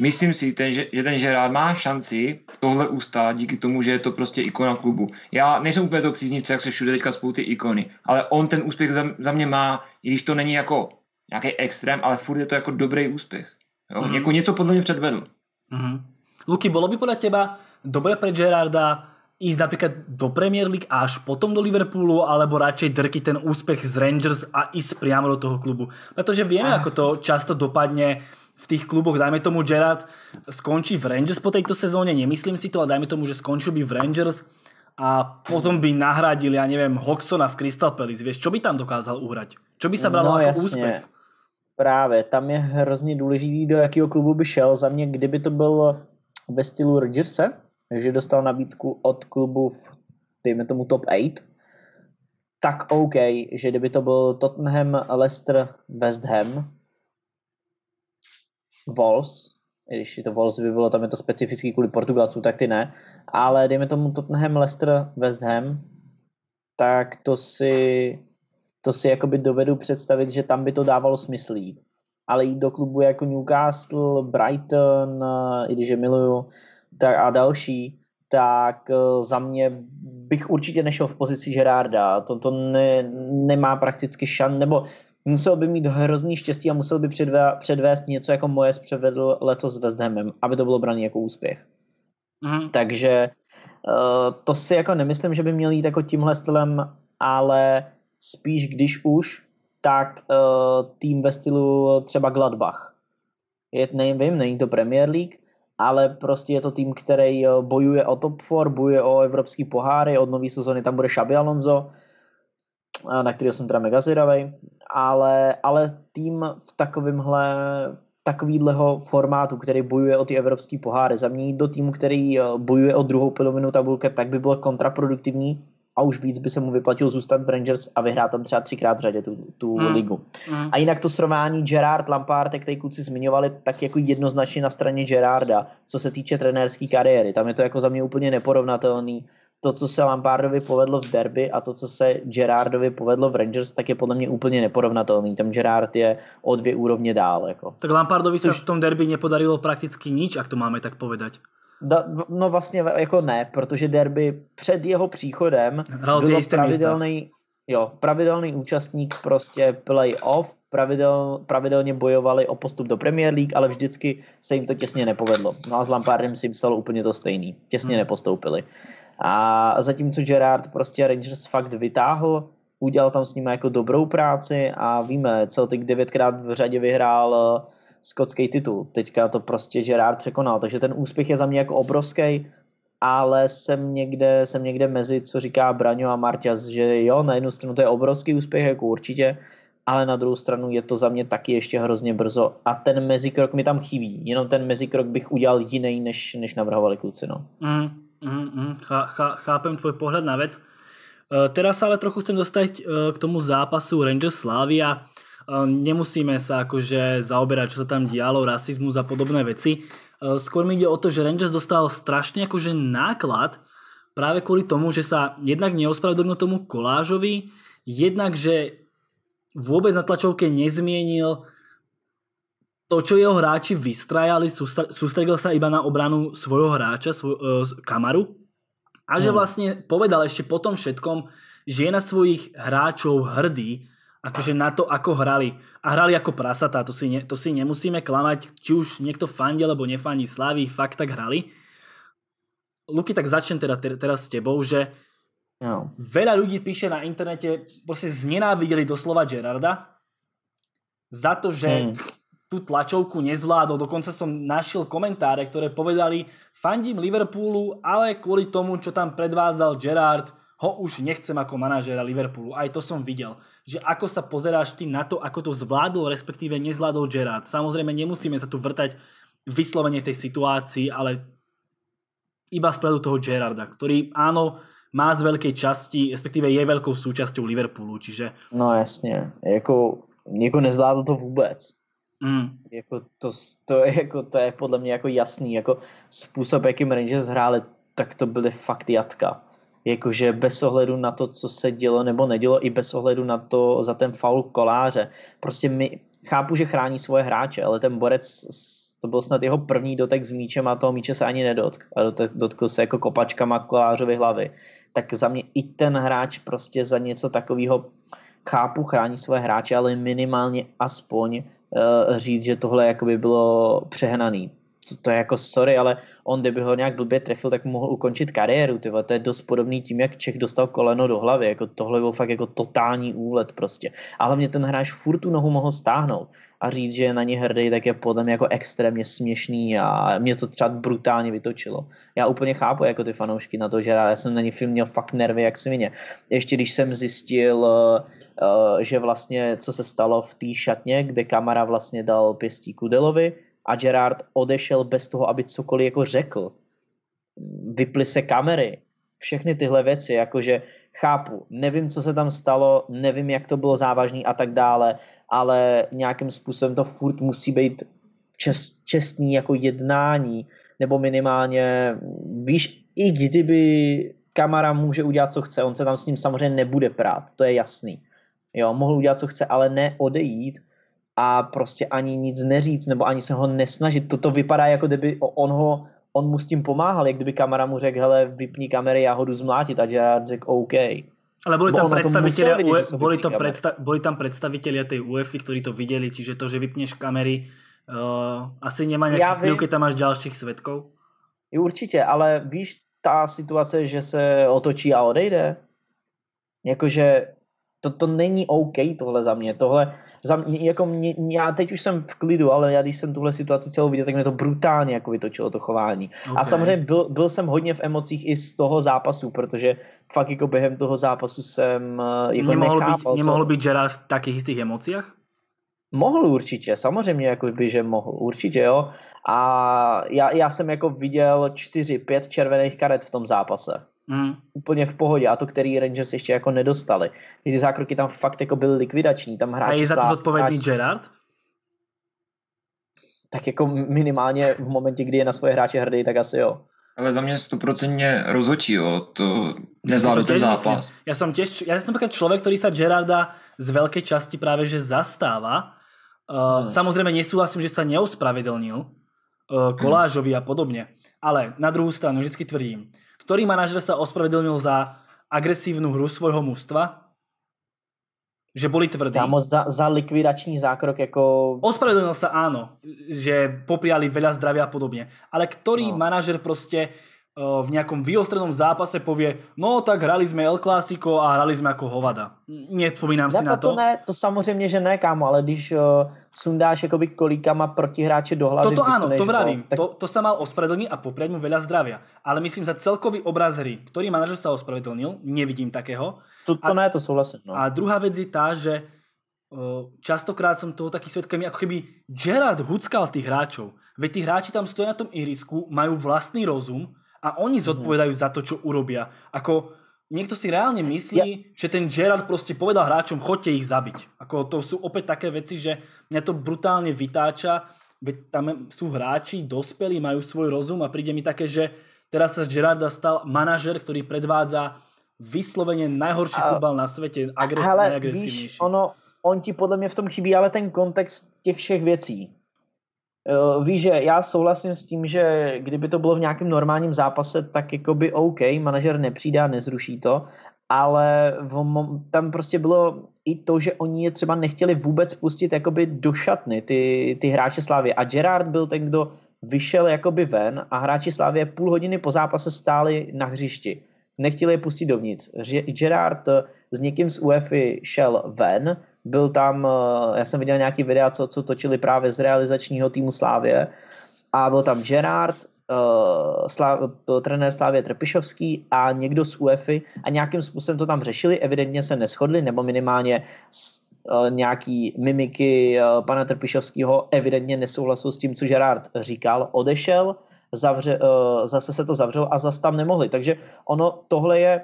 Myslím si, ten, že, že ten Gerard má šanci tohle ustát díky tomu, že je to prostě ikona klubu. Já nejsem úplně to příznivce, jak se všude teďka spolu ty ikony, ale on ten úspěch za, za mě má, i když to není jako nějaký extrém, ale furt je to jako dobrý úspěch. Jo? Mm-hmm. Jako něco podle mě předvedl. Mm-hmm. Luky, bolo by podľa teba dobre pre Gerarda ísť napríklad do Premier League a až potom do Liverpoolu, alebo radšej drky ten úspech z Rangers a ísť priamo do toho klubu? Pretože vieme, ah. ako to často dopadne v tých kluboch, dajme tomu Gerard skončí v Rangers po tejto sezóne, nemyslím si to, ale dajme tomu, že skončil by v Rangers a potom by nahradil, ja neviem, Hoxona v Crystal Palace. Vieš, čo by tam dokázal uhrať? Čo by sa bralo no, jako jasně. úspěch? Právě, tam je hrozně důležitý, do jakého klubu by šel. Za mě, kdyby to byl ve stylu Rodgerse, že dostal nabídku od klubu v, dejme tomu top 8, tak OK, že kdyby to byl Tottenham, Leicester, West Ham, Wolves, když to Wolves by bylo, tam je to specifický kvůli Portugalcům, tak ty ne, ale dejme tomu Tottenham, Leicester, West Ham, tak to si, to si jakoby dovedu představit, že tam by to dávalo smysl jít. Ale jít do klubu jako Newcastle, Brighton, i když je miluju, tak a další, tak eh, za mě bych určitě nešel v pozici Gerarda. To, to ne, nemá prakticky šan, nebo musel by mít hrozný štěstí a musel by předvé, předvést něco, jako Mojes převedl letos s West Hamem, aby to bylo brané jako úspěch. Mm. Takže uh, to si jako nemyslím, že by měl jít jako tímhle stylem, ale spíš když už, tak uh, tým ve stylu třeba Gladbach. Je, nevím, není to Premier League, ale prostě je to tým, který bojuje o top 4, bojuje o evropský poháry, od nové sezóny tam bude Xabi Alonso, na který jsem teda mega zvědavý, ale, ale tým v takovémhle takovýhleho formátu, který bojuje o ty evropský poháry, za mě do týmu, který eh, bojuje o druhou polovinu tabulky, tak by bylo kontraproduktivní a už víc by se mu vyplatilo zůstat v Rangers a vyhrát tam třeba třikrát v řadě tu, tu mm. ligu. Mm. A jinak to srovnání Gerard Lampard, jak tady kluci zmiňovali, tak jako jednoznačně na straně Gerarda, co se týče trenérské kariéry. Tam je to jako za mě úplně neporovnatelný to, co se Lampardovi povedlo v derby a to, co se Gerardovi povedlo v Rangers, tak je podle mě úplně neporovnatelný. Tam Gerard je o dvě úrovně dál. Jako. Tak Lampardovi se v tom derby nepodarilo prakticky nič, ak to máme tak povedať. Da, no vlastně jako ne, protože derby před jeho příchodem Hral bylo pravidelný, jo, pravidelný účastník prostě play-off, pravidel, pravidelně bojovali o postup do Premier League, ale vždycky se jim to těsně nepovedlo. No a s Lampardem si psalo úplně to stejný. Těsně hmm. nepostoupili. A zatímco Gerard prostě Rangers fakt vytáhl, udělal tam s nimi jako dobrou práci a víme, Celtic devětkrát v řadě vyhrál eh, skotský titul. Teďka to prostě Gerard překonal, takže ten úspěch je za mě jako obrovský, ale jsem někde, jsem někde mezi, co říká Braňo a Marťas, že jo, na jednu stranu to je obrovský úspěch, jako určitě, ale na druhou stranu je to za mě taky ještě hrozně brzo a ten mezikrok mi tam chybí. Jenom ten mezikrok bych udělal jiný, než, než navrhovali kluci. No. Mm. Mm, mm, chá, chá, chápem tvoj pohľad na vec. Teraz sa ale trochu chcem dostať uh, k tomu zápasu Rangers Slavia. Uh, nemusíme sa akože zaoberať, čo sa tam dialo, rasizmus a podobné veci. Uh, skôr mi ide o to, že Rangers dostal strašne akože náklad práve kvôli tomu, že sa jednak neospravedlnil tomu kolážovi, jednak, že vôbec na tlačovke nezmienil to, čo jeho hráči vystrajali, sústredil sa iba na obranu svojho hráča, svoj, uh, Kamaru. A že hmm. vlastne povedal ešte po tom všetkom, že je na svojich hráčov hrdý, akože na to, ako hrali. A hrali ako prasatá, to si, ne, to si nemusíme klamať, či už niekto fandí alebo nefandí Slávy, fakt tak hrali. Luky, tak začnem teda teraz s tebou, že no. veľa ľudí píše na internete, proste znenávideli doslova Gerarda za to, že hmm. Tú tlačovku nezvládol. Dokonca som našiel komentáre, ktoré povedali, fandím Liverpoolu, ale kvôli tomu, čo tam predvádzal Gerard, ho už nechcem ako manažera Liverpoolu. Aj to som videl. Že ako sa pozeráš ty na to, ako to zvládol, respektíve nezvládol Gerard. Samozrejme, nemusíme sa tu vrtať vyslovene v tej situácii, ale iba z toho Gerarda, ktorý áno, má z veľkej časti, respektíve je veľkou súčasťou Liverpoolu, čiže... No jasně, jako, jako to vůbec. Mm. Jako to, to, je, jako, to je podle mě jako jasný, jako způsob, jakým Rangers hráli, tak to byly fakt jatka. Jakože bez ohledu na to, co se dělo nebo nedělo, i bez ohledu na to za ten faul koláře. Prostě my, chápu, že chrání svoje hráče, ale ten borec to byl snad jeho první dotek s míčem a toho míče se ani nedotkl. A dotkl se jako kopačkama kolářovy hlavy. Tak za mě i ten hráč prostě za něco takového chápu, chrání své hráče, ale minimálně aspoň říct, že tohle jakoby bylo přehnaný to, to je jako sorry, ale on kdyby ho nějak blbě trefil, tak mohl ukončit kariéru, tyva. to je dost podobný tím, jak Čech dostal koleno do hlavy, jako tohle byl fakt jako totální úlet prostě. A hlavně ten hráč furt tu nohu mohl stáhnout a říct, že je na ně hrdý, tak je podle mě jako extrémně směšný a mě to třeba brutálně vytočilo. Já úplně chápu jako ty fanoušky na to, že já jsem na ní film měl fakt nervy jak svině. Ještě když jsem zjistil, uh, uh, že vlastně co se stalo v té šatně, kde kamera vlastně dal pěstí Kudelovi, a Gerard odešel bez toho, aby cokoliv jako řekl. Vyply se kamery, všechny tyhle věci, jakože chápu, nevím, co se tam stalo, nevím, jak to bylo závažný a tak dále, ale nějakým způsobem to furt musí být čest, čestný jako jednání, nebo minimálně, víš, i kdyby kamera může udělat, co chce, on se tam s ním samozřejmě nebude prát, to je jasný. Jo, mohl udělat, co chce, ale ne odejít a prostě ani nic neříct nebo ani se ho nesnažit. Toto vypadá jako kdyby on ho on mu s tím pomáhal, jak kdyby kamera mu řekl, hele, vypni kamery, já ho jdu zmlátit a Gerard řekl OK. Ale boli tam, predstavitelia, to vidět, boli, to predsta, boli tam predstavitelia tej UEFI, ktorí to videli, čiže to, že vypneš kamery, uh, asi nemá nějaký vplyv, keď tam máš dalších svědků? Určitě, ale víš, ta situace, že se otočí a odejde, jakože to, to není OK tohle za mě. Tohle, za mě, jako mě, já teď už jsem v klidu, ale já když jsem tuhle situaci celou viděl, tak mě to brutálně jako vytočilo to chování. Okay. A samozřejmě byl, byl jsem hodně v emocích i z toho zápasu, protože fakt jako během toho zápasu jsem eh, jako nemohl nechápal. Být, nemohl být Gerard v takých jistých emocích? Mohl určitě, samozřejmě jako by, že mohl, určitě jo. A já, já jsem jako viděl čtyři, pět červených karet v tom zápase. Mm. Úplně v pohodě. A to, který Rangers ještě jako nedostali. Ty zákroky tam fakt jako byly likvidační. Tam hráči a je za to zodpovědný hráč... Gerard? Tak jako minimálně v momentě, kdy je na svoje hráče hrdý, tak asi jo. Ale za mě stoprocentně rozhodčí, jo. To nezvládl ten zápas. Myslím. Já jsem těž, já jsem člověk, který se Gerarda z velké části právě že zastává. Uh, hmm. Samozřejmě nesúhlasím, že se neospravedlnil uh, Kolážovi a podobně. Ale na druhou stranu vždycky tvrdím, ktorý manažer sa ospravedlnil za agresívnu hru svojho mužstva? Že boli tvrdí. Kámo, za, za likvidační zákrok jako... Ospravedlnil sa áno, že popriali veľa zdravia a podobne. Ale ktorý no. manažer proste v nejakom vyostrenom zápase povie, no tak hrali sme El Clásico a hrali sme ako hovada. Nespomínám ne, si na to. to ne, to samozřejmě, že ne, kámo, ale když uh, sundáš jakoby kolíkama protihráče do hlavy... Toto áno, to vravím. Tak... To, to sa mal ospravedlniť a popriať mu veľa zdravia. Ale myslím za celkový obraz hry, ktorý manažer sa ospravedlnil, nevidím takého. To, to a, ne, to súhlasím. No. A druhá vec je tá, že uh, častokrát som toho taký svetkami, ako keby Gerard huckal tých hráčov. Veď tí hráči tam stojí na tom ihrisku, majú vlastný rozum, a oni mhm. zodpovedajú za to, čo urobia. Ako niekto si reálne myslí, ja. že ten Gerard proste povedal hráčom, chodte ich zabiť. Ako to sú opäť také veci, že mňa to brutálne vytáča, veď tam sú hráči, dospelí, majú svoj rozum a príde mi také, že teraz sa z Gerarda stal manažer, ktorý predvádza vyslovene najhorší a, futbal na svete, agres, ale víš, ono, on ti podle mě v tom chybí ale ten kontext těch všech věcí. Uh, víš, že já souhlasím s tím, že kdyby to bylo v nějakém normálním zápase, tak jako by OK, manažer nepřijde a nezruší to, ale tam prostě bylo i to, že oni je třeba nechtěli vůbec pustit jakoby do šatny, ty, ty hráče Slávy. A Gerard byl ten, kdo vyšel jakoby ven a hráči Slávy půl hodiny po zápase stáli na hřišti. Nechtěli je pustit dovnitř. Gerard s někým z UEFI šel ven, byl tam, eh, já jsem viděl nějaký videa, co, co točili právě z realizačního týmu Slávě. A byl tam Gerard, uh, Slá, byl trenér Slávě Trpišovský a někdo z UEFI a nějakým způsobem to tam řešili, evidentně se neschodli, nebo minimálně uh, nějaký mimiky pana Trpišovského evidentně nesouhlasil s tím, co Gerard říkal, odešel, zavře, zase se to zavřelo a zase tam nemohli. Takže ono, tohle je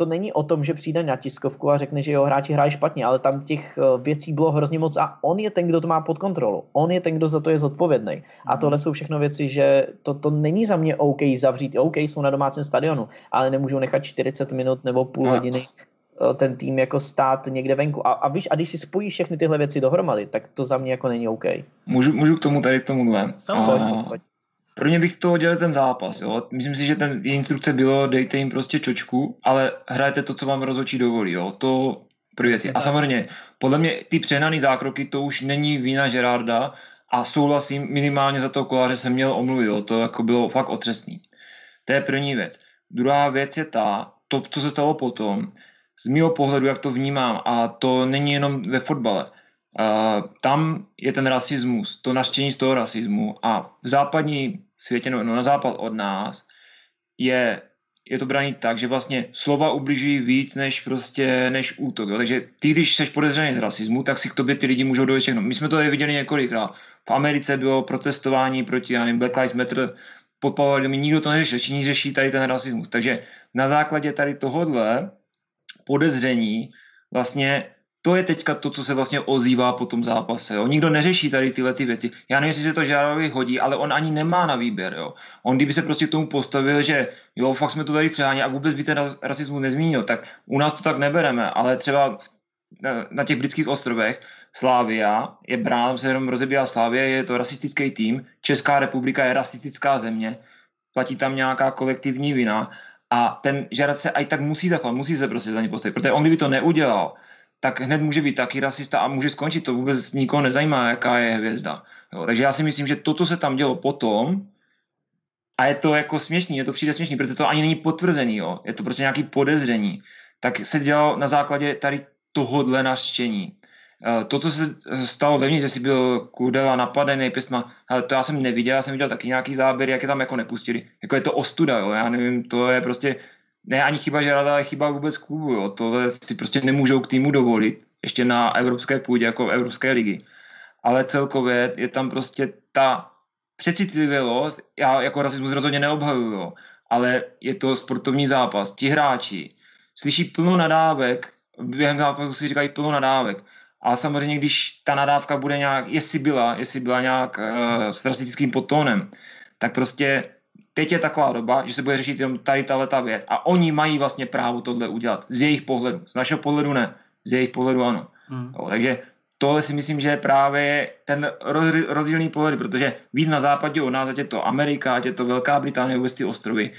to není o tom, že přijde na tiskovku a řekne, že jeho hráči hrají špatně, ale tam těch eh, věcí bylo hrozně moc a on je ten, kdo to má pod kontrolou. On je ten, kdo za to je zodpovědný. A tohle jsou všechno věci, že to, to není za mě OK zavřít. OK, jsou na domácím stadionu, ale nemůžou nechat 40 minut nebo půl no. hodiny eh, ten tým jako stát někde venku. A, a víš, a když si spojíš všechny tyhle věci dohromady, tak to za mě jako není OK. Můžu, můžu k tomu tady k tomu Samozřejmě. A... Pro mě bych to dělal ten zápas, jo. Myslím si, že ten instrukce bylo, dejte jim prostě čočku, ale hrajete to, co vám rozhodčí dovolí, jo. To první věc. A samozřejmě, podle mě ty přehnané zákroky, to už není vína Gerarda a souhlasím, minimálně za toho koláře jsem měl omluvit, jo. To jako bylo fakt otřesný. To je první věc. Druhá věc je ta, to, co se stalo potom, z mého pohledu, jak to vnímám, a to není jenom ve fotbale, Uh, tam je ten rasismus, to naštění z toho rasismu a v západní světě, no, no na západ od nás, je, je to braný tak, že vlastně slova ubližují víc než prostě, než útok. Jo? Takže ty, když seš podezřený z rasismu, tak si k tobě ty lidi můžou dojít všechno. My jsme to tady viděli několikrát. V Americe bylo protestování proti, já nevím, Black Lives Matter, podpalovali mi, nikdo to neřeší, všichni řeší tady ten rasismus. Takže na základě tady tohohle podezření vlastně to je teďka to, co se vlastně ozývá po tom zápase. Jo. Nikdo neřeší tady tyhle ty věci. Já nevím, jestli se to Žárovi hodí, ale on ani nemá na výběr. Jo. On kdyby se prostě k tomu postavil, že jo, fakt jsme to tady přeháněli a vůbec by ten rasismus nezmínil, tak u nás to tak nebereme, ale třeba na, těch britských ostrovech Slávia je brán, se jenom rozebíjá Slávia, je to rasistický tým, Česká republika je rasistická země, platí tam nějaká kolektivní vina a ten žarat se aj tak musí zachovat, musí se prostě za ně postavit, protože on kdyby to neudělal, tak hned může být taky rasista a může skončit. To vůbec nikoho nezajímá, jaká je hvězda. Jo, takže já si myslím, že to, co se tam dělo potom, a je to jako směšný, je to přijde směšný, protože to ani není potvrzený, jo. je to prostě nějaký podezření, tak se dělalo na základě tady tohodle naštění. Eh, to, co se stalo vevnitř, že si byl Kudela napadený pěstma, ale to já jsem neviděl, já jsem viděl taky nějaký záběr, jak je tam jako nepustili. Jako je to ostuda, jo, já nevím, to je prostě ne ani chyba Žerada, ale chyba vůbec klubu. Jo. Tohle si prostě nemůžou k týmu dovolit, ještě na evropské půdě, jako v Evropské ligy. Ale celkově je tam prostě ta přecitlivělost, já jako rasismus rozhodně neobhajuju, ale je to sportovní zápas. Ti hráči slyší plno nadávek, během zápasu si říkají plno nadávek. A samozřejmě, když ta nadávka bude nějak, jestli byla, jestli byla nějak uh, s rasistickým podtónem, tak prostě teď je taková doba, že se bude řešit jenom tady ta věc. A oni mají vlastně právo tohle udělat. Z jejich pohledu. Z našeho pohledu ne. Z jejich pohledu ano. Hmm. Jo, takže tohle si myslím, že je právě ten roz, rozdílný pohled, protože víc na západě od nás, ať je to Amerika, ať je to Velká Británie, vůbec ty ostrovy,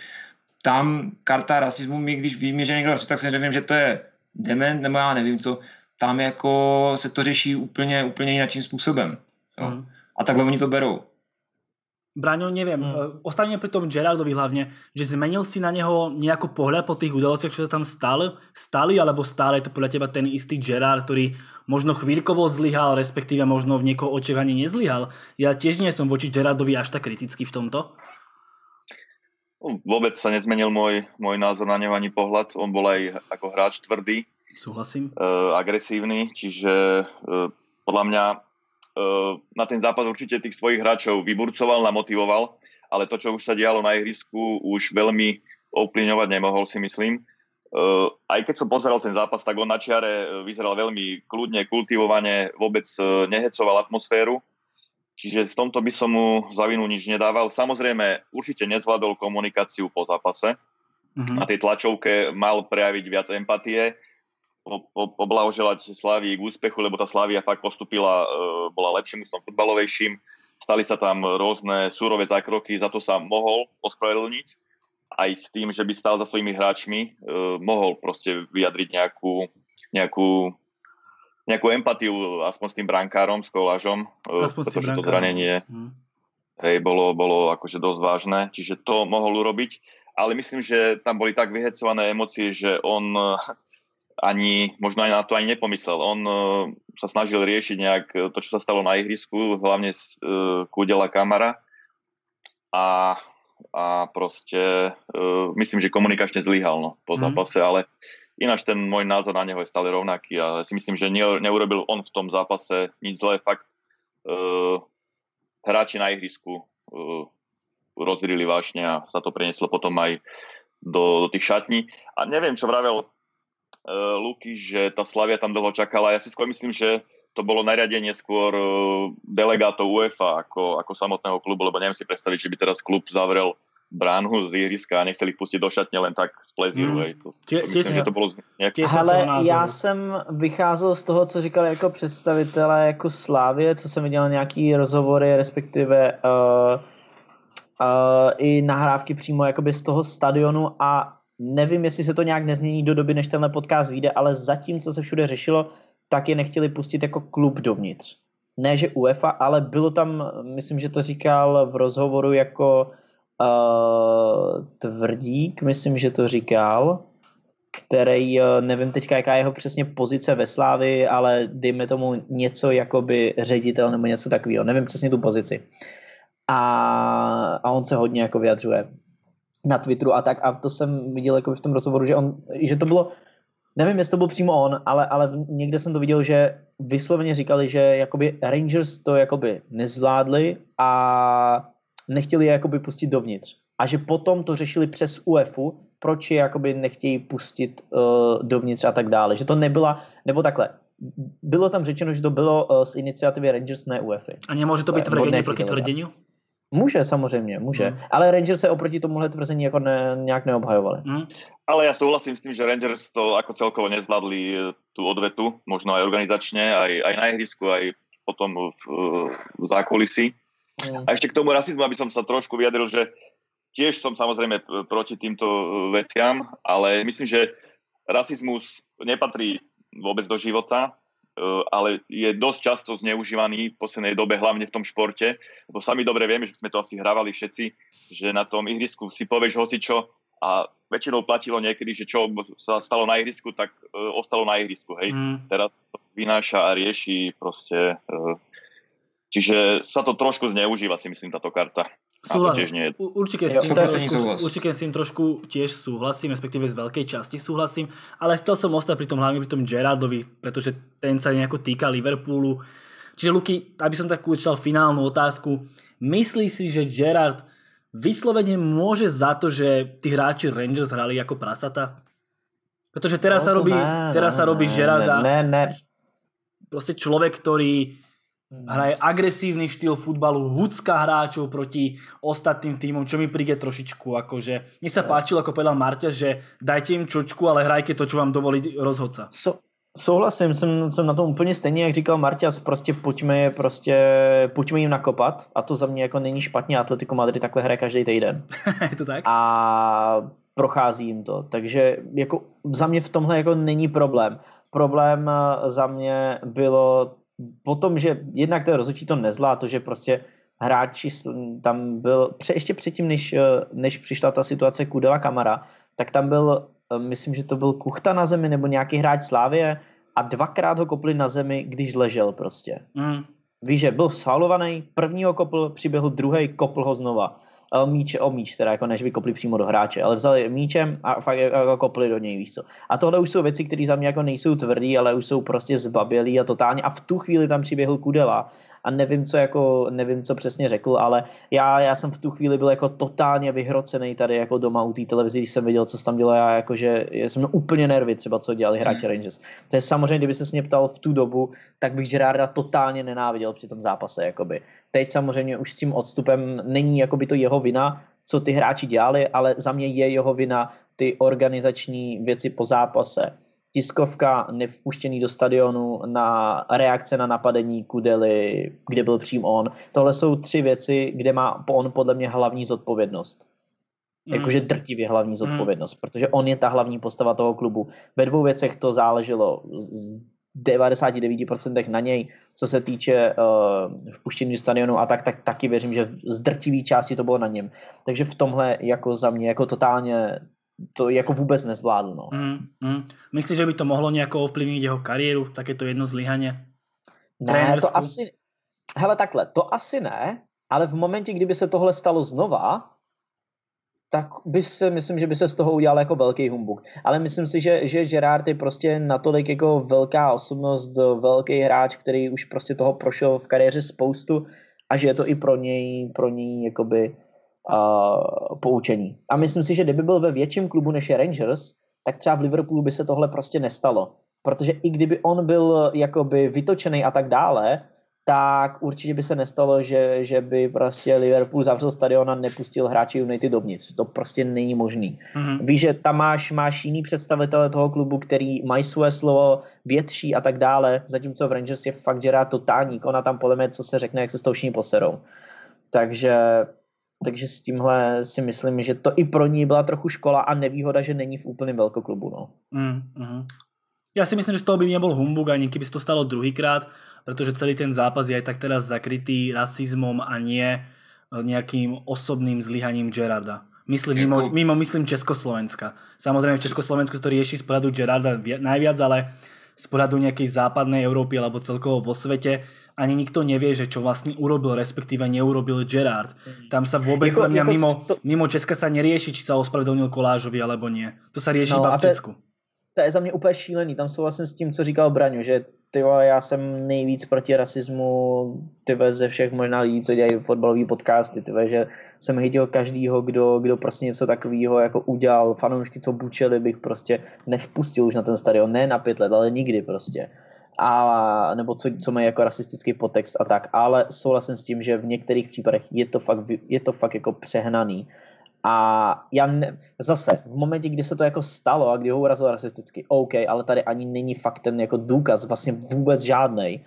tam karta rasismu, my když víme, že někdo tak si řekneme, že to je dement, nebo já nevím co, tam jako se to řeší úplně, úplně jiným způsobem. Jo. Hmm. A takhle oni to berou. Braňo, neviem, hmm. ostavíme pri tom Gerardovi hlavne, že zmenil si na neho nejakú pohľad po tých udalostiach, čo sa tam stali, stali, alebo stále je to podľa teba ten istý Gerard, ktorý možno chvíľkovo zlyhal, respektíve možno v niekoho očiach ani nezlyhal. Ja tiež nie som voči Gerardovi až tak kritický v tomto. No, vôbec sa nezmenil môj, môj názor na neho ani pohľad. On bol aj ako hráč tvrdý. Súhlasím. Uh, agresívny, čiže uh, podľa mňa Eh, na ten zápas určite tých svojich hráčov vyburcoval, namotivoval, ale to, čo už sa dialo na ihrisku, už veľmi ovplyvňovať nemohol, si myslím. Eh, aj keď som pozeral ten zápas, tak on na čiare eh, vyzeral veľmi kľudne, kultivovane, vôbec nehecoval atmosféru. Čiže v tomto by som mu za vinu nič nedával. Samozrejme, určite nezvládol komunikáciu po zápase. Mm-hmm. Na tej tlačovke mal prejaviť viac empatie poblahoželať Slávii k úspechu, lebo tá Slávia fakt postupila, e, bola lepším ústom futbalovejším. Stali sa tam rôzne súrové zákroky, za to sa mohol ospravedlniť. aj s tým, že by stál za svojimi hráčmi, uh, mohol proste vyjadriť nejakú, nejakú, nejakú empatiu aspoň s tým brankárom, s kolážom, uh, pretože to zranenie hmm. hej, bolo, bolo akože dosť vážne, čiže to mohol urobiť, ale myslím, že tam boli tak vyhecované emócie, že on ani, možno aj na to ani nepomyslel. On uh, sa snažil riešiť nejak to, čo sa stalo na ihrisku, hlavne uh, Kúdela Kamara a a proste uh, myslím, že komunikačne zlyhal no, po mm. zápase, ale ináč ten môj názor na neho je stále rovnaký a si myslím, že ne, neurobil on v tom zápase nič zlé, fakt uh, hráči na ihrisku uh, rozvirili vášne a sa to prenieslo potom aj do, do tých šatní. A neviem, čo vravel uh, Luky, že tá Slavia tam dlho čakala. Ja si skôr myslím, že to bolo nariadenie skôr e, delegátov UEFA ako, ako samotného klubu, lebo neviem si predstaviť, že by teraz klub zavrel bránu z ihriska a nechceli pustit do šatně len tak z plezíru. Mm. To, to myslím, že to bylo nějaký... Ale já jsem vycházel z toho, co říkali jako představitelé jako Slávě, co jsem viděl nějaký rozhovory, respektive uh, uh, i nahrávky přímo jakoby z toho stadionu a nevím, jestli se to nějak nezmění do doby, než tenhle podcast vyjde, ale zatím, co se všude řešilo, tak je nechtěli pustit jako klub dovnitř. Ne, že UEFA, ale bylo tam, myslím, že to říkal v rozhovoru jako uh, Tvrdík, myslím, že to říkal, který, uh, nevím teďka, jaká je jeho přesně pozice ve Slávi, ale dejme tomu něco jakoby ředitel nebo něco takového, nevím přesně tu pozici. A, a on se hodně jako vyjadřuje na Twitteru a tak a to jsem viděl jako v tom rozhovoru, že on, že to bylo nevím, jestli to byl přímo on, ale, ale někde jsem to viděl, že vysloveně říkali, že jakoby Rangers to jakoby nezvládli a nechtěli je jakoby pustit dovnitř. A že potom to řešili přes UEFu, proč je jakoby nechtějí pustit uh, dovnitř a tak dále. Že to nebyla, nebo takhle, bylo tam řečeno, že to bylo uh, z iniciativy Rangers, ne UEFI. A nemůže to být tvrdení proti tvrdení? Může, samozřejmě, může. Hmm. Ale Rangers se oproti tomuhle tvrzení jako ne, nějak neobhajovali. Hmm. Ale ja súhlasím s tým, že Rangers to ako celkovo nezvládli e, tú odvetu, možno aj organizačne, aj, aj na ihrisku, aj potom v, v zákulisí. Mm. A ešte k tomu rasizmu, aby som sa trošku vyjadril, že tiež som samozrejme proti týmto e, veciam, ale myslím, že rasizmus nepatrí vôbec do života, ale je dosť často zneužívaný v poslednej dobe, hlavne v tom športe, lebo sami dobre vieme, že sme to asi hrávali všetci, že na tom ihrisku si povieš hocičo a väčšinou platilo niekedy, že čo sa stalo na ihrisku, tak e, ostalo na ihrisku, hej. Mm. Teraz to vynáša a rieši proste. E, čiže sa to trošku zneužíva, si myslím, táto karta. Súhlasím. Určite, s tým trošku, určite s tým trošku tiež súhlasím, respektíve z veľkej časti súhlasím, ale chcel som ostať pri tom hlavne pri tom Gerardovi, pretože ten sa nejako týka Liverpoolu. Čiže Luky, aby som tak učal finálnu otázku, myslíš si, že Gerard vyslovene môže za to, že tí hráči Rangers hrali ako prasata? Pretože teraz no, sa robí, ne, teraz ne, sa robí ne, Gerarda. Ne, ne. Proste človek, ktorý hraje agresívny štýl futbalu, hucka hráčov proti ostatným týmom, čo mi príde trošičku akože... Mne sa páčilo, ako povedal Marťa, že dajte im čočku, ale hrajte to, čo vám dovolí rozhodca. So, Souhlasím, jsem, jsem na tom úplně stejně, jak říkal Marťas, prostě pojďme je prostě, pojďme jim nakopat a to za mě jako není špatně, Atletico Madrid takhle hraje každý týden. Je to tak? A prochází jim to, takže jako za mě v tomhle jako není problém. Problém eh, za mě bylo potom, že jednak to rozhodčí to nezlá, to, že prostě hráči tam byl, ještě předtím, než, eh, než přišla ta situace Kudela Kamara, tak tam byl Ehm, myslím, že to byl Kuchta na zemi nebo nějaký hráč Slávie a dvakrát ho kopli na zemi, když ležel prostě. Mm. Víš, že byl sfalovaný, první ho kopl, přiběhl druhý, kopl ho znova. Eh, míč o míč, teda jako než by kopli přímo do hráče, ale vzali míčem a fakt jako kopli do něj, víš co. A tohle už jsou věci, které za mě jako nejsou tvrdý, ale už jsou prostě zbabělý a totálně a v tu chvíli tam přiběhl Kudela a nevím, co jako, nevím, co přesně řekl, ale já, já jsem v tu chvíli byl jako totálně vyhrocený tady jako doma u té televizi, když jsem viděl, co tam dělal, já jakože jsem měl úplně nervy třeba, co dělali hráči hmm. Rangers. To je samozřejmě, kdyby se mě ptal v tu dobu, tak bych Gerarda totálně nenáviděl při tom zápase, jakoby. Teď samozřejmě už s tím odstupem není jakoby to jeho vina, co ty hráči dělali, ale za mě je jeho vina ty organizační věci po zápase tiskovka nevpuštěný do stadionu na reakce na napadení Kudely, kde byl přím on. Tohle jsou tři věci, kde má on podle mě hlavní zodpovědnost. Mm. Jakože drtivě hlavní zodpovědnost, mm. protože on je ta hlavní postava toho klubu. Ve dvou věcech to záleželo 99% na něj, co se týče uh, vpuštění stadionu a tak, tak taky věřím, že z drtivé části to bylo na něm. Takže v tomhle jako za mě jako totálně to jako vůbec nezvládl. No. Mm, mm. Myslíš, že by to mohlo nějak ovplyvnit jeho kariéru, takéto jedno zlyhaně? Ne, to asi, hele takhle, to asi ne, ale v momentě, kdyby se tohle stalo znova, tak by se, myslím, že by se z toho udělal jako velký humbuk. Ale myslím si, že, že Gerard je prostě natolik jako velká osobnost, velký hráč, který už prostě toho prošel v kariéře spoustu a že je to i pro něj, pro něj jakoby uh, poučení. A myslím si, že kdyby byl ve větším klubu než je Rangers, tak třeba v Liverpoolu by se tohle prostě nestalo. Protože i kdyby on byl jakoby vytočený a tak dále, tak určitě by se nestalo, že, že by prostě Liverpool zavřel stadion a nepustil hráči United dovnitř. To prostě není možný. Mm-hmm. Víš, že tam máš, máš jiný představitele toho klubu, který mají svoje slovo, větší a tak dále, zatímco v Rangers je fakt Gerard totálník. Ona tam podle mě, co se řekne, jak se s tou všichni poserou. Takže, takže s tímhle si myslím, že to i pro ní byla trochu škola a nevýhoda, že není v úplném velkoklubu. No. Mm-hmm. Já si myslím, že z toho by nebol humbug, ani keby se to stalo druhýkrát, protože celý ten zápas je aj tak teraz zakrytý rasizmom a nie e, nejakým osobným zlyhaním Gerarda. Myslím, mimo, mimo myslím Československa. Samozrejme v Československu to rieši z pohľadu Gerarda najviac, ale z pohľadu nejakej západnej Európy alebo celkovo vo svete ani nikto nevie, že čo vlastne urobil, respektíve neurobil Gerard. Tam sa vôbec jako, mňa jako mimo, to... mimo Česka sa nerieši, či sa ospravedlnil Kolážovi alebo nie. To sa rieši no, iba v Česku. To je za mě úplně šílený, tam souhlasím s tím, co říkal Braňu, že tyvo, já jsem nejvíc proti rasismu tyve, ze všech možná lidí, co dělají fotbalový podcasty, tyve, že jsem hytil každýho, kdo, kdo prostě něco takového jako udělal, fanoušky, co bučeli, bych prostě nevpustil už na ten stadion, ne na pět let, ale nikdy prostě. A, nebo co, co mají jako rasistický podtext a tak, ale souhlasím s tím, že v některých případech je to fakt, je to fakt jako přehnaný a já ne, zase, v momentě, kdy se to jako stalo a kdy ho urazil rasisticky, OK, ale tady ani není fakt ten jako důkaz, vlastně vůbec žádný.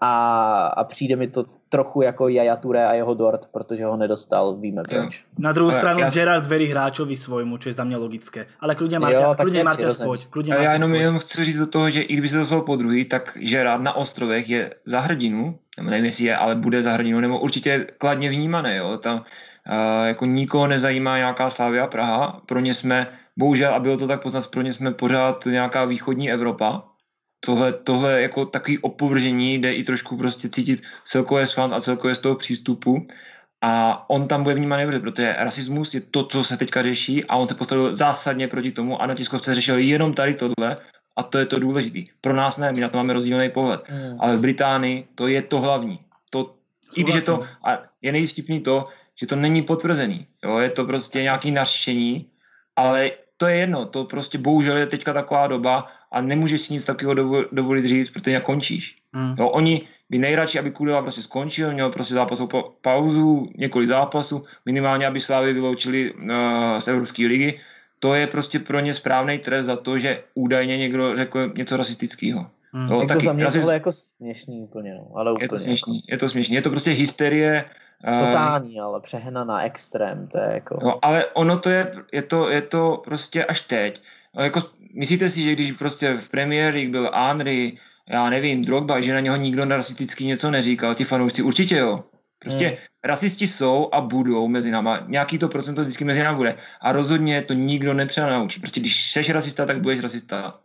A, a přijde mi to trochu jako Jaja Ture a jeho Dort, protože ho nedostal, víme proč. Na druhou stranu já... Gerard verí hráčovi svojmu, čo je za mě logické. Ale kludně Marta, kludně Marta spoď. Kludně já jenom, jenom chci říct do toho, že i kdyby se to stalo po druhý, tak Gerard na ostrovech je za hrdinu, nevím jestli je, ale bude za hrdinu, nebo určitě kladně vnímané, jo. Tam jako nikoho nezajímá nějaká Slávia Praha. Pro ně jsme, bohužel, a bylo to tak poznat, pro ně jsme pořád nějaká východní Evropa. Tohle, tohle jako takový opovržení jde i trošku prostě cítit celkově z fan a celkově z toho přístupu. A on tam bude vnímaný dobře, protože rasismus je to, co se teďka řeší a on se postavil zásadně proti tomu a na tiskovce řešil jenom tady tohle a to je to důležité. Pro nás ne, my na to máme rozdílný pohled. Mm. Ale v Británii to je to hlavní. To, i když je to, a je nejvtipný to, že to není potvrzený. Jo? Je to prostě nějaký naštění, ale to je jedno, to prostě bohužel je teďka taková doba a nemůžeš si nic takového dovolit říct, protože nějak končíš. Hmm. Jo, oni by nejradši, aby Kudela prostě skončil, měl prostě zápasovou pauzu, několik zápasů, minimálně, aby Slávy vyloučili uh, z Evropské ligy. To je prostě pro ně správný trest za to, že údajně někdo řekl něco rasistického. Hmm. Jo, taky, za mě rasist... jako směšný úplně, no, ale úplně je to směšný, jako. je to směšný, je to prostě hysterie, Totální, ale přehnaná extrém, to je jako... No, ale ono to je, je to, je to prostě až teď. No, jako, myslíte si, že když prostě v Premier League byl Henry, já nevím, Drogba, že na něho nikdo rasisticky něco neříkal, ti fanoušci určitě jo. Prostě hmm. rasisti jsou a budou mezi náma. Nějaký to procento vždycky mezi námi bude. A rozhodně to nikdo nepřenaučí. Prostě když jsi rasista, tak budeš rasista.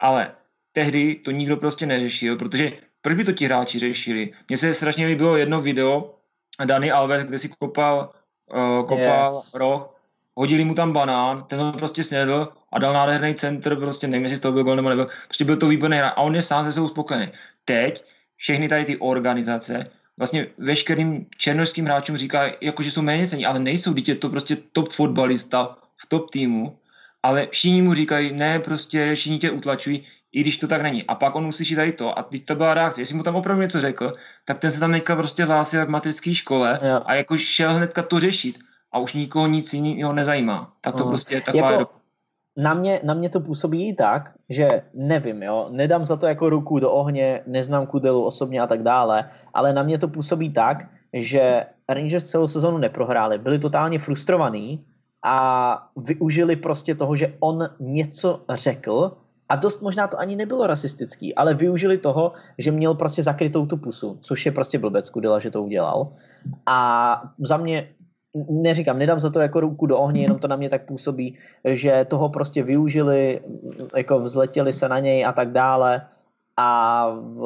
Ale tehdy to nikdo prostě neřešil, protože proč by to ti hráči řešili? Mně se strašně líbilo jedno video, Dani Alves, kde si kopal, uh, kopal yes. roh, hodili mu tam banán, ten ho prostě snědl a dal nádherný center, prostě nevím, jestli to byl gol nebo nebyl, prostě byl to výborný hra a on je sám se sebou spokojený. Teď všechny tady ty organizace vlastně veškerým černožským hráčům říká, jako, že jsou méně cení, ale nejsou, je to prostě top fotbalista v top týmu, ale všichni mu říkají, ne, prostě všichni tě utlačují, i když to tak není. A pak on uslyší tady to a teď to byla reakce. Jestli mu tam opravdu něco řekl, tak ten se tam teďka prostě hlásil v matrické škole jo. a jako šel hnedka to řešit a už nikoho nic jiného nezajímá. Tak to uh. prostě je taková... Jako, na mě, na mě to působí i tak, že nevím, jo, nedám za to jako ruku do ohně, neznám Kudelu osobně a tak dále, ale na mě to působí tak, že Rangers celou sezonu neprohráli, byli totálně frustrovaní a využili prostě toho, že on něco řekl a dost možná to ani nebylo rasistický, ale využili toho, že měl prostě zakrytou tu pusu, což je prostě blbec Kudela, že to udělal. A za mě neříkám, nedám za to jako ruku do ohně, jenom to na mě tak působí, že toho prostě využili, jako vzletěli se na něj a tak dále a, v,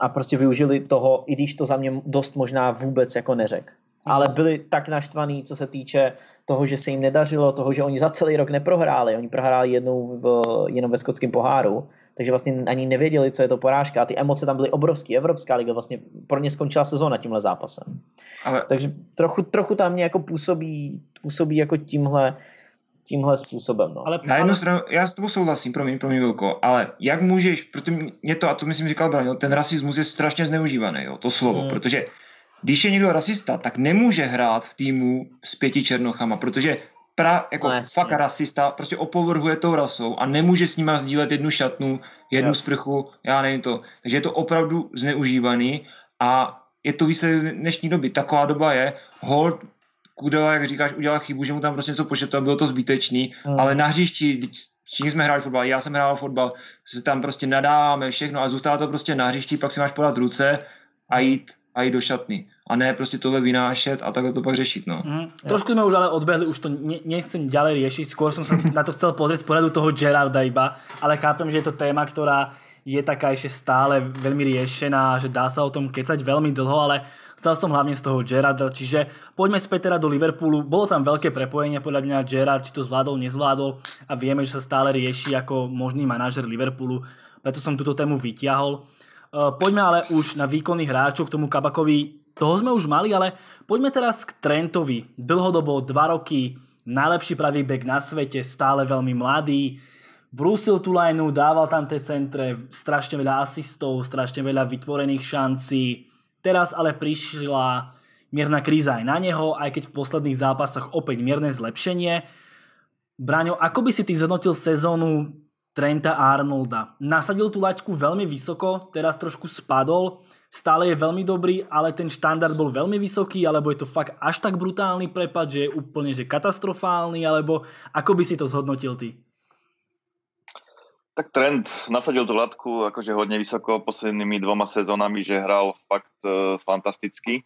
a prostě využili toho, i když to za mě dost možná vůbec jako neřek. Ale byli tak naštvaný, co se týče toho, že se jim nedařilo, toho, že oni za celý rok neprohráli. Oni prohráli jednou v, jenom ve skotském poháru, takže vlastně ani nevěděli, co je to porážka. A ty emoce tam byly obrovské. Evropská liga vlastně pro ně skončila sezóna tímhle zápasem. Ale... Takže trochu, trochu tam mě jako působí, působí jako tímhle, tímhle způsobem. No. Ale, na jednu stranu, já s tebou souhlasím, promiň, promiň Vilko, ale jak můžeš, protože mě to, a to myslím říkal Branil, ten rasismus je strašně zneužívaný, jo, to slovo, hmm. protože když je někdo rasista, tak nemůže hrát v týmu s pěti černochama, protože pra, jako no, fakt rasista prostě opovrhuje tou rasou a nemůže s nima sdílet jednu šatnu, jednu jo. sprchu, já nevím to. Takže je to opravdu zneužívaný a je to výsledek dnešní doby. Taková doba je, hold, Kudela, jak říkáš, udělal chybu, že mu tam prostě něco pošetl, bylo to zbytečný, hmm. ale na hřišti, všichni jsme hráli fotbal, já jsem hrál fotbal, se tam prostě nadáváme všechno a zůstává to prostě na hřišti, pak si máš podat ruce a jít a jít do šatny. A ne prostě tohle vynášet a takhle to pak řešit. No. Mm, trošku jsme už ale odbehli, už to ne, nechcem ďalej riešiť, som sa na to chcel pozrieť z pohľadu toho Gerarda iba, ale chápem, že je to téma, ktorá je taká ešte stále veľmi riešená, že dá sa o tom kecať veľmi dlho, ale chcel som hlavne z toho Gerarda, čiže poďme späť teda do Liverpoolu. Bolo tam veľké prepojenie, podľa mňa Gerard, či to zvládol, nezvládol a vieme, že sa stále rieši ako možný manažer Liverpoolu, preto som túto tému vytiahol. Eh, poďme ale už na výkonných hráčov, k tomu Kabakovi, toho sme už mali, ale poďme teraz k Trentovi. Dlhodobo, dva roky, najlepší pravý back na svete, stále veľmi mladý, brúsil tú lineu, dával tam tie centre, strašne veľa asistov, strašne veľa vytvorených šancí. Teraz ale prišla mierna kríza aj na neho, aj keď v posledných zápasoch opäť mierne zlepšenie. Braňo, ako by si ty zhodnotil sezónu Trenta Arnolda. Nasadil tú laťku veľmi vysoko, teraz trošku spadol, stále je veľmi dobrý, ale ten štandard bol veľmi vysoký, alebo je to fakt až tak brutálny prepad, že je úplne že katastrofálny, alebo ako by si to zhodnotil ty? Tak Trent nasadil tú latku akože hodne vysoko poslednými dvoma sezónami, že hral fakt e, fantasticky.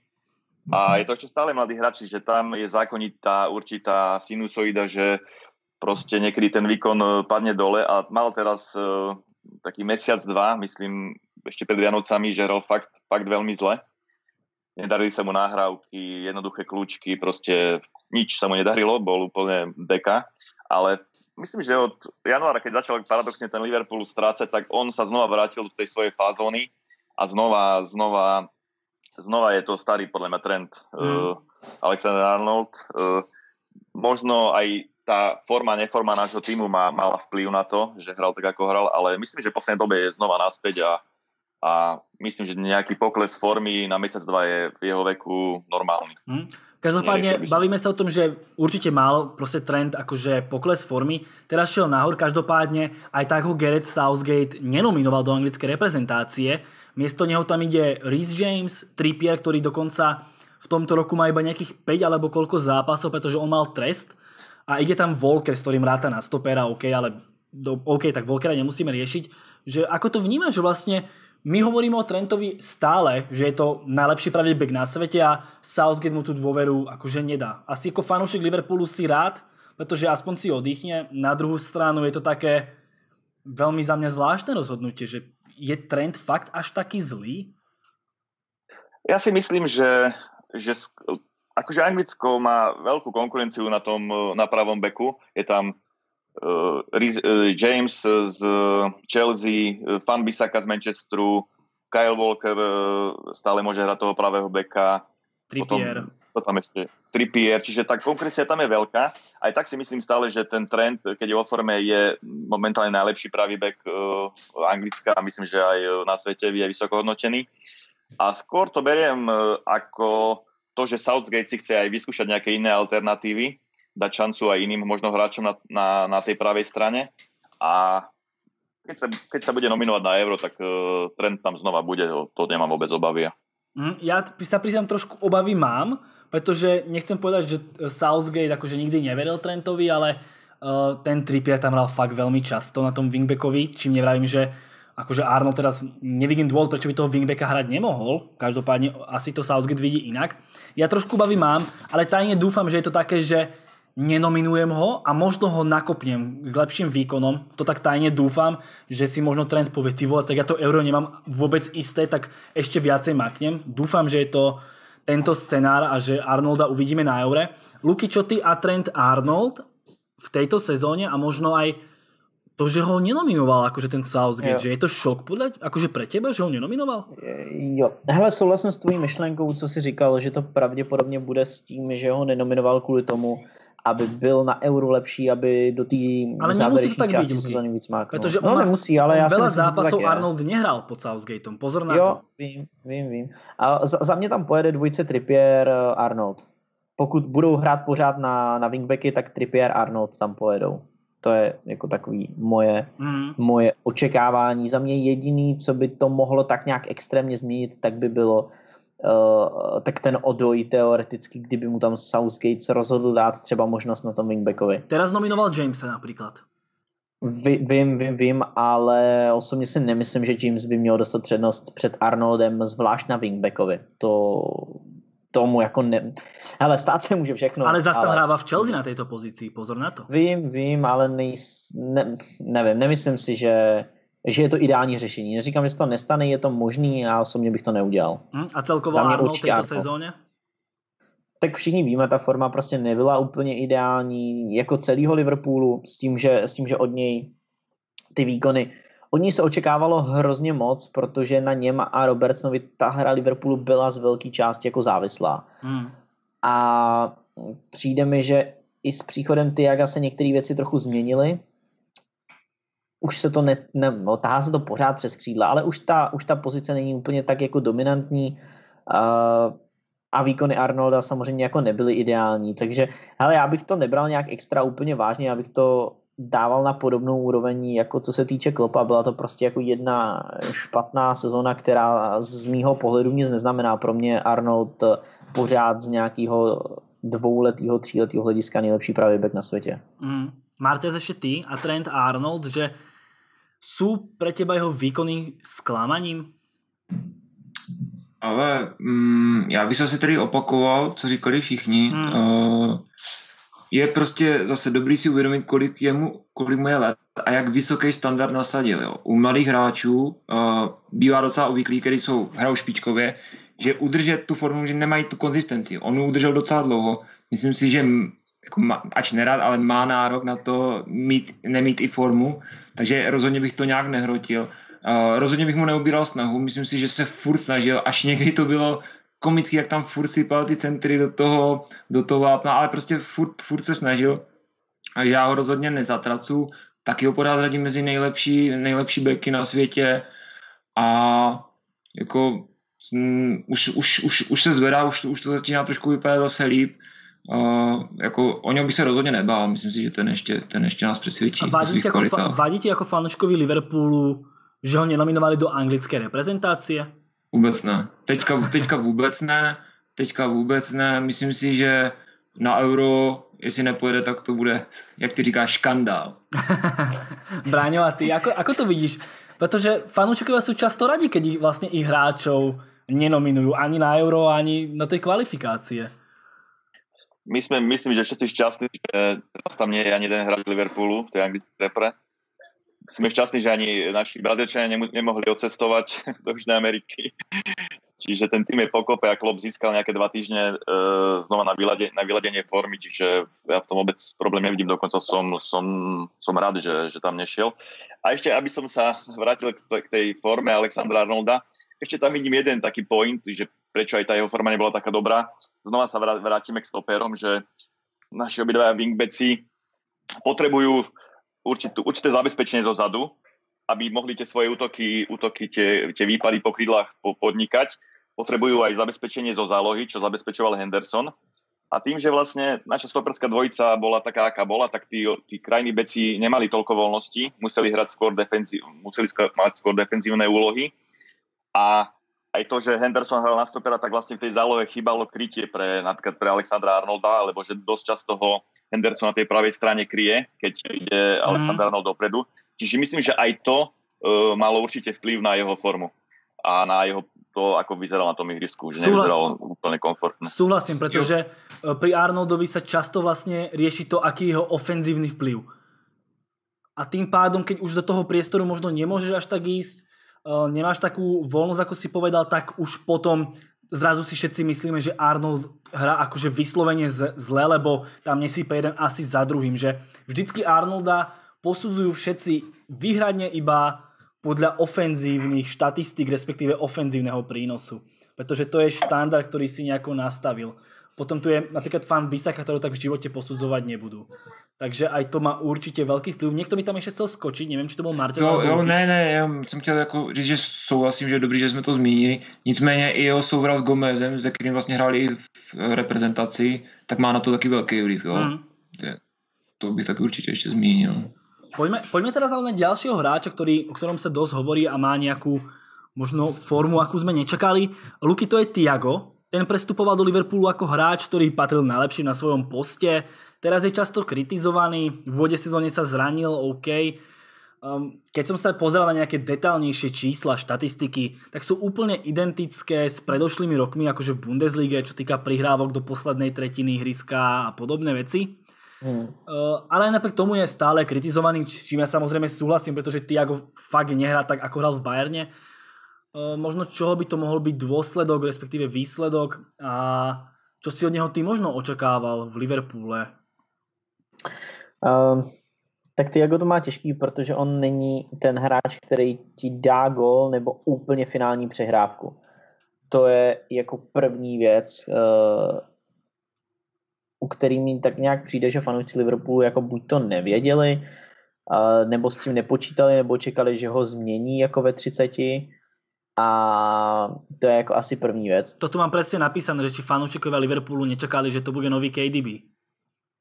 A je to ešte stále mladý hráč, že tam je zákonitá určitá sinusoida, že proste niekedy ten výkon e, padne dole a mal teraz uh, taký mesiac, dva, myslím, ešte pred Vianocami, že hral fakt, fakt veľmi zle. Nedarili sa mu náhrávky, jednoduché kľúčky, proste nič sa mu nedarilo, bol úplne deka, ale myslím, že od januára, keď začal paradoxne ten Liverpool strácať, tak on sa znova vrátil do tej svojej fázóny a znova, znova, znova je to starý podľa mňa trend mm. uh, Alexander Arnold. Uh, možno aj tá forma, neforma nášho týmu má, mala vplyv na to, že hral tak, ako hral, ale myslím, že v poslednej dobe je znova naspäť a, a myslím, že nejaký pokles formy na mesiac, dva je v jeho veku normálny. Hmm. Každopádne bavíme sa o tom, že určite mal proste trend akože pokles formy. Teraz šiel nahor, každopádne aj tak ho Gareth Southgate nenominoval do anglickej reprezentácie. Miesto neho tam ide Rhys James, Trippier, ktorý dokonca v tomto roku má iba nejakých 5 alebo koľko zápasov, pretože on mal trest a ide tam Volker, s ktorým ráta na stopera, OK, ale do, OK, tak Volkera nemusíme riešiť, že ako to vníma, že vlastne my hovoríme o Trentovi stále, že je to najlepší pravý back na svete a Southgate mu tú dôveru akože nedá. Asi ako fanúšik Liverpoolu si rád, pretože aspoň si oddychne. Na druhú stranu je to také veľmi za mňa zvláštne rozhodnutie, že je Trent fakt až taký zlý? Ja si myslím, že, že akože Anglicko má veľkú konkurenciu na tom, na pravom beku. Je tam uh, James z Chelsea, Fan Bissaka z Manchesteru, Kyle Walker uh, stále môže hrať toho pravého beka. Trippier. Potom, tam ešte Trippier, čiže tá konkurencia tam je veľká. Aj tak si myslím stále, že ten trend, keď je vo forme, je momentálne najlepší pravý bek uh, Anglicka a myslím, že aj na svete je vysoko hodnotený. A skôr to beriem uh, ako to, že Southgate si chce aj vyskúšať nejaké iné alternatívy, dať šancu aj iným možno hráčom na, na, na tej pravej strane a keď sa, keď sa bude nominovať na euro, tak uh, trend tam znova bude, to nemám vôbec obavy. Mm, ja sa priznám trošku obavy mám, pretože nechcem povedať, že Southgate akože nikdy neveril Trentovi, ale uh, ten Trippier tam hral fakt veľmi často na tom wingbackovi, čím nevravím, že akože Arnold teraz nevidím dôvod, prečo by toho wingbacka hrať nemohol. Každopádne asi to Southgate vidí inak. Ja trošku obavy mám, ale tajne dúfam, že je to také, že nenominujem ho a možno ho nakopnem k lepším výkonom. To tak tajne dúfam, že si možno trend povie, ty vole, tak ja to euro nemám vôbec isté, tak ešte viacej maknem. Dúfam, že je to tento scenár a že Arnolda uvidíme na eure. Luky, čo ty a Trent Arnold v tejto sezóne a možno aj to, že ho nenominoval akože ten Southgate, jo. že je to šok podľa, akože pre teba, že ho nenominoval? Jo, hele, souhlasím s tvojí myšlenkou, co si říkal, že to pravděpodobně bude s tím, že ho nenominoval kvůli tomu, aby byl na euro lepší, aby do té závěrečné části sezóny víc máknul. Protože no, nemusí, ale já si myslím, zápasů Arnold nehrál pod Southgateom, pozor na jo, to. vím, vím, vím. A za, za mě tam pojede dvojce Trippier eh, Arnold. Pokud budou hrát pořád na, na wingbacky, tak Trippier Arnold tam pojedou. To je jako takový moje, mm. moje očekávání. Za mě jediný, co by to mohlo tak nějak extrémně změnit, tak by bylo uh, tak ten odoj teoreticky, kdyby mu tam Southgate se rozhodl dát třeba možnost na tom wingbackovi. Teraz nominoval Jamesa například. Vy, vím, vím, vím, ale osobně si nemyslím, že James by měl dostat přednost před Arnoldem, zvlášť na wingbackovi. To tomu jako ne... Hele, stát se může všechno. Ale zase tam hrává v Chelsea na této pozici, pozor na to. Vím, vím, ale nejs... ne, nevím, nemyslím si, že že je to ideální řešení. Neříkám, že se to nestane, je to možný, a osobně bych to neudělal. Hmm, a celkově Arnold v této sezóně? Tak všichni víme, ta forma prostě nebyla úplně ideální, jako celého Liverpoolu, s tím, že, s tím, že od něj ty výkony, od něj se očekávalo hrozně moc, protože na něm a Robertsonovi ta hra Liverpoolu byla z velké části jako závislá. Hmm. A přijde mi, že i s příchodem Tiaga se některé věci trochu změnily, už se to ne, ne no, tahá se to pořád přes křídla, ale už ta, už ta pozice není úplně tak jako dominantní uh, a výkony Arnolda samozřejmě jako nebyly ideální, takže hele, já bych to nebral nějak extra úplně vážně, já bych to dával na podobnou úroveň, jako co se týče Klopa, byla to prostě jako jedna špatná sezona, která z mýho pohledu nic neznamená. Pro mě Arnold pořád z nějakého dvouletého, tříletého hlediska nejlepší pravý back na světě. Mm. Martez ešte ty a Trent Arnold, že sú pre teba jeho výkony zklamaním? Ale mm, já bych se tady opakoval, co říkali všichni. Hmm. Uh, je prostě zase dobrý si uvědomit, kolik, je mu, kolik mu je let a jak vysoký standard nasadil. Jo. U mladých hráčů uh, bývá docela obvyklý, který jsou hrajou špičkově, že udržet tu formu, že nemají tu konzistenci. On udržel docela dlouho. Myslím si, že jako ač nerad, ale má nárok na to mít, nemít i formu, takže rozhodně bych to nějak nehrotil. Uh, rozhodně bych mu neubíral snahu, myslím si, že se furt snažil, až někdy to bylo komický, jak tam furt sypal ty centry do toho, do toho vápna, ale prostě furt, furt se snažil. A já ho rozhodně nezatracu, taky ho pořád radím mezi nejlepší, nejlepší beky na světě a jako m, už, už, už, už se zvedá, už, už to začíná trošku vypadat zase líp Uh, jako o něm by se rozhodně nebál, myslím si, že ten ještě, ten ještě nás přesvědčí. A vadí ti jako, fa- vadí ti jako fanouškovi Liverpoolu, že ho nenominovali do anglické reprezentácie? Vůbec ne. Teďka, teďka vůbec ne. Teďka vůbec ne. Myslím si, že na euro, jestli nepojede, tak to bude, jak ty říkáš, škandál. Bráňo, a ty, ako, ako to vidíš? Protože fanúšikovia sú často radi, keď ich, vlastne ich hráčov nenominujú ani na euro, ani na tej kvalifikácie my sme, myslím, že všetci šťastní, že tam nie je ani jeden hráč Liverpoolu v tej anglickej repre. Sme šťastní, že ani naši Brazílčania nemohli odcestovať do Južnej Ameriky. Čiže ten tým je pokope a Klopp získal nejaké dva týždne e, znova na, vylade, na vyladenie formy, čiže ja v tom vôbec problém nevidím, dokonca som, som, som rád, že, že tam nešiel. A ešte, aby som sa vrátil k tej forme Alexandra Arnolda, ešte tam vidím jeden taký point, že prečo aj tá jeho forma nebola taká dobrá znova sa vrátime k stoperom, že naši obidvaja wingbacki potrebujú určitú, určité zabezpečenie zo zadu, aby mohli tie svoje útoky, útoky tie, tie výpady po krídlach podnikať. Potrebujú aj zabezpečenie zo zálohy, čo zabezpečoval Henderson. A tým, že vlastne naša stoperská dvojica bola taká, aká bola, tak tí, tí krajní beci nemali toľko voľností, museli hrať skôr defenzív, museli mať skôr defenzívne úlohy. A aj to, že Henderson hral na stopera, tak vlastne v tej zálohe chýbalo krytie pre, napríklad pre Alexandra Arnolda, alebo že dosť často ho Henderson na tej pravej strane kryje, keď ide mm. Alexander Arnold dopredu. Čiže myslím, že aj to uh, malo určite vplyv na jeho formu a na jeho to, ako vyzeral na tom ihrisku, že nevyzeral úplne komfortne. Súhlasím, pretože jo. E, pri Arnoldovi sa často vlastne rieši to, aký je jeho ofenzívny vplyv. A tým pádom, keď už do toho priestoru možno nemôžeš až tak ísť, e, nemáš takú voľnosť, ako si povedal, tak už potom zrazu si všetci myslíme, že Arnold hrá akože vyslovene zle, lebo tam nesýpe jeden asi za druhým, že vždycky Arnolda posudzujú všetci výhradne iba podľa ofenzívnych štatistík, respektíve ofenzívneho prínosu. Pretože to je štandard, ktorý si nejako nastavil. Potom tu je napríklad fan Bisaka, ktorého tak v živote posudzovať nebudú. Takže aj to má určitě velký vplyv. Někdo mi tam ještě chcel skočit, nevím, či to byl Martin. Jo, jo, ne, ne, já jsem chtěl jako říct, že souhlasím, že je dobrý, že jsme to zmínili. Nicméně i jeho souhra s Gomezem, se kterým vlastně hráli i v reprezentaci, tak má na to taky velký vliv. Jo? Mm. To bych taky určitě ještě zmínil. Poďme, poďme teraz ale na ďalšieho hráča, ktorý, o ktorom sa dosť hovorí a má nejakú možno formu, akú sme nečakali. Luky to je Tiago. Ten prestupoval do Liverpoolu ako hráč, ktorý patril najlepšie na svojom poste. Teraz je často kritizovaný, v vode sezóne sa zranil, OK. Um, keď som sa pozeral na nejaké detálnejšie čísla, štatistiky, tak sú úplne identické s predošlými rokmi, akože v Bundesliga, čo týka prihrávok do poslednej tretiny hryska a podobné veci. Hmm. Uh, ale aj napriek tomu je stále kritizovaný, s čím ja samozrejme súhlasím, pretože Tiago fakt nehrá tak, ako hral v Bayerne. Uh, možno čoho by to mohol byť dôsledok, respektíve výsledok a čo si od neho ty možno očakával v Liverpoole? Um, tak Tiago to má těžký, protože on není ten hráč, který ti dá gol nebo úplně finální přehrávku. To je jako první věc. Uh, u kterými tak nějak přijde, že fanoušci Liverpoolu jako buď to nevěděli, nebo s tím nepočítali, nebo čekali, že ho změní jako ve 30. A to je jako asi první věc. To tu mám přesně napísané, že či fanoušikové Liverpoolu nečekali, že to bude nový KDB.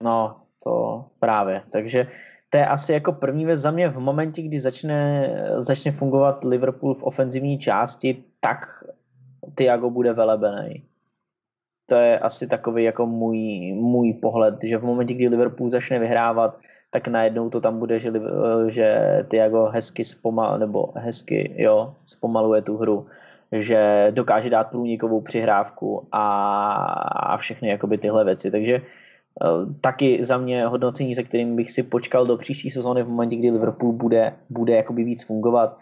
No, to právě. Takže to je asi jako první věc za mě v momentě, kdy začne, začne fungovat Liverpool v ofenzivní části, tak Tiago bude velebený to je asi takový jako můj, můj pohled, že v momentě, kdy Liverpool začne vyhrávat, tak najednou to tam bude, že, že Tiago hezky zpomal, nebo hezky, jo, zpomaluje tu hru, že dokáže dát průnikovou přihrávku a, a všechny jakoby tyhle věci. Takže eh, taky za mě hodnocení, se kterým bych si počkal do příští sezóny v momentě, kdy Liverpool bude, bude jakoby víc fungovat,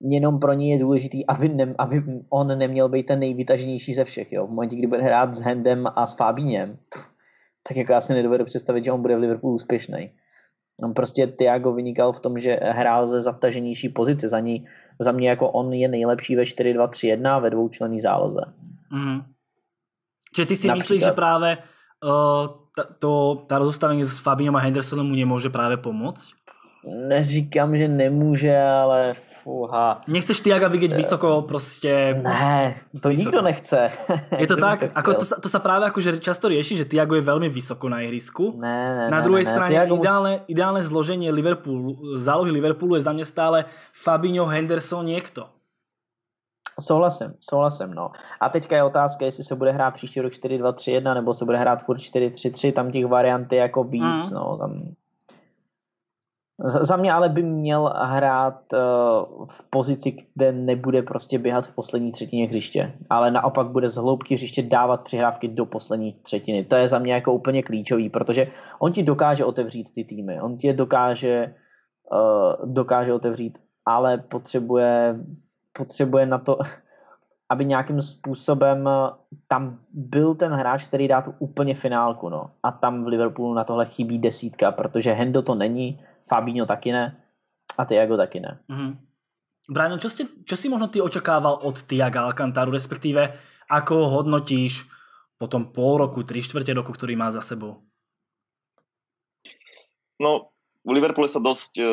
jenom pro něj je důležitý, aby, ne, aby on neměl být ten nejvytaženější ze všech. Jo. V momentě, kdy bude hrát s Hendem a s Fabíněm, tak jako já si nedovedu představit, že on bude v Liverpoolu úspěšný. On prostě Tiago vynikal v tom, že hrál ze zataženější pozice. Za, ní, za mě jako on je nejlepší ve 4-2-3-1 ve dvoučlenný záloze. Mm. Čiže ty si Například... myslíš, že právě uh, ta, to, ta rozostavení s Fabínem a Hendersonem mu nemůže právě pomoct? Neříkám, že nemůže, ale fúha. Nechceš Tiaga vidět vysoko prostě... Ne, to vysoko. nikdo nechce. Je to tak? Ako to, to sa práve akože často rieši, že Tiago je veľmi vysoko na ihrisku. Ne, ne, na druhej ne, strane Tiago ideálne, ideálne zloženie Liverpoolu, zálohy Liverpoolu je za mňa stále Fabinho, Henderson, niekto. Souhlasím, souhlasím, no. A teďka je otázka, jestli se bude hrát příští rok 4-2-3-1, nebo se bude hrát furt 4-3-3, tam těch variant je jako víc, mm. no. Tam za mě ale by měl hrát uh, v pozici, kde nebude prostě běhat v poslední třetině hřiště, ale naopak bude z hloubky hřiště dávat přihrávky do poslední třetiny. To je za mě jako úplně klíčový, protože on ti dokáže otevřít ty týmy, on ti je dokáže, uh, dokáže otevřít, ale potřebuje, potřebuje na to, aby nějakým způsobem tam byl ten hráč, který dá tu úplně finálku. No. A tam v Liverpoolu na tohle chybí desítka, protože Hendo to není, Fabinho taky ne a Tiago taky ne. Mm-hmm. Brian, čo, ste, čo si možno ty očakával od Tiaga Alcantaru, respektíve ako ho hodnotíš po tom pol roku, tri štvrte roku, ktorý má za sebou? No, v Liverpoole sa dosť e,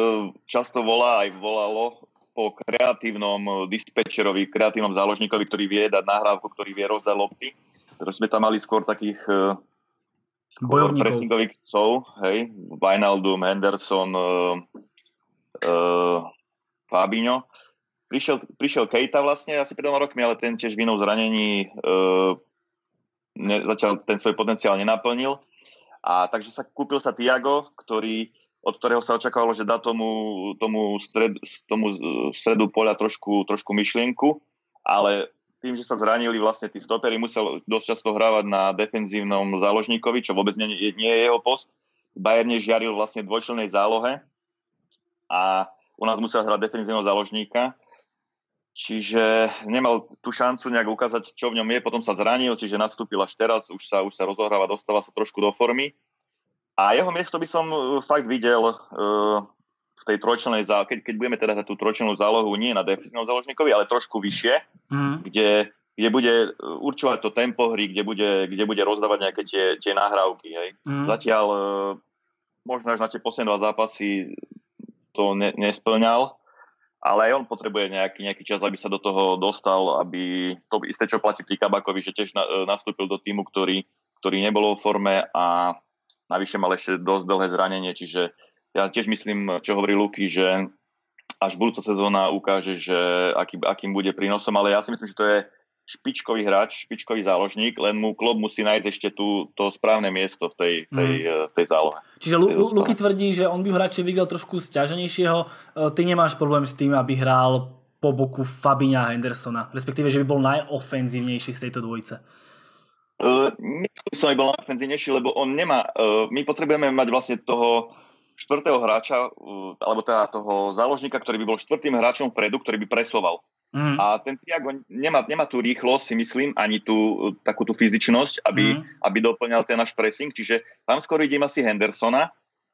často volá, aj volalo po kreatívnom dispečerovi, kreatívnom záložníkovi, ktorý vie dať nahrávku, ktorý vie rozdať lopty. Takže sme tam mali skôr takých skôr pressingových psov, hej, Wijnaldum, Henderson, uh, uh, Fabinho. prišiel, prišiel Kejta vlastne asi pred dvoma rokmi, ale ten tiež vinou zranení uh, ne, začal ten svoj potenciál nenaplnil. A takže sa kúpil sa Tiago, ktorý, od ktorého sa očakávalo, že dá tomu, tomu, stred, tomu stredu poľa trošku, trošku myšlienku, ale tým, že sa zranili vlastne tí stopery, musel dosť často hrávať na defenzívnom záložníkovi, čo vôbec nie, nie je jeho post. Bayerne žiaril vlastne dvojčlennej zálohe a u nás musel hrať defenzívneho záložníka Čiže nemal tú šancu nejak ukázať, čo v ňom je, potom sa zranil, čiže nastúpil až teraz, už sa, už sa rozohráva, dostáva sa trošku do formy. A jeho miesto by som uh, fakt videl uh, v tej trojčlenej zálohe, keď, keď budeme teda tú trojčlenú zálohu nie na defenzívnom záložníkovi, ale trošku vyššie, mm. kde, kde bude uh, určovať to tempo hry, kde bude, kde bude rozdávať nejaké tie, tie nahrávky. Hej. Mm. Zatiaľ uh, možno až na tie posledné dva zápasy to ne, nesplňal, ale aj on potrebuje nejaký, nejaký čas, aby sa do toho dostal, aby to isté, čo platí pri Kabakovi, že tiež na, e, nastúpil do týmu, ktorý, ktorý nebol v forme a navyše mal ešte dosť dlhé zranenie, čiže ja tiež myslím, čo hovorí Luky, že až budúca sezóna ukáže, že aký, akým bude prínosom, ale ja si myslím, že to je špičkový hráč, špičkový záložník, len mu klub musí nájsť ešte tú, to správne miesto v tej, tej, mm. tej zálohe. Čiže Lu- Luky tvrdí, že on by ho radšej videl trošku stiaženejšieho. E, ty nemáš problém s tým, aby hral po boku Fabíňa Hendersona, respektíve, že by bol najofenzívnejší z tejto dvojice. Uh, by som bol najofenzívnejší, lebo on nemá, uh, my potrebujeme mať vlastne toho štvrtého hráča, uh, alebo teda toho záložníka, ktorý by bol štvrtým hráčom vpredu, ktorý by presoval. Mm. A ten Tiago nemá, nemá tú rýchlosť, si myslím, ani tú takú tú fyzičnosť, aby, mm. aby doplňal ten náš pressing, čiže tam skoro idem asi Hendersona.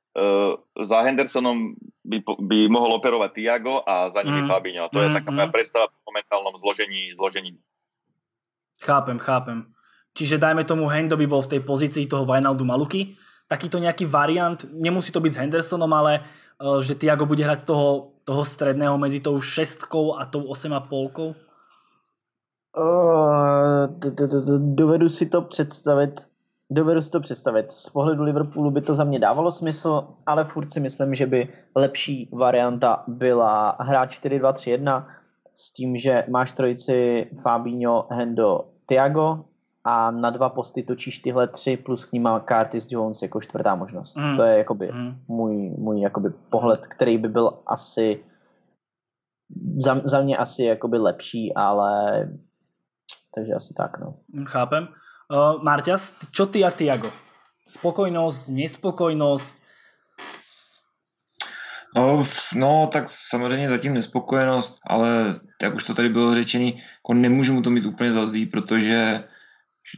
Uh, za Hendersonom by, by mohol operovať Tiago a za nimi mm. Fabinho. To mm. je taká moja mm. predstava v momentálnom zložení, zložení. Chápem, chápem. Čiže dajme tomu Hendo by bol v tej pozícii toho Wijnaldu Maluky. Takýto nejaký variant, nemusí to byť s Hendersonom, ale uh, že Tiago bude hrať toho toho stredného mezi tou šestkou a tou osem a polkou? Dovedu si to představit. Dovedu si to představit. Z pohledu Liverpoolu by to za mě dávalo smysl, ale furt si myslím, že by lepší varianta byla hrát 4-2-3-1 s tím, že máš trojici Fabinho, Hendo, Thiago a na dva posty točíš tyhle tři plus k ním má Curtis Jones jako čtvrtá možnost. Mm. To je jakoby mm. můj, můj jakoby pohled, který by byl asi za, za mě asi jakoby lepší, ale takže asi tak, no. Chápem. Uh, Marťas, čo ty a Tiago? Spokojnosť, nespokojnosť? No, no, tak samozřejmě zatím nespokojenost, ale jak už to tady bylo řečený, jako nemůžu mu to mít úplně za zlý, protože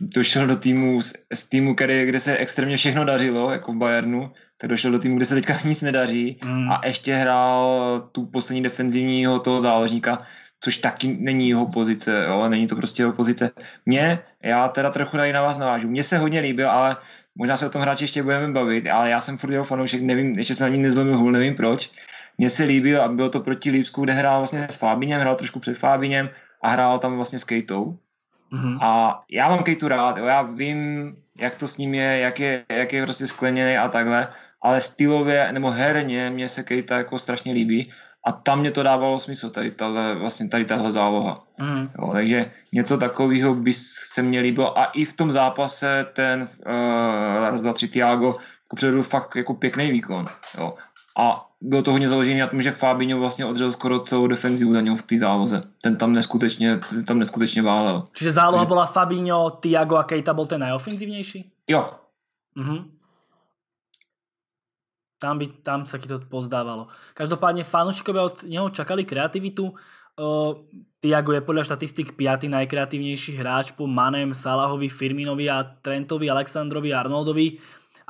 došel do týmu, z týmu, který, kde se extrémně všechno dařilo, jako v Bayernu, tak došel do týmu, kde se teďka nic nedaří mm. a ještě hrál tu poslední defenzivního toho záložníka, což taky není jeho pozice, jo, není to prostě jeho pozice. Mně, já teda trochu tady na vás navážu, mně se hodně líbil, ale možná se o tom hráči ještě budeme bavit, ale já jsem furt jeho fanoušek, nevím, ještě se na ní nezlomil hůl, nevím proč. Mně se líbil a bylo to proti Lípsku, kde hrál vlastně s Fábinem, hrál trošku před Fábinem a hrál tam vlastně s Kejtou Mm-hmm. A já mám Kejtu rád, jo, já vím, jak to s ním je, jak je, jak je prostě skleněný a takhle, ale stylově nebo herně mě se Kejta jako strašně líbí a tam mě to dávalo smysl, tady tahle, vlastně tady tahle záloha. Mm. Jo, takže něco takového by se mně líbilo a i v tom zápase ten uh, raz, dva, tři Tiago jako předvedl fakt jako pěkný výkon. Jo. A bylo to hodně založené na tom, že Fabinho vlastně odřel skoro celou defenzivu za něho v té záloze. Ten tam neskutečně, ten tam neskutečně válel. Čiže záloha Takže... byla Fabinho, Tiago a Keita byl ten najofenzívnejší? Jo. Mhm. Tam, by, tam sa ti to pozdávalo. Každopádne fanúšikovia od neho čakali kreativitu. Uh, Tiago je podľa štatistik 5. najkreatívnejší hráč po Manem, Salahovi, Firminovi a Trentovi, Alexandrovi, Arnoldovi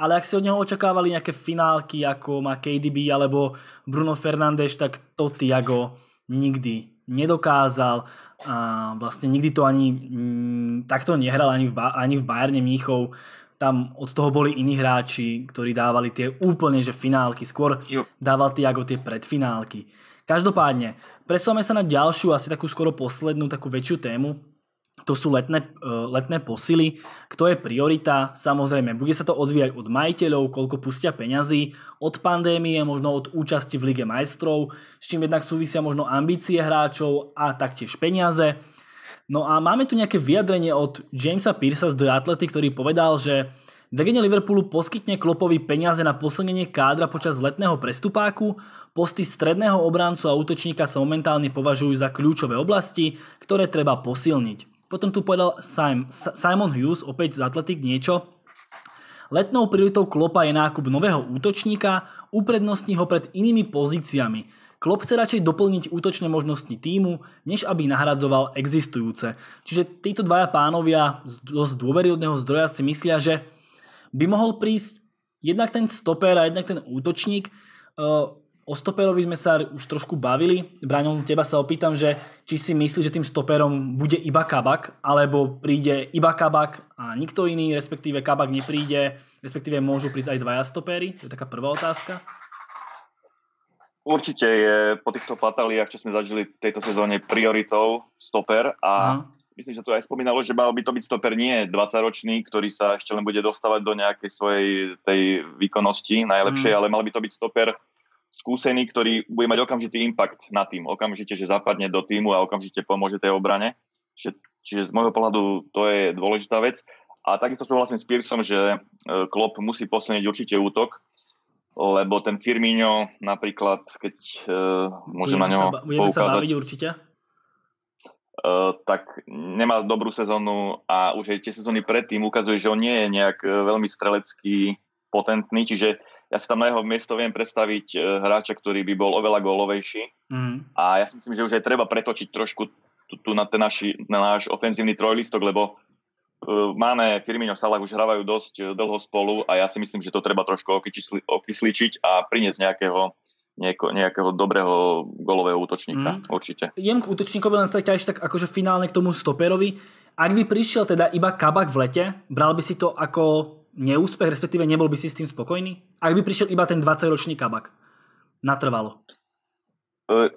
ale ak si od neho očakávali nejaké finálky, ako má KDB alebo Bruno Fernández, tak to Tiago nikdy nedokázal a vlastne nikdy to ani mm, takto nehral ani v, ani v Bayerne Mníchov. Tam od toho boli iní hráči, ktorí dávali tie úplne že finálky. Skôr jo. dával Tiago tie predfinálky. Každopádne, presúvame sa na ďalšiu, asi takú skoro poslednú, takú väčšiu tému. To sú letné, e, letné posily. Kto je priorita? Samozrejme, bude sa to odvíjať od majiteľov, koľko pustia peňazí, od pandémie, možno od účasti v Lige majstrov, s čím jednak súvisia možno ambície hráčov a taktiež peniaze. No a máme tu nejaké vyjadrenie od Jamesa Pearsa z The Athletic, ktorý povedal, že Vedenie Liverpoolu poskytne Klopovi peniaze na posilnenie kádra počas letného prestupáku. Posty stredného obráncu a útočníka sa momentálne považujú za kľúčové oblasti, ktoré treba posilniť. Potom tu povedal Simon Hughes, opäť z Atletik niečo. Letnou prioritou Klopa je nákup nového útočníka, uprednostní ho pred inými pozíciami. Klop chce radšej doplniť útočné možnosti týmu, než aby nahradzoval existujúce. Čiže títo dvaja pánovia z dosť dôveryhodného zdroja si myslia, že by mohol prísť jednak ten stoper a jednak ten útočník. O stoperovi sme sa už trošku bavili. Braňom, teba sa opýtam, že či si myslíš, že tým stoperom bude iba Kabak, alebo príde iba Kabak a nikto iný, respektíve Kabak nepríde, respektíve môžu prísť aj dvaja stopery? To je taká prvá otázka. Určite je po týchto fatáliách, čo sme zažili v tejto sezóne, prioritou stoper a myslím, že to aj spomínalo, že mal by to byť stoper nie 20-ročný, ktorý sa ešte len bude dostávať do nejakej svojej tej výkonnosti najlepšej, mm. ale mal by to byť stoper skúsený, ktorý bude mať okamžitý impact na tým. Okamžite, že zapadne do týmu a okamžite pomôže tej obrane. Čiže, čiže z môjho pohľadu to je dôležitá vec. A takisto súhlasím s Pearsom, že e, Klopp musí posilniť určite útok, lebo ten Firmino napríklad, keď uh, môžem budeme na ňo sa, Budeme sa baviť určite. Uh, tak nemá dobrú sezónu a už aj tie sezóny predtým ukazuje, že on nie je nejak veľmi strelecký potentný, čiže ja si tam na jeho miesto viem predstaviť uh, hráča, ktorý by bol oveľa gólovejší mm. a ja si myslím, že už aj treba pretočiť trošku tu, tu na, ten naši, na náš ofenzívny trojlistok, lebo uh, Máme Firmino Salah už hrávajú dosť dlho spolu a ja si myslím, že to treba trošku okysličiť a priniesť nejakého nieko, nejakého dobrého golového útočníka, mm. určite. Jem k útočníkovi len ešte tak akože finálne k tomu stoperovi. Ak by prišiel teda iba Kabak v lete, bral by si to ako neúspech, respektíve nebol by si s tým spokojný? Ak by prišiel iba ten 20-ročný Kabak, natrvalo. Uh,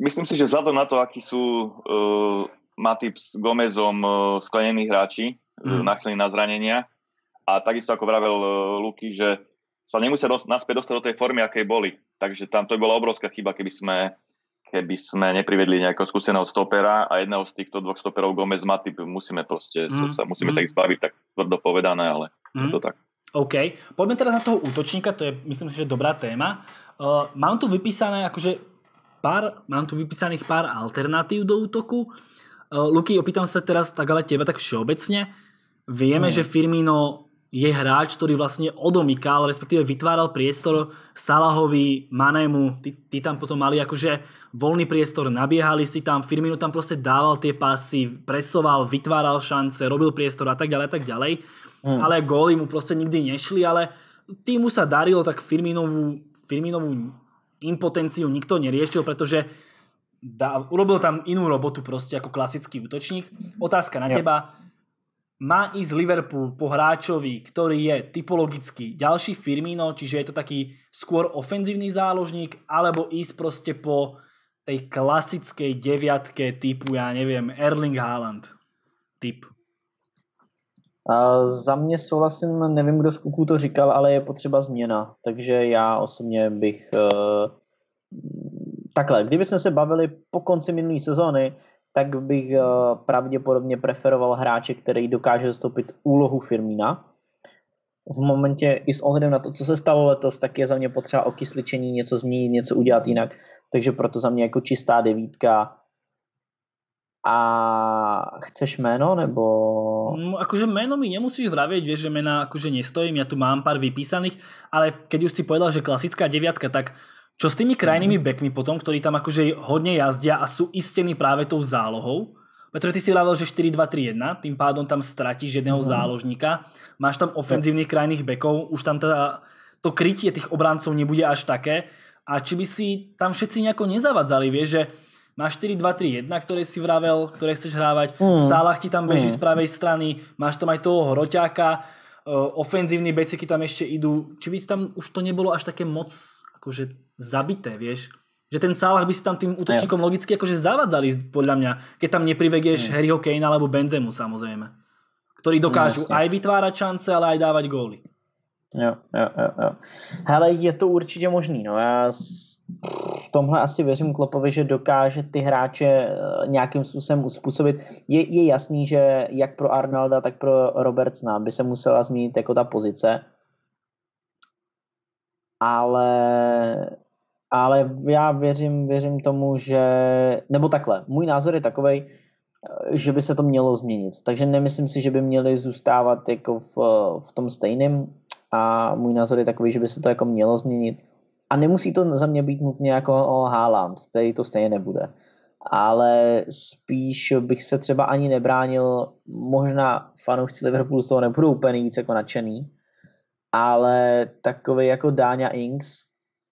myslím si, že vzhľadom na to, akí sú uh, Matip s Gomezom uh, sklenení hráči, mm. nachylní na zranenia, a takisto ako vravel uh, Luky, že sa nemusia dos- naspäť dostať do tej formy, akej boli. Takže tam to by bola obrovská chyba, keby sme, keby sme neprivedli nejakého skúseného stopera a jedného z týchto dvoch stoperov Gomez Matip musíme proste, mm. sa, musíme mm. sa ich zbaviť, tak tvrdo povedané, ale mm. je to tak. OK. Poďme teraz na toho útočníka, to je myslím si, že dobrá téma. Uh, mám tu vypísané akože pár, mám tu vypísaných pár alternatív do útoku. Uh, Luky, opýtam sa teraz tak ale teba tak všeobecne. Vieme, mm. že Firmino je hráč, ktorý vlastne odomykal, respektíve vytváral priestor Salahovi, Manemu, tí, tí tam potom mali akože voľný priestor, nabiehali si tam, Firmino tam proste dával tie pasy, presoval, vytváral šance, robil priestor a tak ďalej a tak ďalej. Mm. Ale góly mu proste nikdy nešli, ale týmu sa darilo, tak Firminovú, Firminovú impotenciu nikto neriešil, pretože dá, urobil tam inú robotu proste ako klasický útočník. Otázka na yep. teba má ísť Liverpool po hráčovi, ktorý je typologicky ďalší Firmino, čiže je to taký skôr ofenzívny záložník, alebo ísť proste po tej klasickej deviatke typu, ja neviem, Erling Haaland typ. A za mě souhlasím, nevím, kdo z kuků to říkal, ale je potřeba změna. Takže já osobně bych... Uh, takhle, kdyby jsme se bavili po konci minulé sezóny, tak bych eh, pravděpodobně preferoval hráče, který dokáže zastoupit úlohu Firmína. V momentě i s ohledem na to, co se stalo letos, tak je za mě potřeba okysličení, něco změnit, něco udělat jinak. Takže proto za mě jako čistá devítka. A chceš jméno, nebo... No, akože meno mi nemusíš vravieť, vieš, že mena akože nestojím, ja tu mám pár vypísaných, ale keď už si povedal, že klasická deviatka, tak čo s tými krajnými mhm. backmi potom, ktorí tam akože hodne jazdia a sú istení práve tou zálohou? Pretože ty si vravel, že 4-2-3-1, tým pádom tam stratíš jedného mm. záložníka. Máš tam ofenzívnych krajných backov, už tam teda to krytie tých obráncov nebude až také. A či by si tam všetci nejako nezavadzali, vieš, že máš 4-2-3-1, ktoré si vravel, ktoré chceš hrávať, mm. Salah ti tam beží mm. z pravej strany, máš tam aj toho Hroťáka, ofenzívni beciky tam ešte idú. Či by tam už to nebolo až také moc akože zabité, vieš? Že ten Salah by si tam tým útočníkom logicky akože zavadzali, podľa mňa, keď tam neprivegieš hmm. Harryho Kane alebo Benzemu samozrejme. Ktorí dokážu no, aj vytvárať šance, ale aj dávať góly. Jo, jo, jo, jo. Hele, je to určitě možný, no. Já v tomhle asi věřím Klopovi, že dokáže ty hráče eh, nějakým způsobem uspůsobit. Je, je jasný, že jak pro Arnolda, tak pro Robertsna by se musela změnit jako ta pozice. Ale ale já věřím, věřím tomu, že, nebo takhle, můj názor je takový, že by se to mělo změnit. Takže nemyslím si, že by měli zůstávat jako v, v tom stejném a můj názor je takový, že by se to jako mělo změnit. A nemusí to za mě být nutně jako Haaland, který to stejně nebude. Ale spíš bych se třeba ani nebránil, možná fanoušci Liverpoolu z toho nebudou úplně víc jako nadšený, ale takový jako Dáňa Ings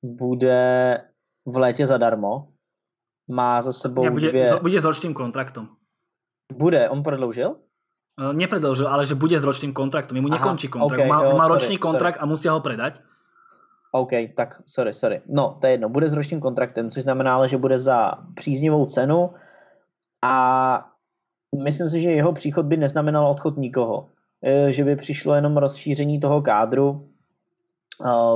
bude v létě zadarmo. Má za sebou ja, bude, dvě... Bude s ročným kontraktom. Bude, on prodloužil? Uh, nepredlžil, ale že bude s ročným kontraktom. Mu nekončí kontrakt. Okay, má, jo, má sorry, ročný kontrakt sorry. a musia ho predať. OK, tak sorry, sorry. No, to je jedno. Bude s ročním kontraktem, což znamená, že bude za příznivou cenu a myslím si, že jeho příchod by neznamenal odchod nikoho. E, že by přišlo jenom rozšíření toho kádru.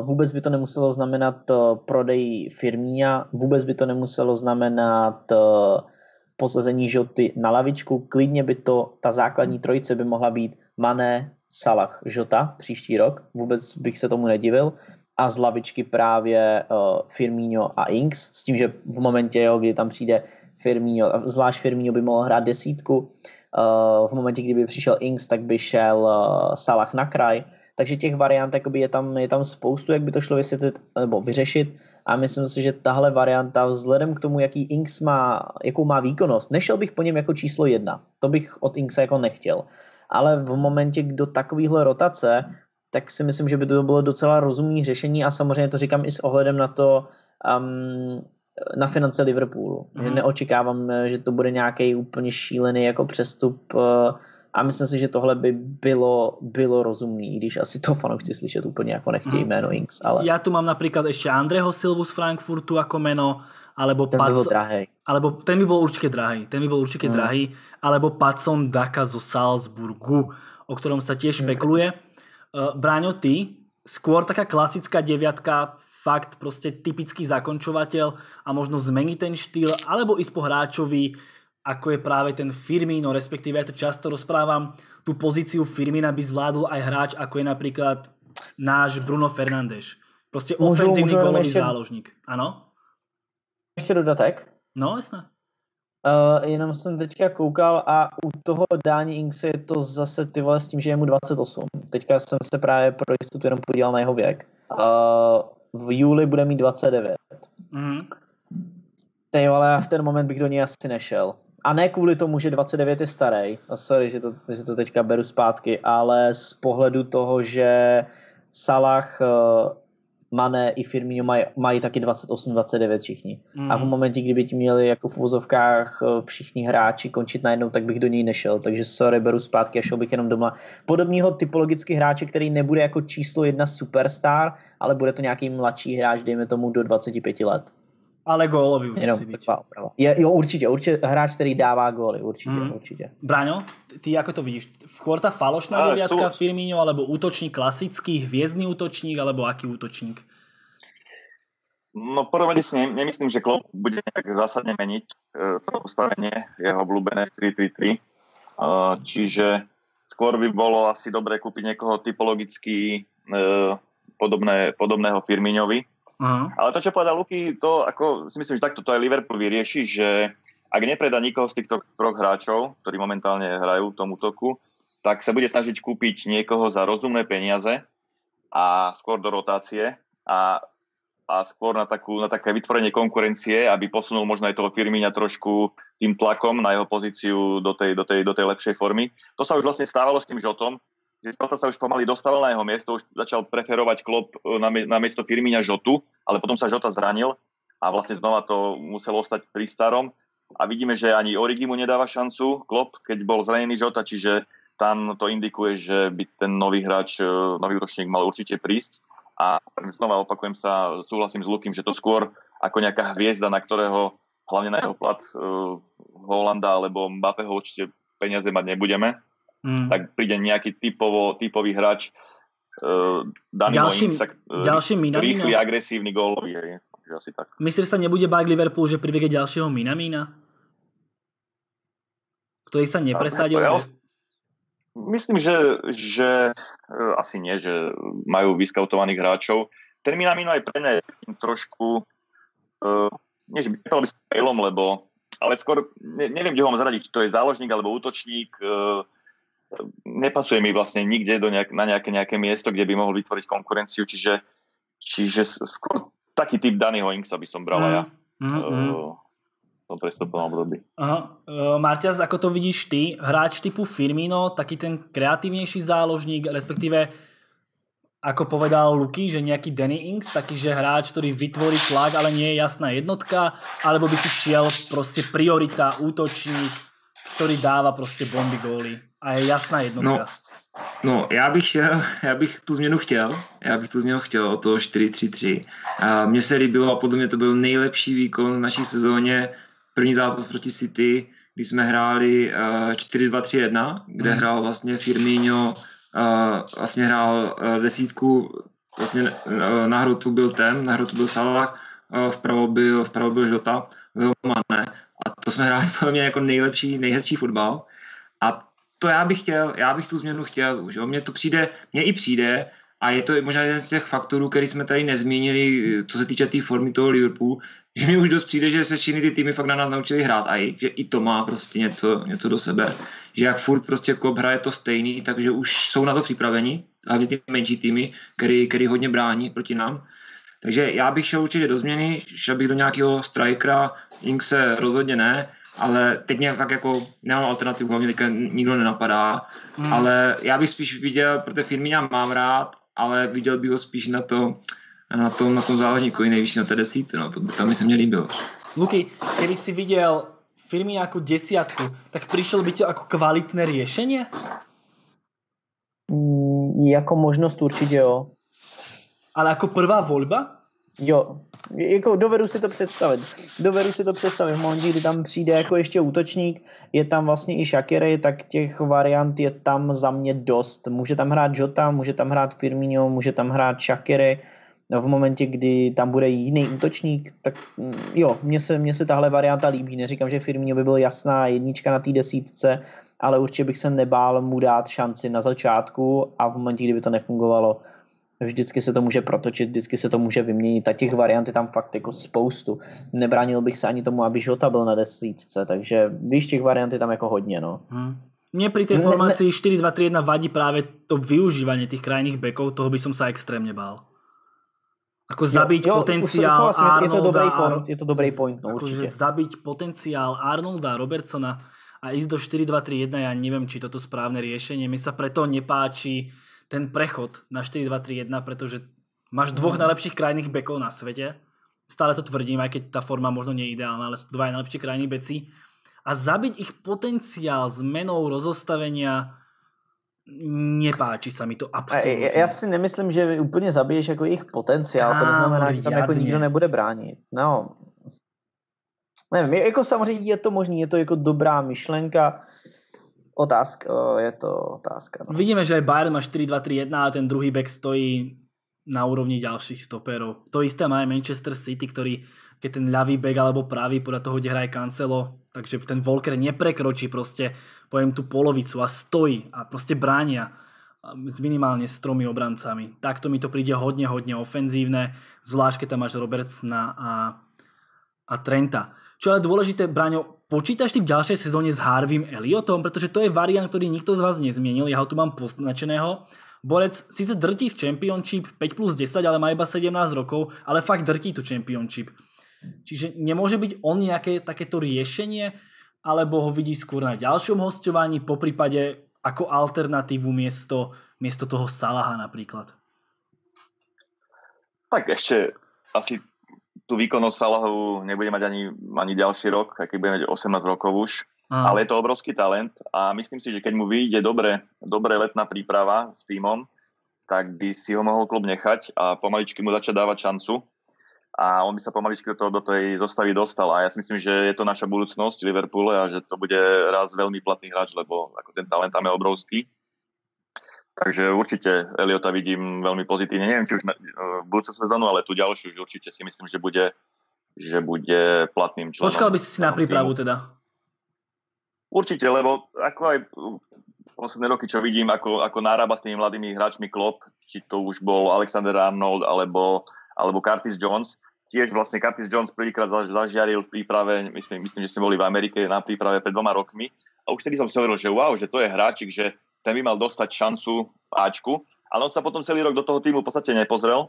Vůbec by to nemuselo znamenat e, prodej firmína, vůbec by to nemuselo znamenat e, posazení Žoty na lavičku. Klidně by to, ta základní trojice by mohla být Mané, Salah, Žota příští rok. Vůbec bych se tomu nedivil. A z lavičky právě Firmino a Inks, s tím, že v momentě, jo, kdy tam přijde Firmino, zvlášť Firmino by mohl hrát desítku, v momentě, kdyby přišel Inks, tak by šel Salah na kraj. Takže těch variant jakoby je, tam, je tam spoustu, jak by to šlo vysvětlit nebo vyřešit a myslím si, že tahle varianta vzhledem k tomu, jaký Inks má, jakou má výkonnost, nešel bych po něm jako číslo jedna. To bych od Inksa jako nechtěl. Ale v momentě do takovéhle rotace, tak si myslím, že by to bylo docela rozumné řešení a samozřejmě to říkám i s ohledem na to, um, na finance Liverpoolu. Mm. Že mhm. neočekávám, že to bude nějaký úplně šílený jako přestup uh, a myslím si, že tohle by bylo, bylo rozumný, když asi to fanoušci slyšet úplně jako nechtějí mhm. jméno Inks. Ale... Já tu mám například ještě Andreho Silvu z Frankfurtu jako jméno, alebo ten by byl drahý. Alebo ten by byl určitě drahý, ten by byl určitě hmm. drahý, alebo Patson Daka zo Salzburgu, o ktorom sa tiež špekuluje. Hmm. Bráňo, ty, skôr taká klasická deviatka, fakt prostě typický zakončovateľ a možno zmeniť ten štýl, alebo ísť po hráčovi, ako je práve ten Firmino, respektíve ja to často rozprávam, tú pozíciu Firmina by zvládol aj hráč, ako je napríklad náš Bruno Fernández. Prostě ofenzívny ještě... záložník. Ano? Ještě dodatek? No, jasné. Uh, jenom jsem teďka koukal a u toho Dání Inks je to zase ty vole s tím, že je mu 28. Teďka jsem se právě pro jistotu jenom podíval na jeho věk. Uh, v júli bude mít 29. Mm-hmm. Ty ale v ten moment bych do něj asi nešel a ne kvůli tomu, že 29 je starý, oh, sorry, že to, že to teďka beru zpátky, ale z pohledu toho, že Salah, uh, Mane i Firmino mají, mají taky 28-29 všichni. Mm. A v mhm. momentě, kdyby ti měli jako v úzovkách eh, všichni hráči končit najednou, tak bych do něj nešel. Takže sorry, beru zpátky a šel bych jenom doma. Podobného typologicky hráče, který nebude jako číslo jedna superstar, ale bude to nějaký mladší hráč, dejme tomu do 25 let. Ale gólový už Jenom musí být. Je, jo, určitě, určitě hráč, který dává góly, určitě, mm. určitě. Braňo, ty ako to vidíš? Skôr tá falošná deviatka sú... Firmino, alebo útočník klasický, hviezdný útočník, alebo aký útočník? No porovne si ne, nemyslím, že Klopp bude nejak zásadne meniť e, to postavenie jeho obľúbené 3-3-3. E, čiže skôr by bolo asi dobré kúpiť niekoho typologicky e, podobné, podobného Firminovi, Uh-huh. Ale to, čo povedal Luky, to ako si myslím, že takto to aj Liverpool vyrieši, že ak nepredá nikoho z týchto troch hráčov, ktorí momentálne hrajú v tom útoku, tak sa bude snažiť kúpiť niekoho za rozumné peniaze a skôr do rotácie a, a skôr na, takú, na také vytvorenie konkurencie, aby posunul možno aj toho Firmíňa trošku tým tlakom na jeho pozíciu do tej, do, tej, do tej lepšej formy. To sa už vlastne stávalo s tým Žotom, že Jota sa už pomaly dostal na jeho miesto, už začal preferovať klop e, na, na miesto Firmíňa Žotu, ale potom sa Žota zranil a vlastne znova to muselo ostať pri starom. A vidíme, že ani Origi mu nedáva šancu, klop, keď bol zranený Žota, čiže tam to indikuje, že by ten nový hráč, e, nový útočník mal určite prísť. A znova opakujem sa, súhlasím s Lukým, že to skôr ako nejaká hviezda, na ktorého hlavne na jeho plat uh, Holanda alebo Mbappého určite peniaze mať nebudeme. Mm. Tak príde nejaký typovo, typový hráč uh, daný ďalší, Moinsa, uh, ďalší rýchly, agresívny gólový. Asi tak. Myslíš, že sa nebude báť Liverpool, že pribege ďalšieho Minamína? Ktorý sa nepresadil? Ja, myslím, že, že uh, asi nie, že majú vyskautovaných hráčov. Ten Minamino aj pre je trošku uh, než by by som failom, lebo ale skôr ne, neviem, kde ho mám zaradiť, či to je záložník alebo útočník. E, nepasuje mi vlastne nikde do nejak, na nejaké, nejaké miesto, kde by mohol vytvoriť konkurenciu, čiže, čiže skôr taký typ Dannyho Inksa by som bral mm. ja. Mm, mm. v tom období. Aha. Uh, Marťas, ako to vidíš ty? Hráč typu Firmino, taký ten kreatívnejší záložník, respektíve ako povedal Luky, že nejaký Danny Inks, taký, že hráč, ktorý vytvorí tlak, ale nie je jasná jednotka, alebo by si šiel proste priorita, útočník, ktorý dáva proste bomby góly a je jasná jednotka. No. No, já bych šel, já bych tu změnu chtěl, já bych tu změnu chtěl o toho 4-3-3. A mně se líbilo a podle mě to byl nejlepší výkon v naší sezóně, první zápas proti City, kdy jsme hráli 4-2-3-1, kde mm. hrál vlastně Firmino, vlastně hrál e, desítku, vlastně na hrotu byl ten, na hrotu byl Salah, vpravo byl, vpravo byl Žota, byl Mane. A to jsme hráli podle mě jako nejlepší, nejhezčí fotbal. A to já bych chtěl, já bych tu změnu chtěl už. Jo. Mně to přijde, mně i přijde, a je to možná jeden z těch faktorů, který jsme tady nezmínili, co se týče té tý formy toho Liverpoolu, že mi už dost přijde, že se všechny ty týmy fakt na nás naučili hrát a i, že i to má prostě něco, něco do sebe. Že jak furt prostě Klopp hraje to stejný, takže už jsou na to připraveni, hlavně ty menší týmy, který, který hodně brání proti nám. Takže já bych šel určitě do změny, šel bych do nějakého strikera, Ink se rozhodně ne, ale teď mě fakt jako nemám alternativu, hlavně nikdo nenapadá, hmm. ale já bych spíš viděl, protože Firmina mám rád, ale viděl bych ho spíš na to, na tom, na tom závodníkovi nejvyšší na té desíce, no, to by tam mi se mě líbilo. Luky, keby si viděl firmy jako desiatku, tak přišel by ti jako kvalitné řešení? Mm, jako možnost určitě jo. Ale jako prvá volba? Jo, jako dovedu si to představit. Dovedu si to představit. V momentě, kdy tam přijde jako ještě útočník, je tam vlastně i Shakiri, tak těch variant je tam za mě dost. Může tam hrát Jota, může tam hrát Firmino, může tam hrát Shakiri. No, v momentě, kdy tam bude jiný útočník, tak mm, jo, mně se, mně se tahle varianta líbí. Neříkám, že Firmino by byl jasná jednička na té desítce, ale určitě bych se nebál mu dát šanci na začátku a v momentě, kdyby to nefungovalo, vždycky se to může protočit, vždycky se to může vyměnit a těch variant je tam fakt jako spoustu. Nebránil bych se ani tomu, aby Žota byl na desítce, takže víš, těch variant je tam jako hodně, no. Hmm. Mně pri té formácii 4-2-3-1 vadí právě to využívání těch krajných bekov, toho by som sa extrémně bál. Ako zabiť jo, jo, potenciál Arnolda. Je to dobrý point, je to dobrý point, no určite. zabiť potenciál Arnolda, Robertsona a ísť do 4-2-3-1, ja neviem, či toto správne riešenie. Mi sa preto nepáči ten prechod na 4-2-3-1, pretože máš dvoch mm. najlepších krajných bekov na svete. Stále to tvrdím, aj keď tá forma možno nie je ideálna, ale sú dva najlepšie krajní beci. A zabiť ich potenciál zmenou rozostavenia nepáči sa mi to absolutně. Já si nemyslím, že úplně zabiješ jako jejich potenciál, to neznamená, že tam jako nikdo nebude bránit. No, nevím, jako samozřejmě je to možný, je to jako dobrá myšlenka, Otázka, je to otázka. No. Vidíme, že aj Bayern má 4-2-3-1 a ten druhý back stojí na úrovni ďalších stoperov. To isté má aj Manchester City, ktorý keď ten ľavý back alebo pravý, podľa toho, kde hraje Cancelo, takže ten Volker neprekročí proste, poviem tú polovicu a stojí a proste bránia s minimálne s tromi obrancami. Takto mi to príde hodne, hodne ofenzívne, zvlášť keď tam máš Robertsna a, a Trenta. Čo je dôležité, Braňo, počítaš ty v ďalšej sezóne s Harvim Elliotom, pretože to je variant, ktorý nikto z vás nezmienil, ja ho tu mám poznačeného. Borec síce drtí v Championship 5 plus 10, ale má iba 17 rokov, ale fakt drtí tu Championship. Čiže nemôže byť on nejaké takéto riešenie, alebo ho vidí skôr na ďalšom hostovaní, po prípade ako alternatívu miesto, miesto toho Salaha napríklad? Tak ešte asi tú výkonnosť Salahu nebude mať ani, ani ďalší rok, aj keď bude mať 18 rokov už. Aha. Ale je to obrovský talent a myslím si, že keď mu vyjde dobre, dobre letná príprava s týmom, tak by si ho mohol klub nechať a pomaličky mu začať dávať šancu a on by sa pomaličky do, toho, do tej zostavy dostal a ja si myslím, že je to naša budúcnosť Liverpoole a že to bude raz veľmi platný hráč, lebo ako ten talent tam je obrovský. Takže určite Eliota vidím veľmi pozitívne. Neviem, či už na, v budúcu sezónu, ale tu ďalšiu určite si myslím, že bude, že bude platným členom. Počkal by si si na prípravu teda? Určite, lebo ako aj posledné roky, čo vidím, ako, ako nárába s tými mladými hráčmi Klopp, či to už bol Alexander Arnold alebo alebo Curtis Jones. Tiež vlastne Curtis Jones prvýkrát zažiaril v príprave, myslím, myslím, že sme boli v Amerike na príprave pred dvoma rokmi. A už vtedy som si hovoril, že wow, že to je hráčik, že ten by mal dostať šancu Ačku. Ale on sa potom celý rok do toho týmu v podstate nepozrel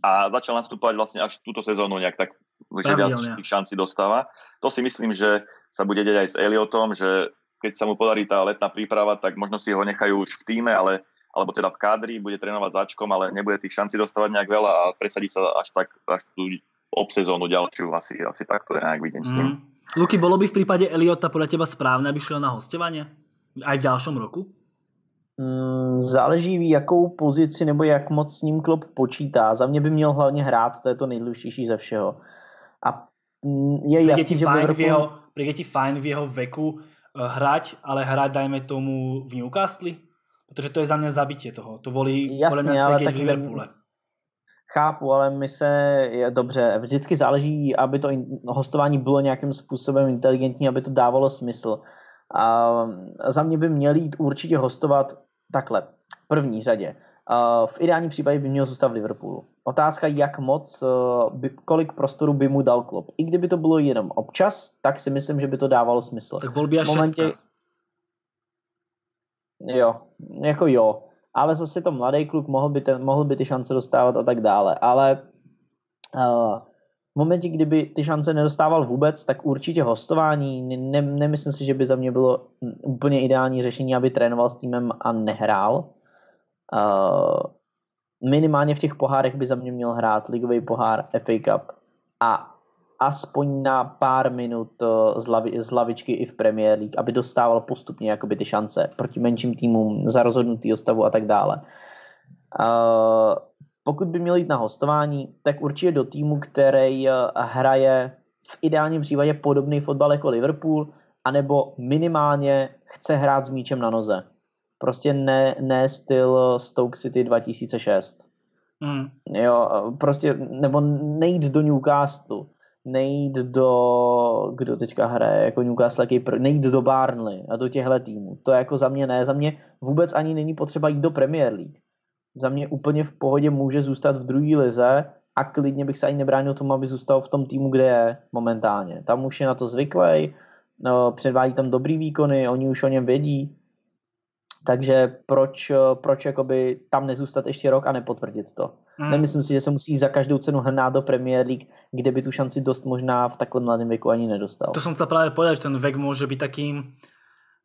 a začal nastúpať vlastne až túto sezónu nejak tak, že viac tých šancí dostáva. To si myslím, že sa bude deť aj s Eliotom, že keď sa mu podarí tá letná príprava, tak možno si ho nechajú už v týme, ale alebo teda v kádri, bude trénovať začkom, ale nebude tých šancí dostávať nejak veľa a presadí sa až tak až tú obsezónu ďalšiu, asi, asi tak to nejak vidím s tým. Mm. Luky, bolo by v prípade Eliota podľa teba správne, aby šiel na hostovanie? Aj v ďalšom roku? Mm, záleží, jakou pozici nebo jak moc s ním klub počítá. Za mě by měl hlavně hrát, to je to nejdůležitější ze všeho. A mm, je jasný, že fajn v jeho, ti fajn v jeho veku eh, hrať, ale hrať dajme tomu v Newcastle? Protože to je za mě zabitě toho. To volí Jasně, mě ale tak v Liverpoole. Chápu, ale my se, je dobře, vždycky záleží, aby to hostování bylo nějakým způsobem inteligentní, aby to dávalo smysl. A za mě by měl jít určitě hostovat takhle, v první řadě. V ideálním případě by měl zůstat v Liverpoolu. Otázka, jak moc, by, kolik prostoru by mu dal klub. I kdyby to bylo jenom občas, tak si myslím, že by to dávalo smysl. Tak byl by až momentě, šestka. Jo, jako jo. Ale zase to mladý kluk mohl by, ten, mohl by ty šance dostávat a tak dále. Ale uh, v momentě, kdyby ty šance nedostával vůbec, tak určitě hostování. Ne, nemyslím si, že by za mě bylo úplně ideální řešení, aby trénoval s týmem a nehrál. Uh, minimálně v těch pohárech by za mě měl hrát ligový pohár, FA Cup a aspoň na pár minut eh, z, lavi, z lavičky i v Premier League, aby dostával postupně jakoby ty šance proti menším týmům za rozhodnutý stavu a tak dále. Uh, pokud by měl jít na hostování, tak určitě do týmu, který eh, hraje v ideálním případě podobný fotbal jako Liverpool, anebo minimálně chce hrát s míčem na noze. Prostě ne, ne styl Stoke City 2006. Mm. Jo, prostě, nebo nejít do Newcastle nejít do, kdo teďka hraje, jako Newcastle, nejít do Barnley a do těchto týmů. To jako za mě ne, za mě vůbec ani není potřeba jít do Premier League. Za mě úplně v pohodě může zůstat v druhé lize a klidně bych se ani nebránil tomu, aby zůstal v tom týmu, kde je momentálně. Tam už je na to zvyklý, no, předvádí tam dobrý výkony, oni už o něm vědí, takže proč, proč jakoby tam nezůstat ještě rok a nepotvrdit to? Hmm. Nemyslím si, že se musí za každou cenu hrnát do Premier League, kde by tu šanci dost možná v takhle mladém věku ani nedostal. To jsem chcel právě povedať, že ten vek může být takým,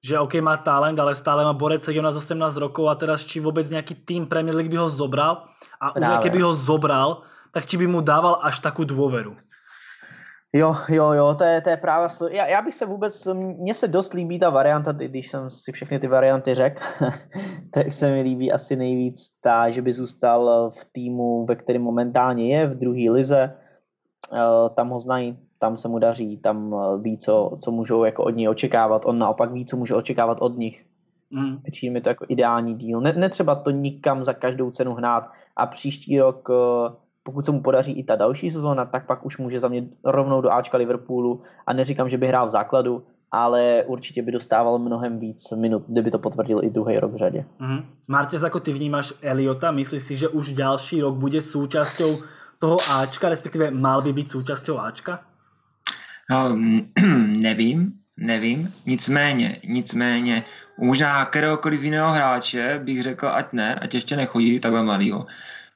že OK má talent, ale stále má borec 17-18 rokov a teraz či vůbec nějaký tým Premier League by ho zobral? A už keby ho zobral, tak či by mu dával až takú dôveru. Jo, jo, jo, to je, to je právě slo... já, já bych se vůbec, mně se dost líbí ta varianta, když jsem si všechny ty varianty řekl, tak se mi líbí asi nejvíc ta, že by zůstal v týmu, ve kterém momentálně je, v druhé lize, eh, tam ho znají, tam se mu daří, tam eh, ví, co, co můžou jako od něj očekávat, on naopak ví, co může očekávat od nich. Mm. Přijde mi to jako ideální díl. Ne, netřeba to nikam za každou cenu hnát a příští rok eh, pokud se mu podaří i ta další sezóna, tak pak už může za mě rovnou do Ačka Liverpoolu a neříkám, že by hrál v základu, ale určitě by dostával mnohem víc minut, kdyby to potvrdil i druhý rok v řadě. Mm-hmm. Martez, ako ty vnímáš Eliota? Myslíš si, že už další rok bude súčasťou toho Ačka, respektive mal by být součástí Ačka? No, nevím, nevím. Nicméně, nicméně, možná kteréhokoliv jiného hráče bych řekl, ať ne, ať ještě nechodí takhle mladýho.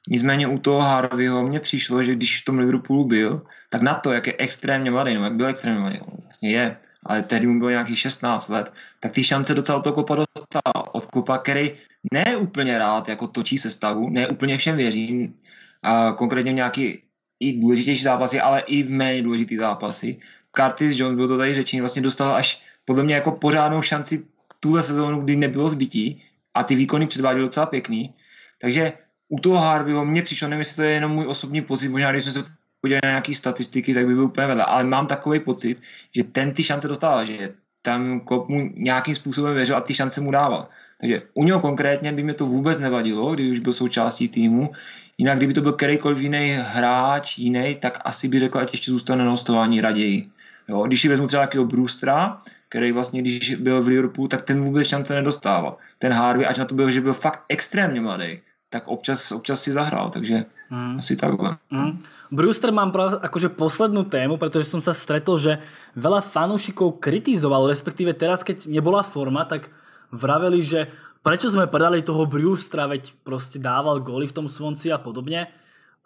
Nicméně u toho Harveyho mně přišlo, že když v tom Liverpoolu byl, tak na to, jak je extrémně mladý, no jak byl extrémně mladý, no, vlastně je, ale tehdy mu bylo nějakých 16 let, tak ty šance docela toho kopa dostal od klupa, který ne úplně rád jako točí sestavu, ne úplně všem věřím, a konkrétně nějaký i důležitější zápasy, ale i v méně důležitý zápasy. Curtis Jones, byl to tady řečený, vlastně dostal až podle mě jako pořádnou šanci tuhle sezónu, kdy nebylo zbytí a ty výkony předváděl docela pěkný. Takže u toho Harveyho mně přišlo, nevím, jestli to je jenom můj osobní pocit, možná když jsme se podívali na nějaké statistiky, tak by byl úplně vedle. Ale mám takový pocit, že ten ty šance dostával, že tam Klopp mu nějakým způsobem věřil a ty šance mu dával. Takže u něho konkrétně by mi to vůbec nevadilo, když už byl součástí týmu. Jinak, kdyby to byl kterýkoliv jiný hráč, jiný, tak asi by řekl, ať ještě zůstane na hostování raději. Jo, když si vezmu třeba nějakého Brewstera, který vlastně, když byl v Liverpoolu, tak ten vůbec šance nedostával. Ten Harvey, ať na to byl, že byl fakt extrémně mladý, tak občas, občas si zahrál, takže mm. asi takhle. Mm. Brewster mám prav, akože poslednú tému, pretože som sa stretol, že veľa fanúšikov kritizoval, respektíve teraz, keď nebola forma, tak vraveli, že prečo sme predali toho Brewstera, veď proste dával góly v tom Svonci a podobne.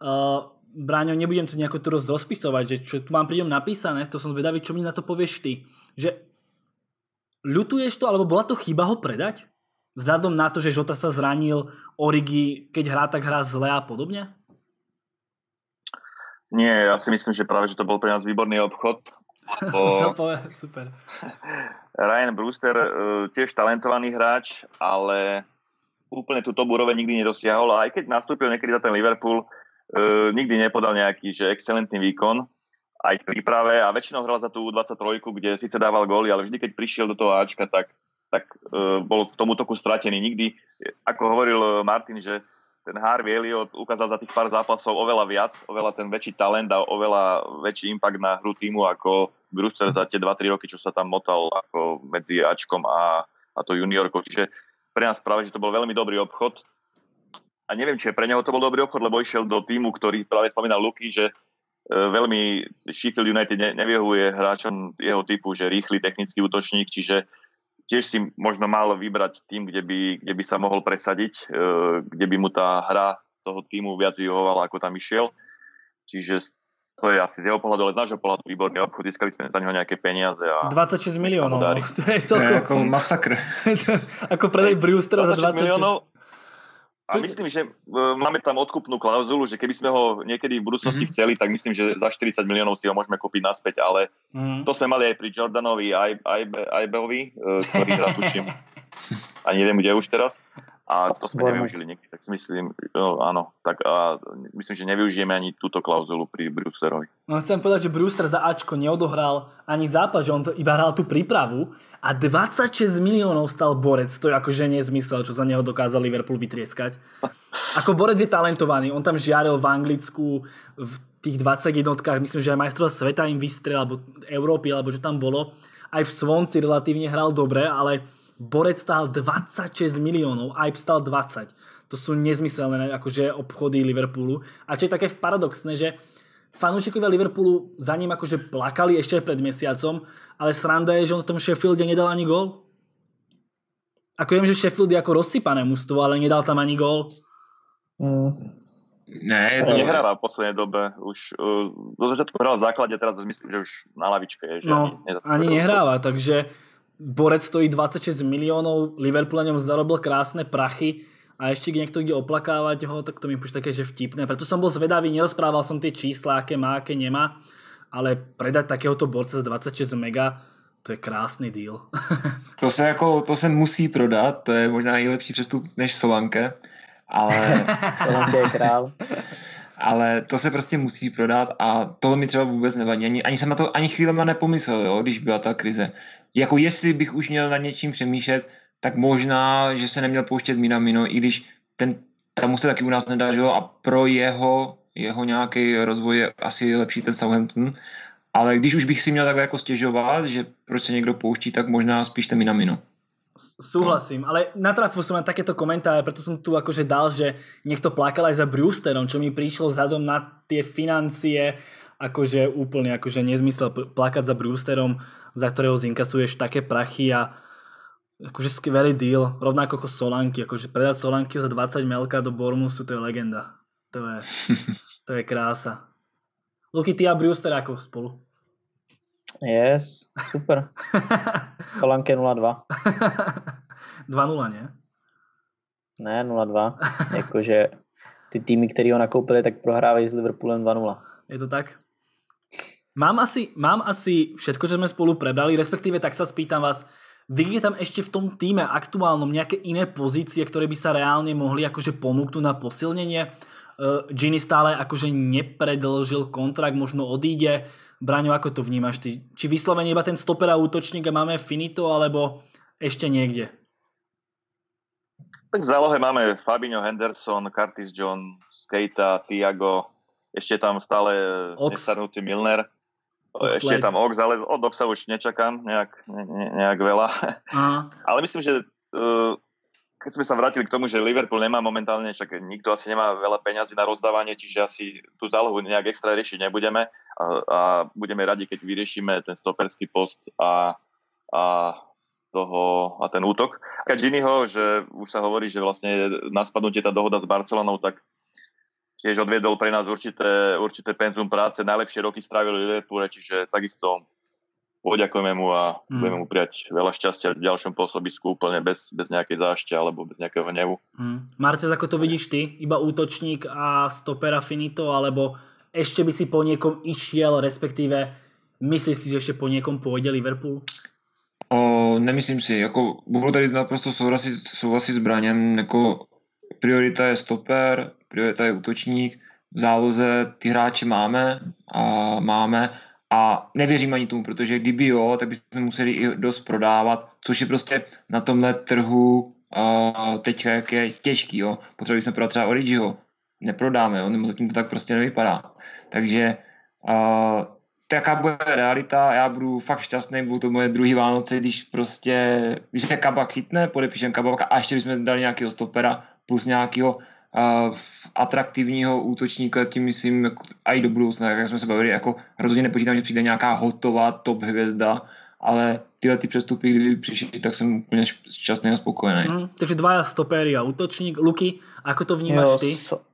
Uh, Bráňo, nebudem to nejako tu rozpisovať, že čo tu mám prídem napísané, to som zvedavý, čo mi na to povieš ty. Že ľutuješ to, alebo bola to chyba ho predať? Vzhľadom na to, že Žota sa zranil, Origi, keď hrá, tak hrá zle a podobne? Nie, ja si myslím, že práve, že to bol pre nás výborný obchod. Super. Ryan Brewster, e, tiež talentovaný hráč, ale úplne tú top úroveň nikdy nedosiahol a aj keď nastúpil niekedy za ten Liverpool, e, nikdy nepodal nejaký že excelentný výkon aj v príprave a väčšinou hral za tú 23, kde síce dával góly, ale vždy, keď prišiel do toho Ačka, tak tak uh, bol v tom útoku stratený. Nikdy, ako hovoril e, Martin, že ten Harvey Elliot ukázal za tých pár zápasov oveľa viac, oveľa ten väčší talent a oveľa väčší impact na hru týmu ako Brewster za tie 2-3 roky, čo sa tam motal ako medzi Ačkom a, a to juniorkou. Čiže pre nás práve, že to bol veľmi dobrý obchod. A neviem, či pre neho to bol dobrý obchod, lebo išiel do týmu, ktorý práve spomínal Luky, že e, veľmi Sheffield United nevyhovuje hráčom jeho typu, že rýchly technický útočník, čiže tiež si možno mal vybrať tým, kde by, kde by sa mohol presadiť, e, kde by mu tá hra toho týmu viac vyhovovala, ako tam išiel. Čiže to je asi z jeho pohľadu, ale z nášho pohľadu výborný obchod, získali sme za neho nejaké peniaze. A 26 miliónov, to je toľko. To je ako masakr. ako predaj Brewstera za 26 miliónov. A myslím, že uh, máme tam odkupnú klauzulu, že keby sme ho niekedy v budúcnosti mm-hmm. chceli, tak myslím, že za 40 miliónov si ho môžeme kúpiť naspäť, ale mm-hmm. to sme mali aj pri Jordanovi Ibeovi, uh, ktorý hra tuším, ani neviem, kde už teraz. A to sme nevyužili niekedy, tak si myslím, no, áno, tak a myslím, že nevyužijeme ani túto klauzulu pri Brewsterovi. No chcem povedať, že Brewster za Ačko neodohral ani zápas, že on to iba hral tú prípravu a 26 miliónov stal Borec. To je akože nezmysel, čo za neho dokázal Liverpool vytrieskať. Ako Borec je talentovaný, on tam žiaril v Anglicku, v tých 20 jednotkách, myslím, že aj majstrov sveta im vystrel, alebo Európy, alebo čo tam bolo. Aj v Svonci relatívne hral dobre, ale Borec stál 26 miliónov, Ipe stál 20. To sú nezmyselné akože, obchody Liverpoolu. A čo je také paradoxné, že fanúšikovia Liverpoolu za ním akože plakali ešte pred mesiacom, ale sranda je, že on v tom Sheffielde nedal ani gól. Ako viem, že Sheffield je ako rozsypané mužstvo, ale nedal tam ani gól. Mm. Ne, to... Nehráva v poslednej dobe. Už uh, do začiatku hral v základe, teraz myslím, že už na lavičke je. Že no, ani, ani nehráva, takže Borec stojí 26 miliónov, Liverpool na ňom zarobil krásne prachy a ešte keď niekto ide oplakávať ho, tak to mi príde také, že vtipné. Preto som bol zvedavý, nerozprával som tie čísla, aké má, aké nemá, ale predať takéhoto borca za 26 mega, to je krásný deal. to, se jako, to se musí prodat, to je možná nejlepší přestup než Solanke, ale... Solanke je král. ale to se prostě musí prodat a to mi třeba vůbec nevadí. Ani, ani jsem na to ani chvílema nepomyslel, jo, když byla ta krize jako jestli bych už měl nad něčím přemýšlet, tak možná, že se neměl pouštět Minamino, i když ten, tam se taky u nás nedařilo a pro jeho, jeho nějaký rozvoj je asi lepší ten Southampton, ale když už bych si měl takhle jako stěžovat, že proč se někdo pouští, tak možná spíš ten Minamino. Súhlasím, ale natrafil som na takéto komentáre, preto som tu akože dal, že niekto plakal aj za Brewsterom, čo mi prišlo vzhľadom na tie financie, akože úplne akože nezmysel plakať za Brewsterom za ktorého zinkasuješ také prachy a akože skvelý deal, rovnako ako Solanky, akože predať Solanky za 20 melka do Bormusu, to je legenda. To je, to je krása. Luky, ty a Brewster ako spolu? Yes, super. Solanke 0-2. 2-0, nie? Ne, 0-2. Jakože ty týmy, který ho nakoupili, tak prohrávají s Liverpoolem 2-0. Je to tak? Mám asi, mám asi všetko, čo sme spolu prebrali, respektíve tak sa spýtam vás, vidíte tam ešte v tom týme aktuálnom nejaké iné pozície, ktoré by sa reálne mohli akože ponúknuť na posilnenie? Gini stále akože nepredlžil kontrakt, možno odíde. Braňo, ako to vnímaš ty? Či vyslovene iba ten stoper a útočník a máme finito, alebo ešte niekde? Tak v zálohe máme Fabinho Henderson, Curtis John, Skejta, Tiago, ešte tam stále nestarnúci Milner. Oxlade. Ešte je tam Ox, ale od Oxa už nečakám nejak, ne, nejak veľa. Aha. ale myslím, že uh, keď sme sa vrátili k tomu, že Liverpool nemá momentálne, však nikto asi nemá veľa peňazí na rozdávanie, čiže asi tú zálohu nejak extra riešiť nebudeme a, a budeme radi, keď vyriešime ten stoperský post a, a toho, a ten útok. Giniho, že už sa hovorí, že vlastne na spadnutie tá dohoda s Barcelonou, tak tiež odviedol pre nás určité, určité penzum práce. Najlepšie roky strávil v Liverpoole, čiže takisto poďakujeme mu a mm. budeme mu prijať veľa šťastia v ďalšom pôsobisku úplne bez, bez nejakej zášte alebo bez nejakého hnevu. Mm. Martes, ako to vidíš ty? Iba útočník a stopera finito, alebo ešte by si po niekom išiel, respektíve myslíš si, že ešte po niekom pôjde Liverpool? O, nemyslím si, jako budu tady naprosto souhlasit, souhlasit s Braněm, jako priorita je stoper, priorita je útočník, v záloze ty hráče máme a máme a nevěřím ani tomu, protože kdyby jo, tak bychom museli i dost prodávat, což je prostě na tomhle trhu uh, teď jak je těžký, jo. Potřebovali jsme prodat třeba Origiho, neprodáme, jo, nebo zatím to tak prostě nevypadá. Takže uh, jaká bude realita, já budu fakt šťastný, budou to moje druhý Vánoce, když prostě, když se kabak chytne, podepíšem kabaka a ještě bychom dali nějakého stopera plus nějakého atraktivního útočníka, tím myslím jako, a i do budoucna, jak jsme se bavili, jako rozhodně nepočítám, že přijde nějaká hotová top hvězda, ale tyhle ty přestupy, kdyby přišli, tak jsem úplně šťastný a spokojený. Mm, takže dvaja stopéry a útočník. Luky, ako to vnímáš jo, ty? So,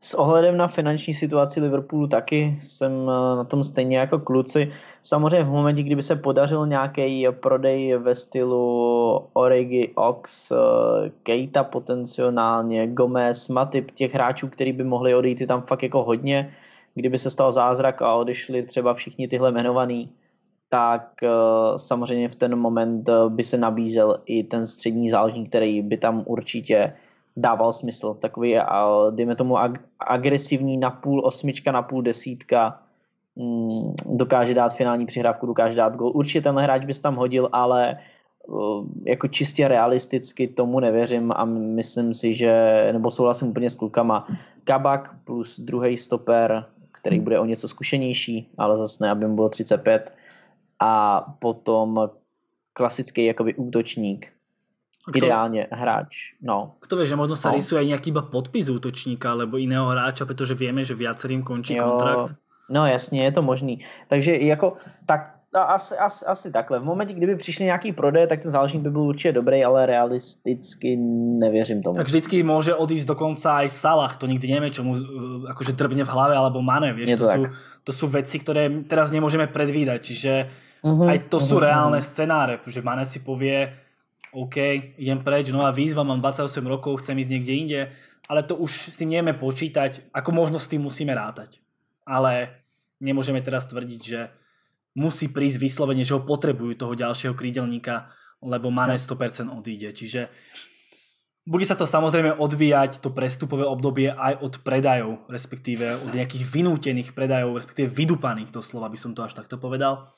s ohledem na finanční situaci Liverpoolu taky jsem eh, na tom stejně jako kluci. Samozřejmě v momentě, kdyby se podařil nějaký prodej ve stylu Origi, Ox, eh, Keita potenciálně, Gomez, Matip, těch hráčů, který by mohli odejít, tam fakt jako hodně. Kdyby se stal zázrak a odešli třeba všichni tyhle jmenovaný, tak eh, samozřejmě v ten moment by se nabízel i ten střední záložník, který by tam určitě dával smysl. Takový, dejme tomu, ag- agresivní na půl osmička, na půl desítka, mm, dokáže dát finální přihrávku, dokáže dát gol. Určitě tenhle hráč by se tam hodil, ale uh, jako čistě realisticky tomu nevěřím a myslím si, že, nebo souhlasím úplně s klukama, Kabak plus druhý stoper, který bude o něco zkušenější, ale zase ne, aby mu bylo 35 a potom klasický jakoby útočník, kto, ideálne hráč. No. Kto vie, že možno sa no. rysuje aj nejaký iba podpis útočníka alebo iného hráča, pretože vieme, že viacerým končí jo, kontrakt. No jasně, je to možný. Takže jako tak asi, asi, asi takhle. V momentě, kdyby přišli nějaký prodej, tak ten záležník by byl určitě dobrý, ale realisticky nevěřím tomu. Tak vždycky může odísť dokonca aj Salah, to nikdy nevie, čo mu uh, akože drbne v hlave, alebo Mane, vieš, to, to, sú, to sú veci, ktoré teraz nemôžeme predvídať, čiže uh-huh, aj to uh-huh, sú reálne uh-huh. scenáre, že Mane si povie, OK, idem preč, nová výzva, mám 28 rokov, chcem ísť niekde inde, ale to už s tým nevieme počítať, ako možno s tým musíme rátať. Ale nemôžeme teraz tvrdiť, že musí prísť vyslovene, že ho potrebujú toho ďalšieho krídelníka, lebo Mane 100% odíde. Čiže bude sa to samozrejme odvíjať, to prestupové obdobie, aj od predajov, respektíve od nejakých vynútených predajov, respektíve vydupaných, doslova by som to až takto povedal.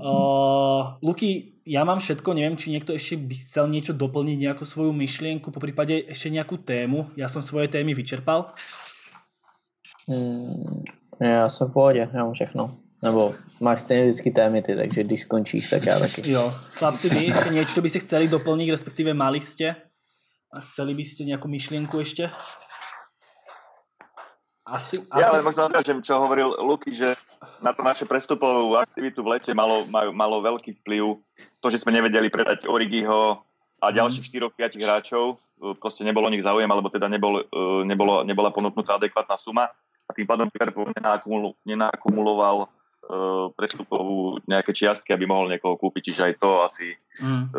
Uh, Luky, ja mám všetko, neviem, či niekto ešte by chcel niečo doplniť, nejakú svoju myšlienku, po prípade ešte nejakú tému. Ja som svoje témy vyčerpal. Hmm, já jsem v pohodě, já mám všechno. Nebo máš stejně vždycky témy ty, takže když skončíš, tak já taky. Jo, chlapci, vy ešte niečo, čo by ste chceli doplniť, respektíve mali ste? A chceli by ste nejakú myšlienku ešte? Asi, asi... Ja len možno nadražem, čo hovoril Luky, že na to naše prestupovú aktivitu v lete malo, malo, malo veľký vplyv to, že sme nevedeli predať Origiho a mhm. ďalších 4-5 hráčov. Proste nebolo o nich záujem, alebo teda nebol, e, nebolo, nebola ponúknutá adekvátna suma a tým pádom Liverpool nenakumuloval uh, prestupovú nejaké čiastky, aby mohol niekoho kúpiť, čiže aj to asi mm.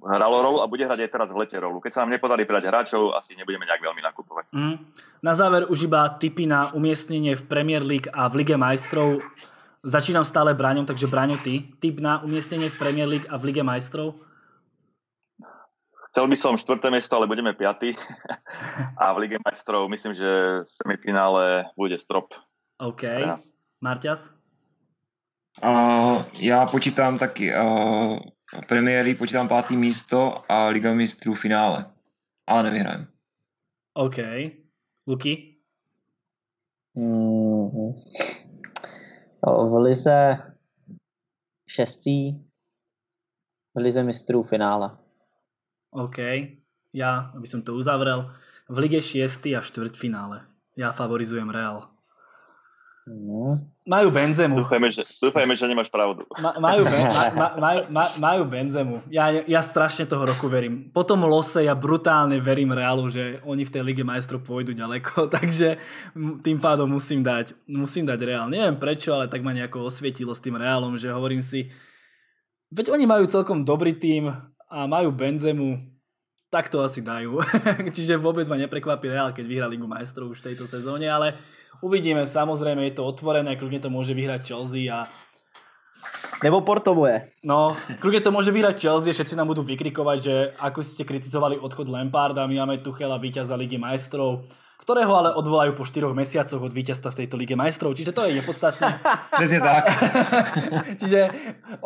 Hralo rolu a bude hrať aj teraz v lete rolu. Keď sa nám nepodarí pridať hráčov, asi nebudeme nejak veľmi nakupovať. Mm. Na záver už iba tipy na umiestnenie v Premier League a v Lige majstrov. Začínam stále Braňom, takže Braňo ty. Tip na umiestnenie v Premier League a v Lige majstrov? chcel by som štvrté miesto, ale budeme piaty. A v Lige majstrov myslím, že semifinále bude strop. OK. Marťas? Uh, já počítám taky uh, premiéry, počítám pátý místo a Liga mistrů finále. Ale nevyhrajem. OK. Luky? Mm-hmm. V Lize šestý, v Lize mistrů finále. OK. Ja, aby som to uzavrel, v Lige 6 a štvrťfinále. Ja favorizujem Real. No. Majú Benzemu. Dúfajme, že, dúfajme, že nemáš pravdu. Ma, majú, ma, ma, majú, ma, majú Benzemu. Ja, ja strašne toho roku verím. Po tom lose ja brutálne verím Realu, že oni v tej Lige majstrov pôjdu ďaleko, takže tým pádom musím dať, musím dať Real. Neviem prečo, ale tak ma nejako osvietilo s tým Realom, že hovorím si, veď oni majú celkom dobrý tým a majú Benzemu, tak to asi dajú. Čiže vôbec ma neprekvapí Real, keď vyhrá Ligu majstrov už v tejto sezóne, ale Uvidíme, samozrejme je to otvorené, kľudne to môže vyhrať Chelsea a nebo Porto bude. No, kľudne to môže vyhrať Chelsea, všetci nám budú vykrikovať, že ako ste kritizovali odchod Lamparda, my máme Tuchela víťaza Ligy majstrov, ktorého ale odvolajú po 4 mesiacoch od víťazstva v tejto Lige majstrov, čiže to je nepodstatné. Presne tak. čiže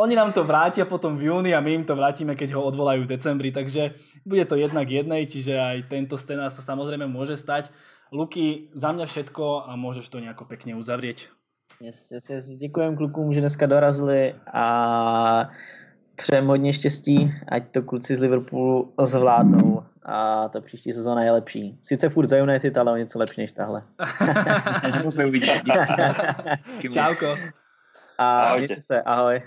oni nám to vrátia potom v júni a my im to vrátime, keď ho odvolajú v decembri, takže bude to jednak jednej, čiže aj tento scenár sa samozrejme môže stať. Luky, za mě všetko a můžeš to nějak pekně uzavřít. Yes, yes, yes. Děkujem klukům, že dneska dorazili a přejem hodně štěstí, ať to kluci z Liverpoolu zvládnou a ta příští sezóna je lepší. Sice furt za United, ale o něco lepší než tahle. se uvidí. Čauko. A ahoj. se, ahoj.